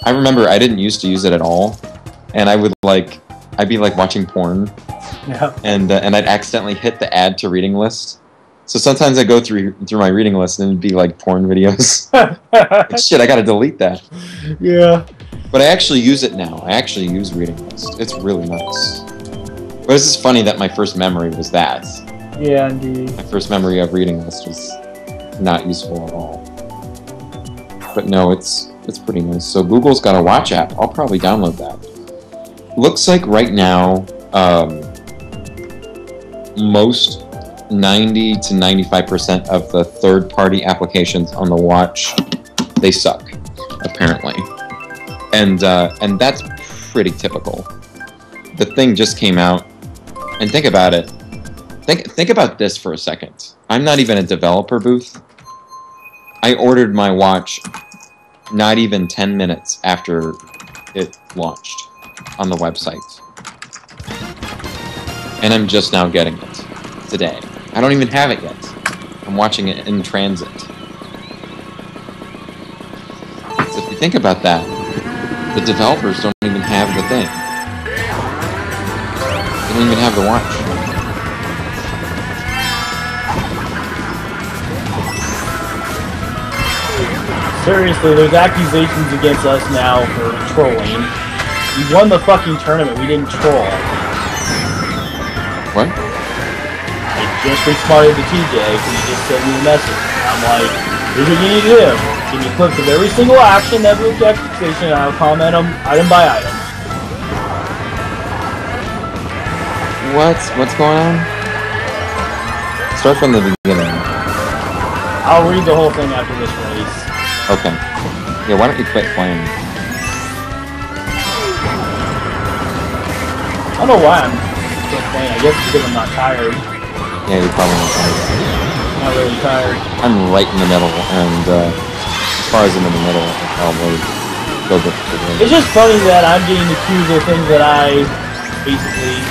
I remember I didn't used to use it at all, and I would like I'd be like watching porn Yeah. and uh, and I'd accidentally hit the add to reading list. So sometimes I go through through my reading list and it'd be like porn videos. Like, Shit, I gotta delete that. yeah. But I actually use it now. I actually use reading list. It's really nice. But it's just funny that my first memory was that. Yeah, indeed. My first memory of reading list was not useful at all. But no, it's it's pretty nice. So Google's got a watch app. I'll probably download that. Looks like right now, um, most 90 to 95% of the third-party applications on the watch, they suck, apparently. And uh, and that's pretty typical. The thing just came out, and think about it. Think think about this for a second. I'm not even a developer booth. I ordered my watch not even 10 minutes after it launched on the website. And I'm just now getting it today. I don't even have it yet. I'm watching it in transit. So if you think about that, the developers don't even have the thing. They don't even have the watch. Seriously, there's accusations against us now for trolling. We won the fucking tournament. We didn't troll. What? I just responded to TJ because he just sent me a message. I'm like, here's what you need to do. Give me clips of every single action that the accusation, and I'll comment them item by item. What's what's going on? Start from the beginning. I'll read the whole thing after this race. Okay. Yeah, why don't you quit playing? I don't know why I'm still playing. I guess because I'm not tired. Yeah, you're probably not tired. Not really tired. I'm right in the middle, and uh, as far as I'm in the middle, I'll probably go the. It's just funny that I'm getting accused of things that I basically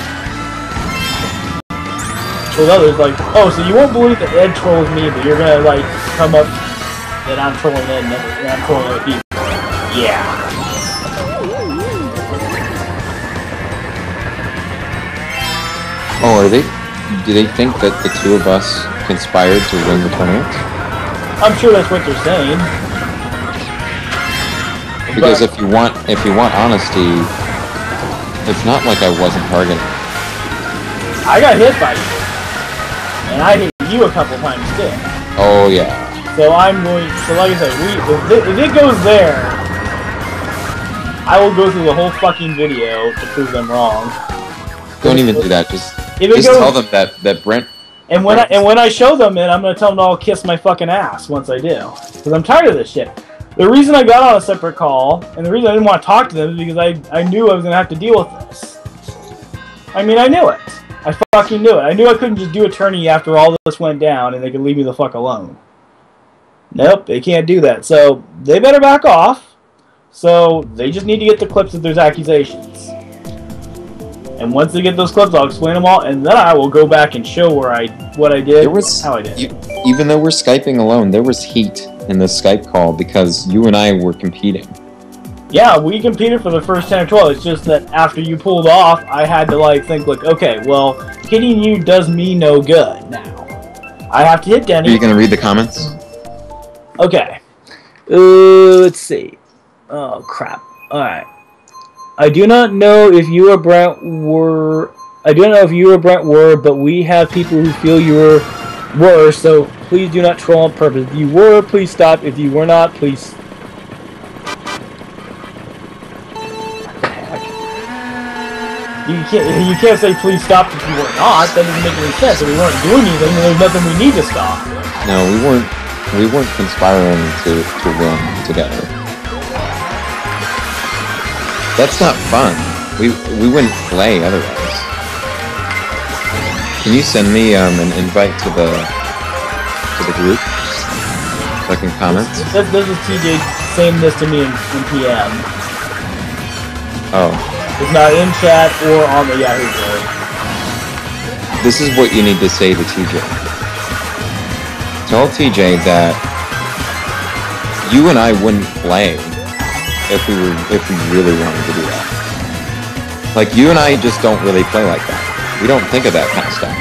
told others. Like, oh, so you won't believe that Ed trolls me, but you're gonna like come up that I'm trolling Ed and I'm trolling other people. Yeah. Oh, are they? Do they think that the two of us conspired to win the tournament? I'm sure that's what they're saying. Because But- if you want, if you want honesty, it's not like I wasn't targeting. I got hit by you, and I hit you a couple times too. Oh yeah. So I'm going. So like I said, we if it, if it goes there, I will go through the whole fucking video to prove them wrong. Don't even do that. Just If just goes, tell them that that Brent. and when I and when I show them it, I'm gonna tell them to all kiss my fucking ass once I do, because I'm tired of this shit. The reason I got on a separate call, and the reason I didn't want to talk to them, is because I I knew I was gonna have to deal with this. I mean, I knew it. I fucking knew it. I knew I couldn't just do attorney after all this went down, and they could leave me the fuck alone. Nope, they can't do that. So they better back off. So they just need to get the clips if there's accusations. And once they get those clips, I'll explain them all, and then I will go back and show where I what I did, There was how I did. you, even though we're skyping alone, there was heat in the Skype call because you and I were competing. Yeah, we competed for the first 10 or 12. It's just that after you pulled off, I had to like think like, okay, well, hitting you does me no good now. I have to hit Danny. Are you gonna read the comments? Okay. Uh, let's see. Oh crap. All right. I do not know if you or Brent were. I do not know if you or Brent were, but we have people who feel you were were. So please do not troll on purpose. If you were, please stop. If you were not, please. You can't. You can't say please stop if you were not. That doesn't make any sense. If we weren't doing anything, there's nothing we need to stop. No, we weren't. We weren't conspiring to to win together. That's not fun. We we wouldn't play otherwise. Can you send me um, an invite to the to the group so I can comment? This, this is TJ saying this to me in, in PM. Oh, It's not in chat or on the Yahoo board. this is what you need to say to TJ. Tell TJ that you and I wouldn't play if we were if we really wanted to do that. Like you and I just don't really play like that. We don't think of that kind of stuff.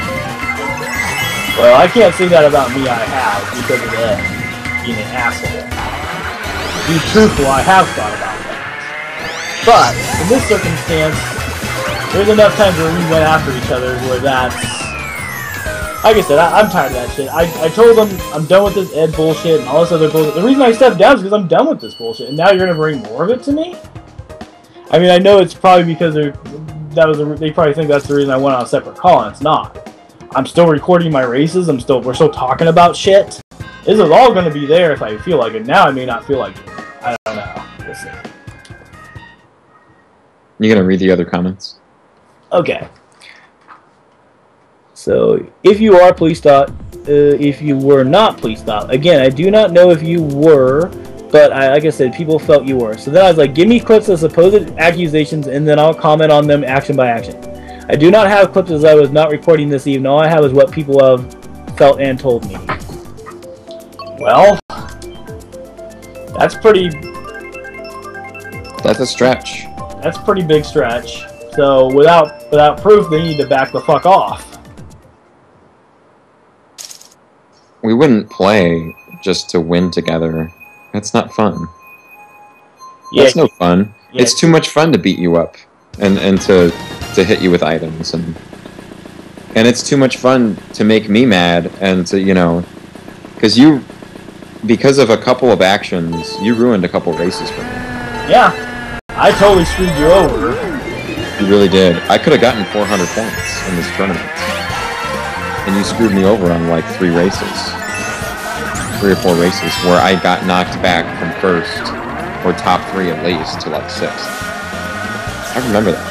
Well, I can't say that about me. I have because of Ed being an asshole. To be truthful, I have thought about that. But in this circumstance, there's enough times where we went after each other where that's. Like I said, I, I'm tired of that shit. I, I told them I'm done with this Ed bullshit and all this other bullshit. The reason I stepped down is because I'm done with this bullshit, and now you're gonna bring more of it to me. I mean, I know it's probably because they're that was a, they probably think that's the reason I went on a separate call, and it's not. I'm still recording my races. I'm still we're still talking about shit. This is all going to be there if I feel like it. Now I may not feel like it. I don't know. We'll see. You gonna read the other comments? Okay. So, if you are, please stop. Uh, if you were not, please stop. Again, I do not know if you were, but I, like I said, people felt you were. So then I was like, give me clips of supposed accusations, and then I'll comment on them action by action. I do not have clips as I was not recording this evening. All I have is what people have felt and told me. Well, that's pretty. That's a stretch. That's a pretty big stretch. So without without proof, they need to back the fuck off. We wouldn't play just to win together. That's not fun. Yeah, That's no fun. yeah. It's too much fun to beat you up and and to to hit you with items and and it's too much fun to make me mad and to you know because you because of a couple of actions you ruined a couple races for me. yeah. I totally screwed you over. You really did. I could have gotten 400 points in this tournament. And you screwed me over on like three races. Three or four races where I got knocked back from first, or top three at least, to like sixth. I remember that.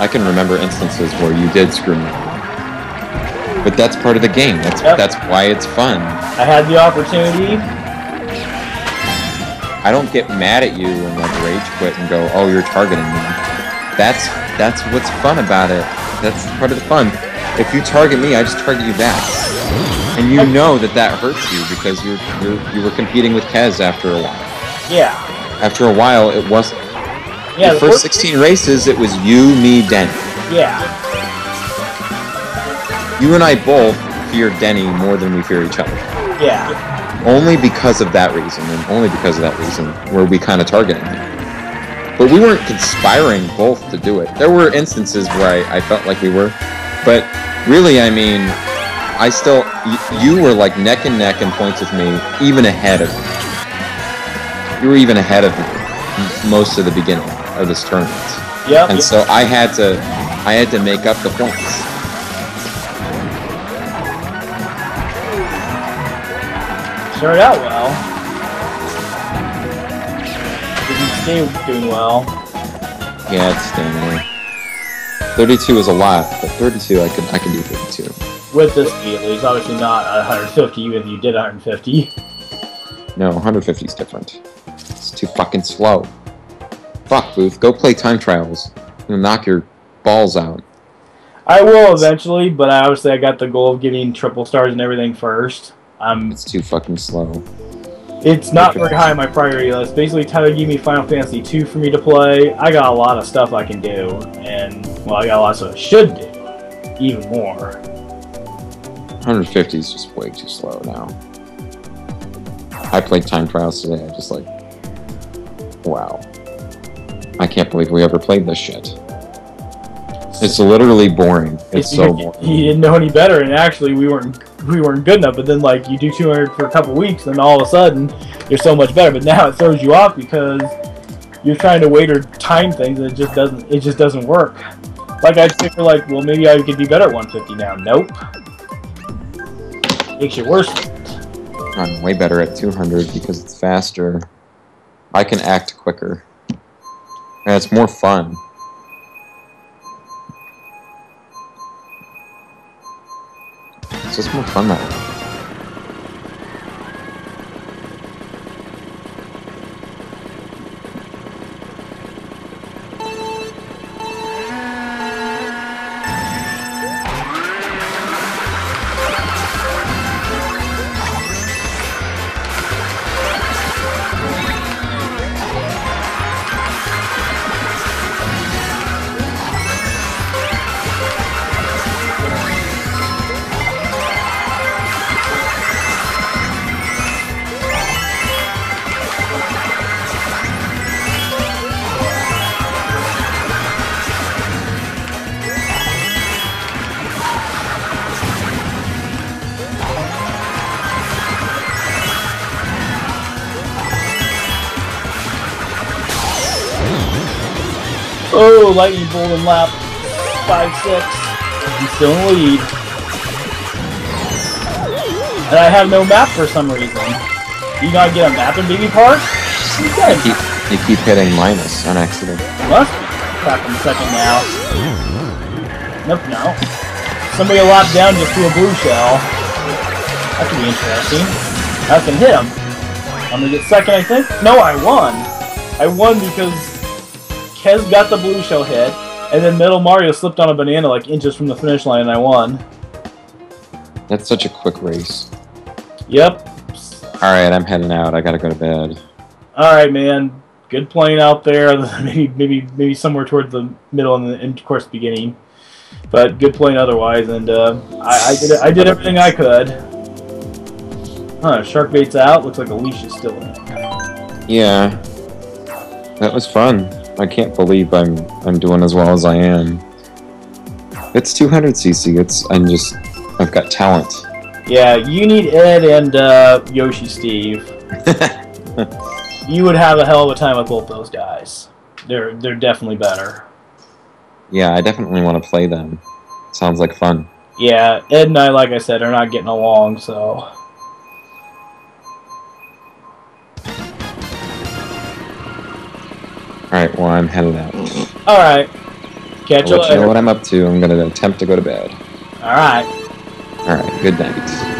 I can remember instances where you did screw me over. But that's part of the game. That's Yep. that's why it's fun. I had the opportunity. I don't get mad at you and like rage quit and go, "Oh, you're targeting me." That's that's what's fun about it. That's part of the fun. If you target me, I just target you back, and you know that that hurts you because you're, you're you were competing with Kez after a while. Yeah. After a while, it was Yeah. the first worst- 16 races. It was you, me, Denny. Yeah. You and I both fear Denny more than we fear each other. Yeah. Only because of that reason, and only because of that reason, were we kind of targeting him. But we weren't conspiring both to do it. There were instances where I, I felt like we were, but really, I mean, I still, you were like neck and neck in points with me, even ahead of me. You were even ahead of most of the beginning of this tournament, Yeah. and so I had to, I had to make up the points. Started out well. Didn't stay doing well. Yeah, it's staying there. 32 is a lot, but 32, I can, I can do 32. With this at least. Obviously not 150, even if you did 150. No, 150 is different. It's too fucking slow. Fuck, Booth. Go play time trials. and knock your balls out. I will eventually, but I obviously I got the goal of getting triple stars and everything first. Um, It's too fucking slow. It's not very high on my priority list. Basically, Tyler gave me Final Fantasy 2 for me to play. I got a lot of stuff I can do, and well, I got a lot of stuff I should do, even more. 150 is just way too slow now. I played time trials today. I'm just like, wow. I can't believe we ever played this shit. It's literally boring. It's so boring. he didn't know any better, and actually we weren't we weren't good enough. But then like you do 200 for a couple weeks, and all of a sudden you're so much better. But now it throws you off because you're trying to wait or time things, and it just doesn't it just doesn't work. Like I'd figure like, well maybe I could do better at 150 now. Nope. Makes you worse. I'm way better at 200 because it's faster. I can act quicker. And it's more fun. Just more fun that. Lightning bolt in lap five six. He's still in the lead. And I have no map for some reason. You gotta get a map in BB Park? You You keep, you keep hitting minus on accident. must be. Crap, I'm second now. Nope, no. Somebody will lap down just to a blue shell. That could be interesting. I can hit him. I'm gonna get second, I think. No, I won. I won because Kez got the blue shell hit, and then Metal Mario slipped on a banana like inches from the finish line, and I won. That's such a quick race. Yep. Alright, I'm heading out. I gotta go to bed. All right, man. Good playing out there. maybe, maybe, maybe somewhere towards the middle and, the, and of course, beginning. But good playing otherwise, and uh, I, I did I did everything I could. Huh? Shark bait's out. Looks like a leash is still in. Yeah. That was fun. I can't believe I'm I'm doing as well as I am. It's 200cc. It's I'm just I've got talent. Yeah, you need Ed and uh, Yoshi Steve. You would have a hell of a time with both those guys. They're they're definitely better. yeah, I definitely want to play them. Sounds like fun. Yeah, Ed and I, like I said, are not getting along. So Alright, well I'm headed out. all right, catch I'll you let you know what I'm up to. I'm gonna attempt to go to bed. All right. Alright, good night.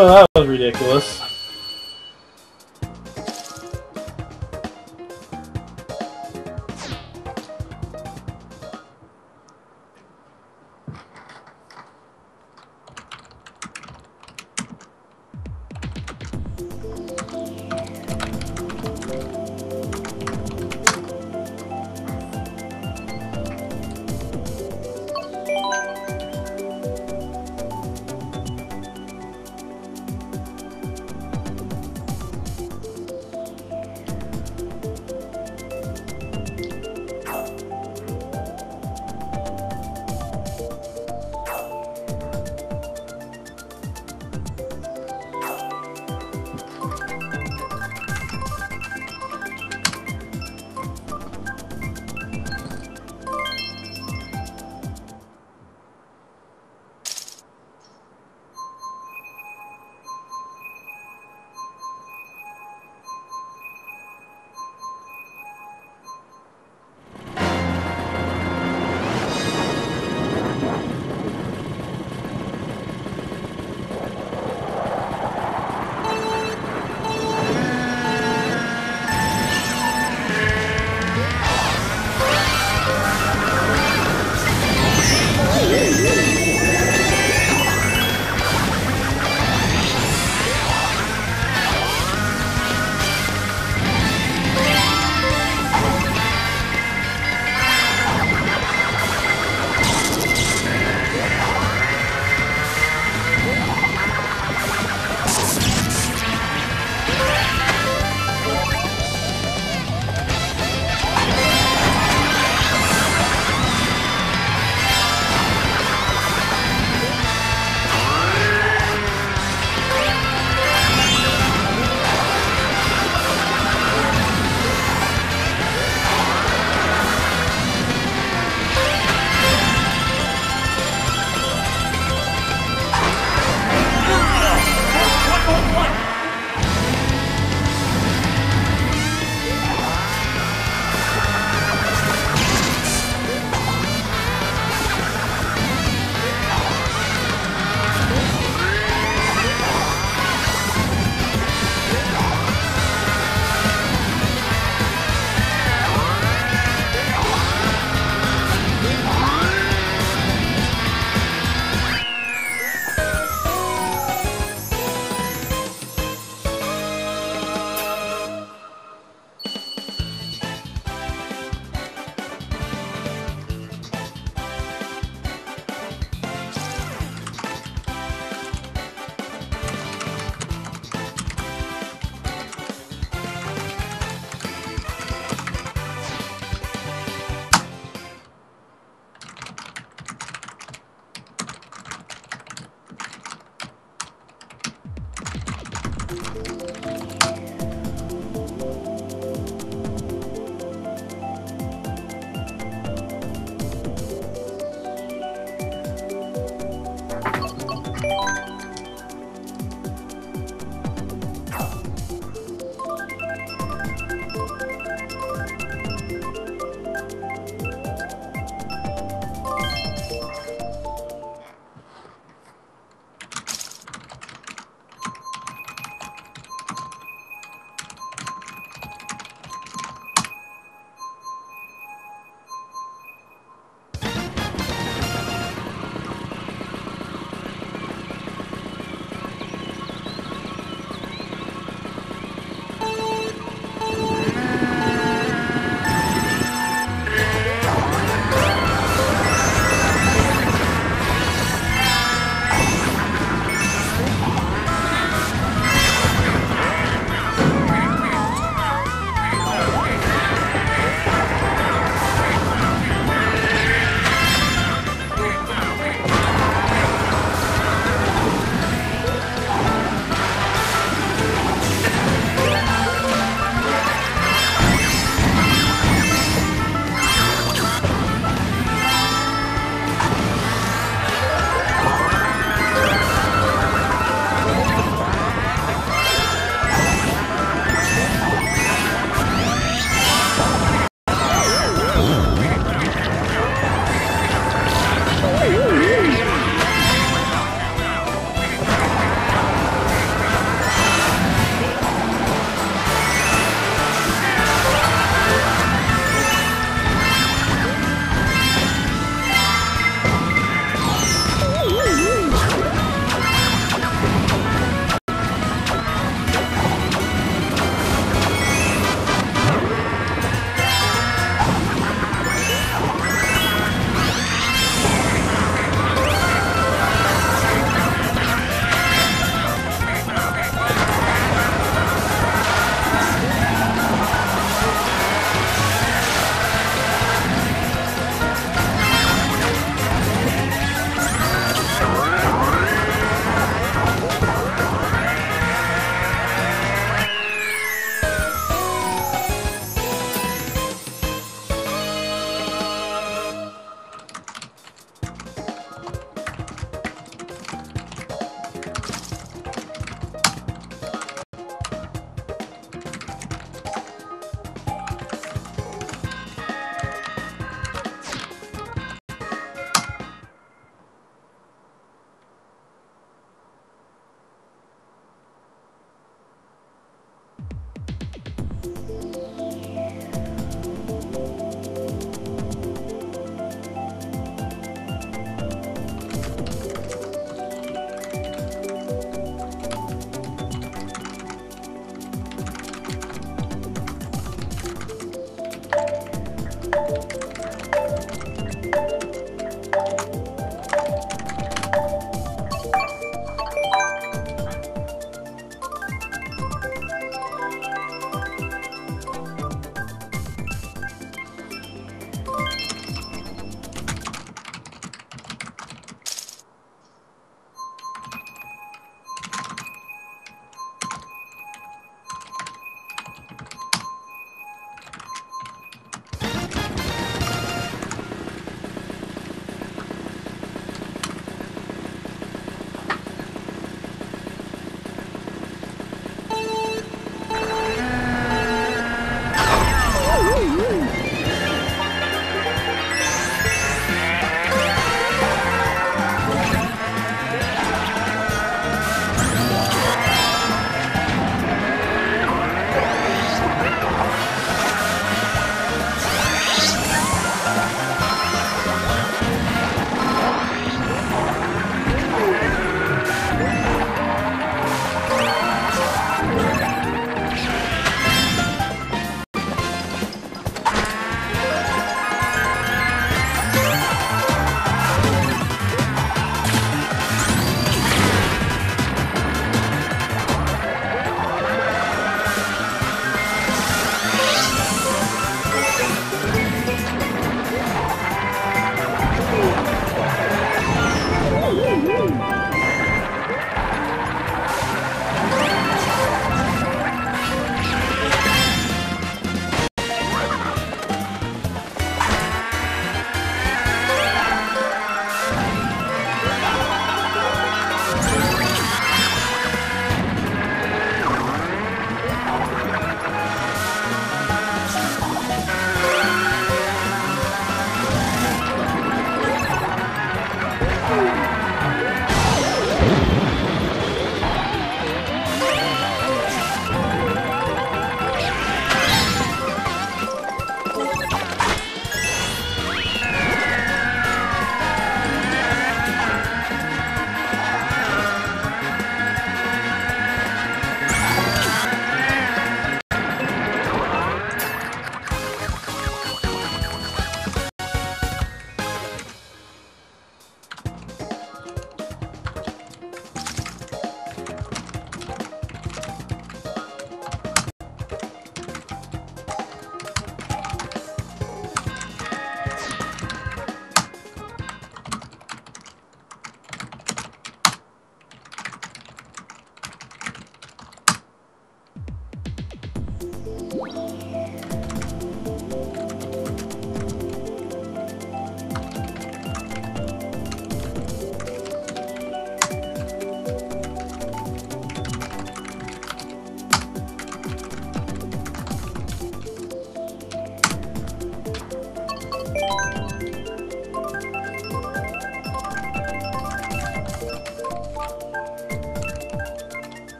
Oh, that was ridiculous.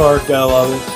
Park, gotta love it.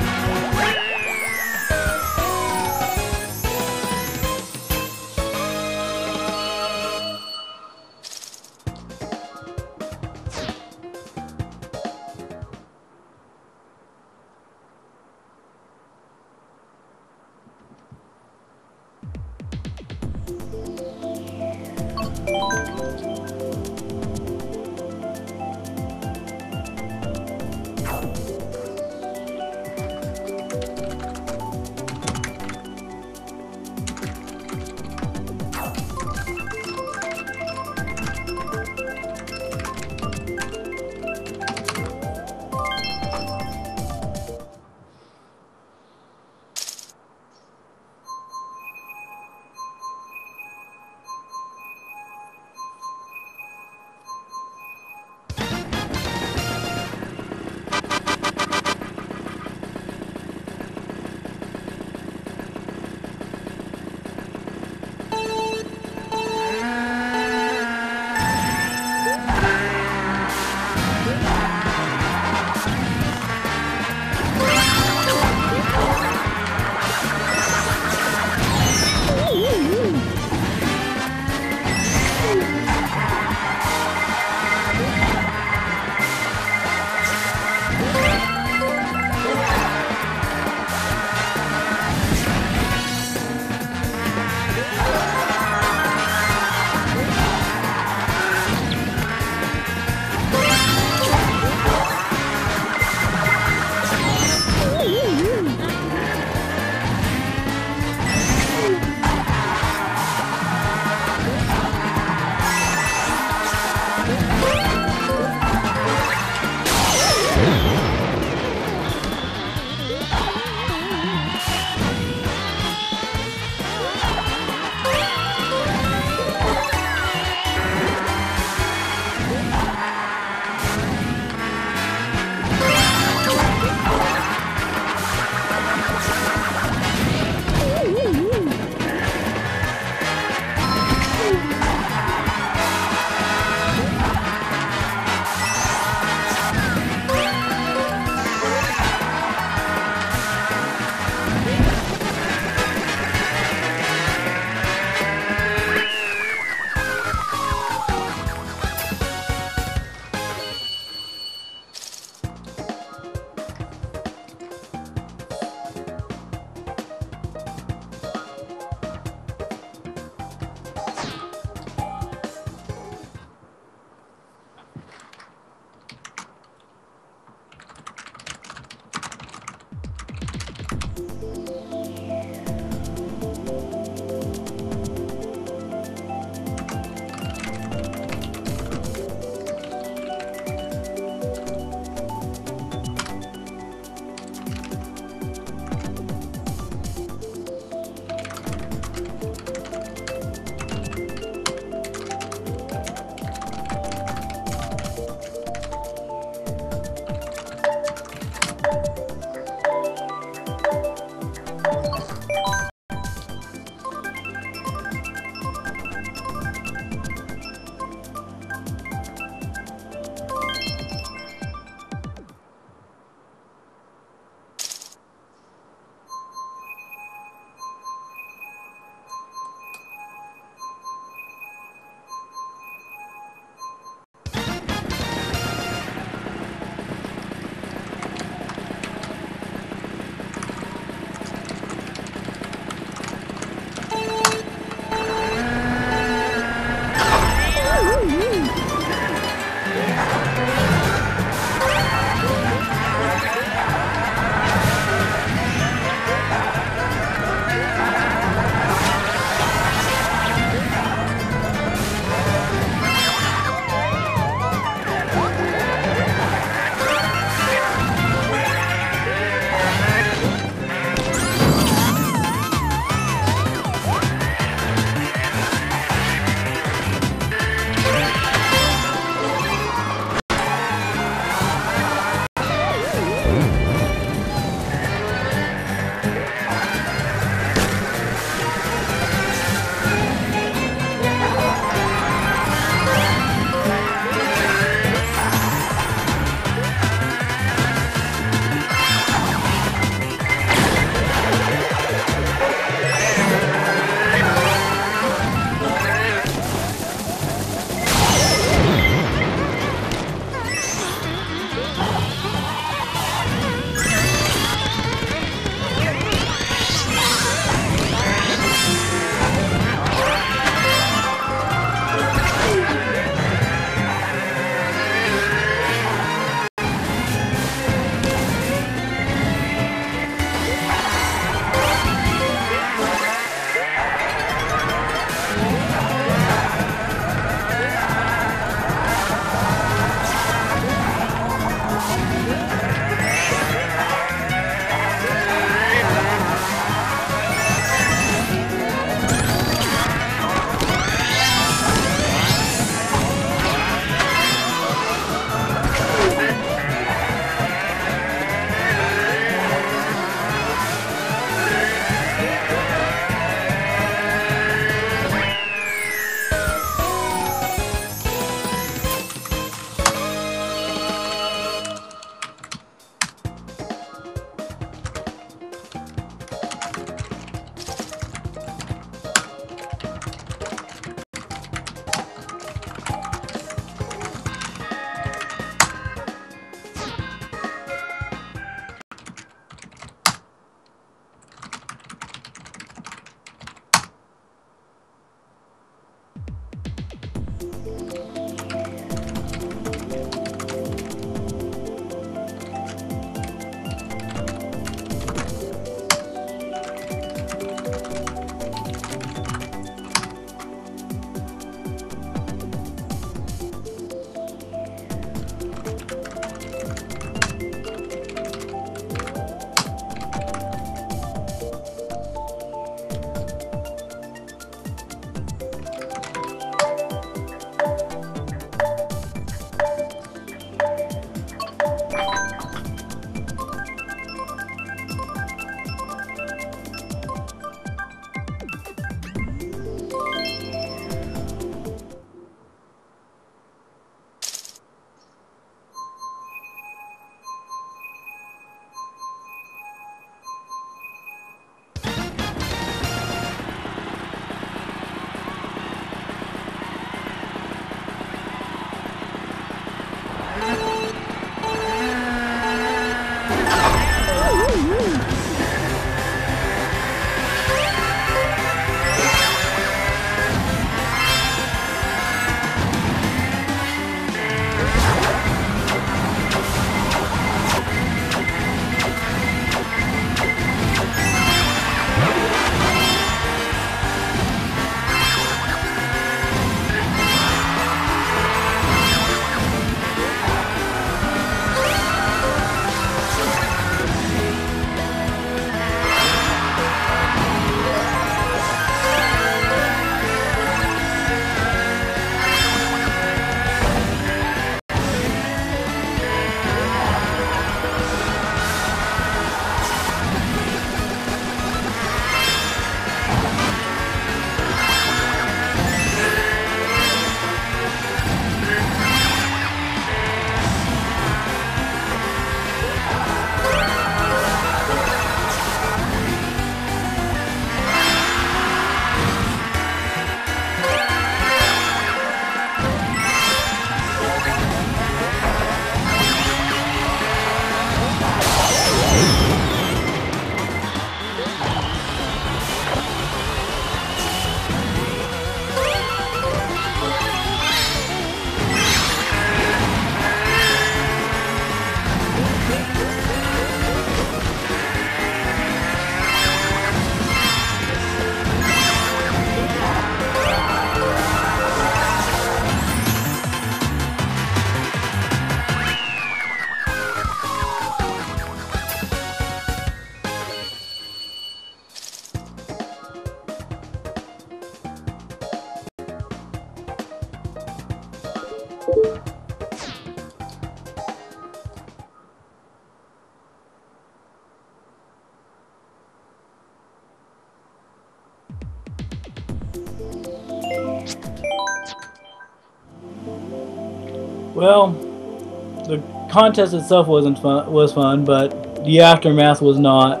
Contest itself wasn't fun. Was fun, but the aftermath was not.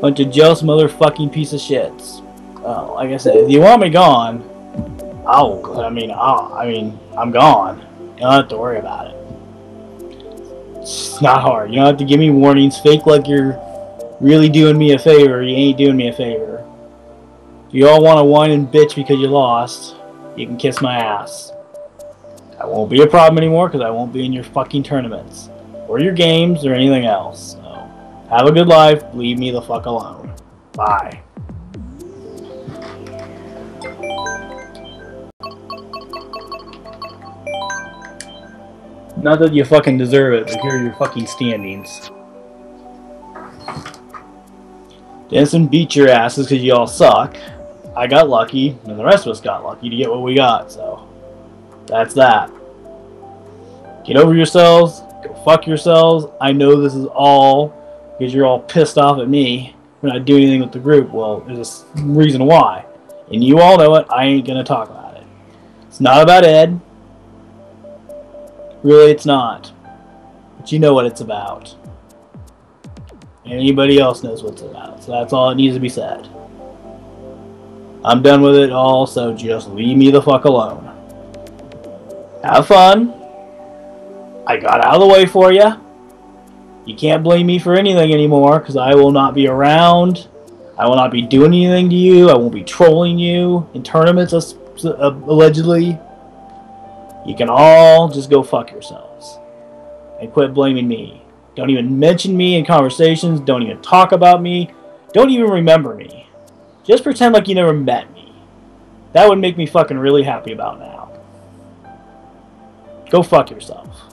Bunch of jealous motherfucking piece of shits. Well, like I said, if you want me gone, I'll. I mean, I'll, I mean, I'm gone. You don't have to worry about it. It's not hard. You don't have to give me warnings. Fake like you're really doing me a favor. You ain't doing me a favor. If you all want to whine and bitch because you lost, you can kiss my ass. I won't be a problem anymore because I won't be in your fucking tournaments or your games or anything else. So, have a good life. Leave me the fuck alone. Bye. Not that you fucking deserve it, but here are your fucking standings. Denson beat your asses because you all suck. I got lucky, and the rest of us got lucky to get what we got, so that's that. Get over yourselves, go fuck yourselves. I know this is all because you're all pissed off at me for not doing anything with the group. Well, there's a reason why. And you all know it, I ain't gonna talk about it. It's not about Ed. Really, it's not. But you know what it's about. And anybody else knows what it's about. So that's all that needs to be said. I'm done with it all, so just leave me the fuck alone. Have fun. I got out of the way for you. You can't blame me for anything anymore because I will not be around. I will not be doing anything to you. I won't be trolling you in tournaments, uh, allegedly. You can all just go fuck yourselves. And quit blaming me. Don't even mention me in conversations. Don't even talk about me. Don't even remember me. Just pretend like you never met me. That would make me fucking really happy about now. Go fuck yourself.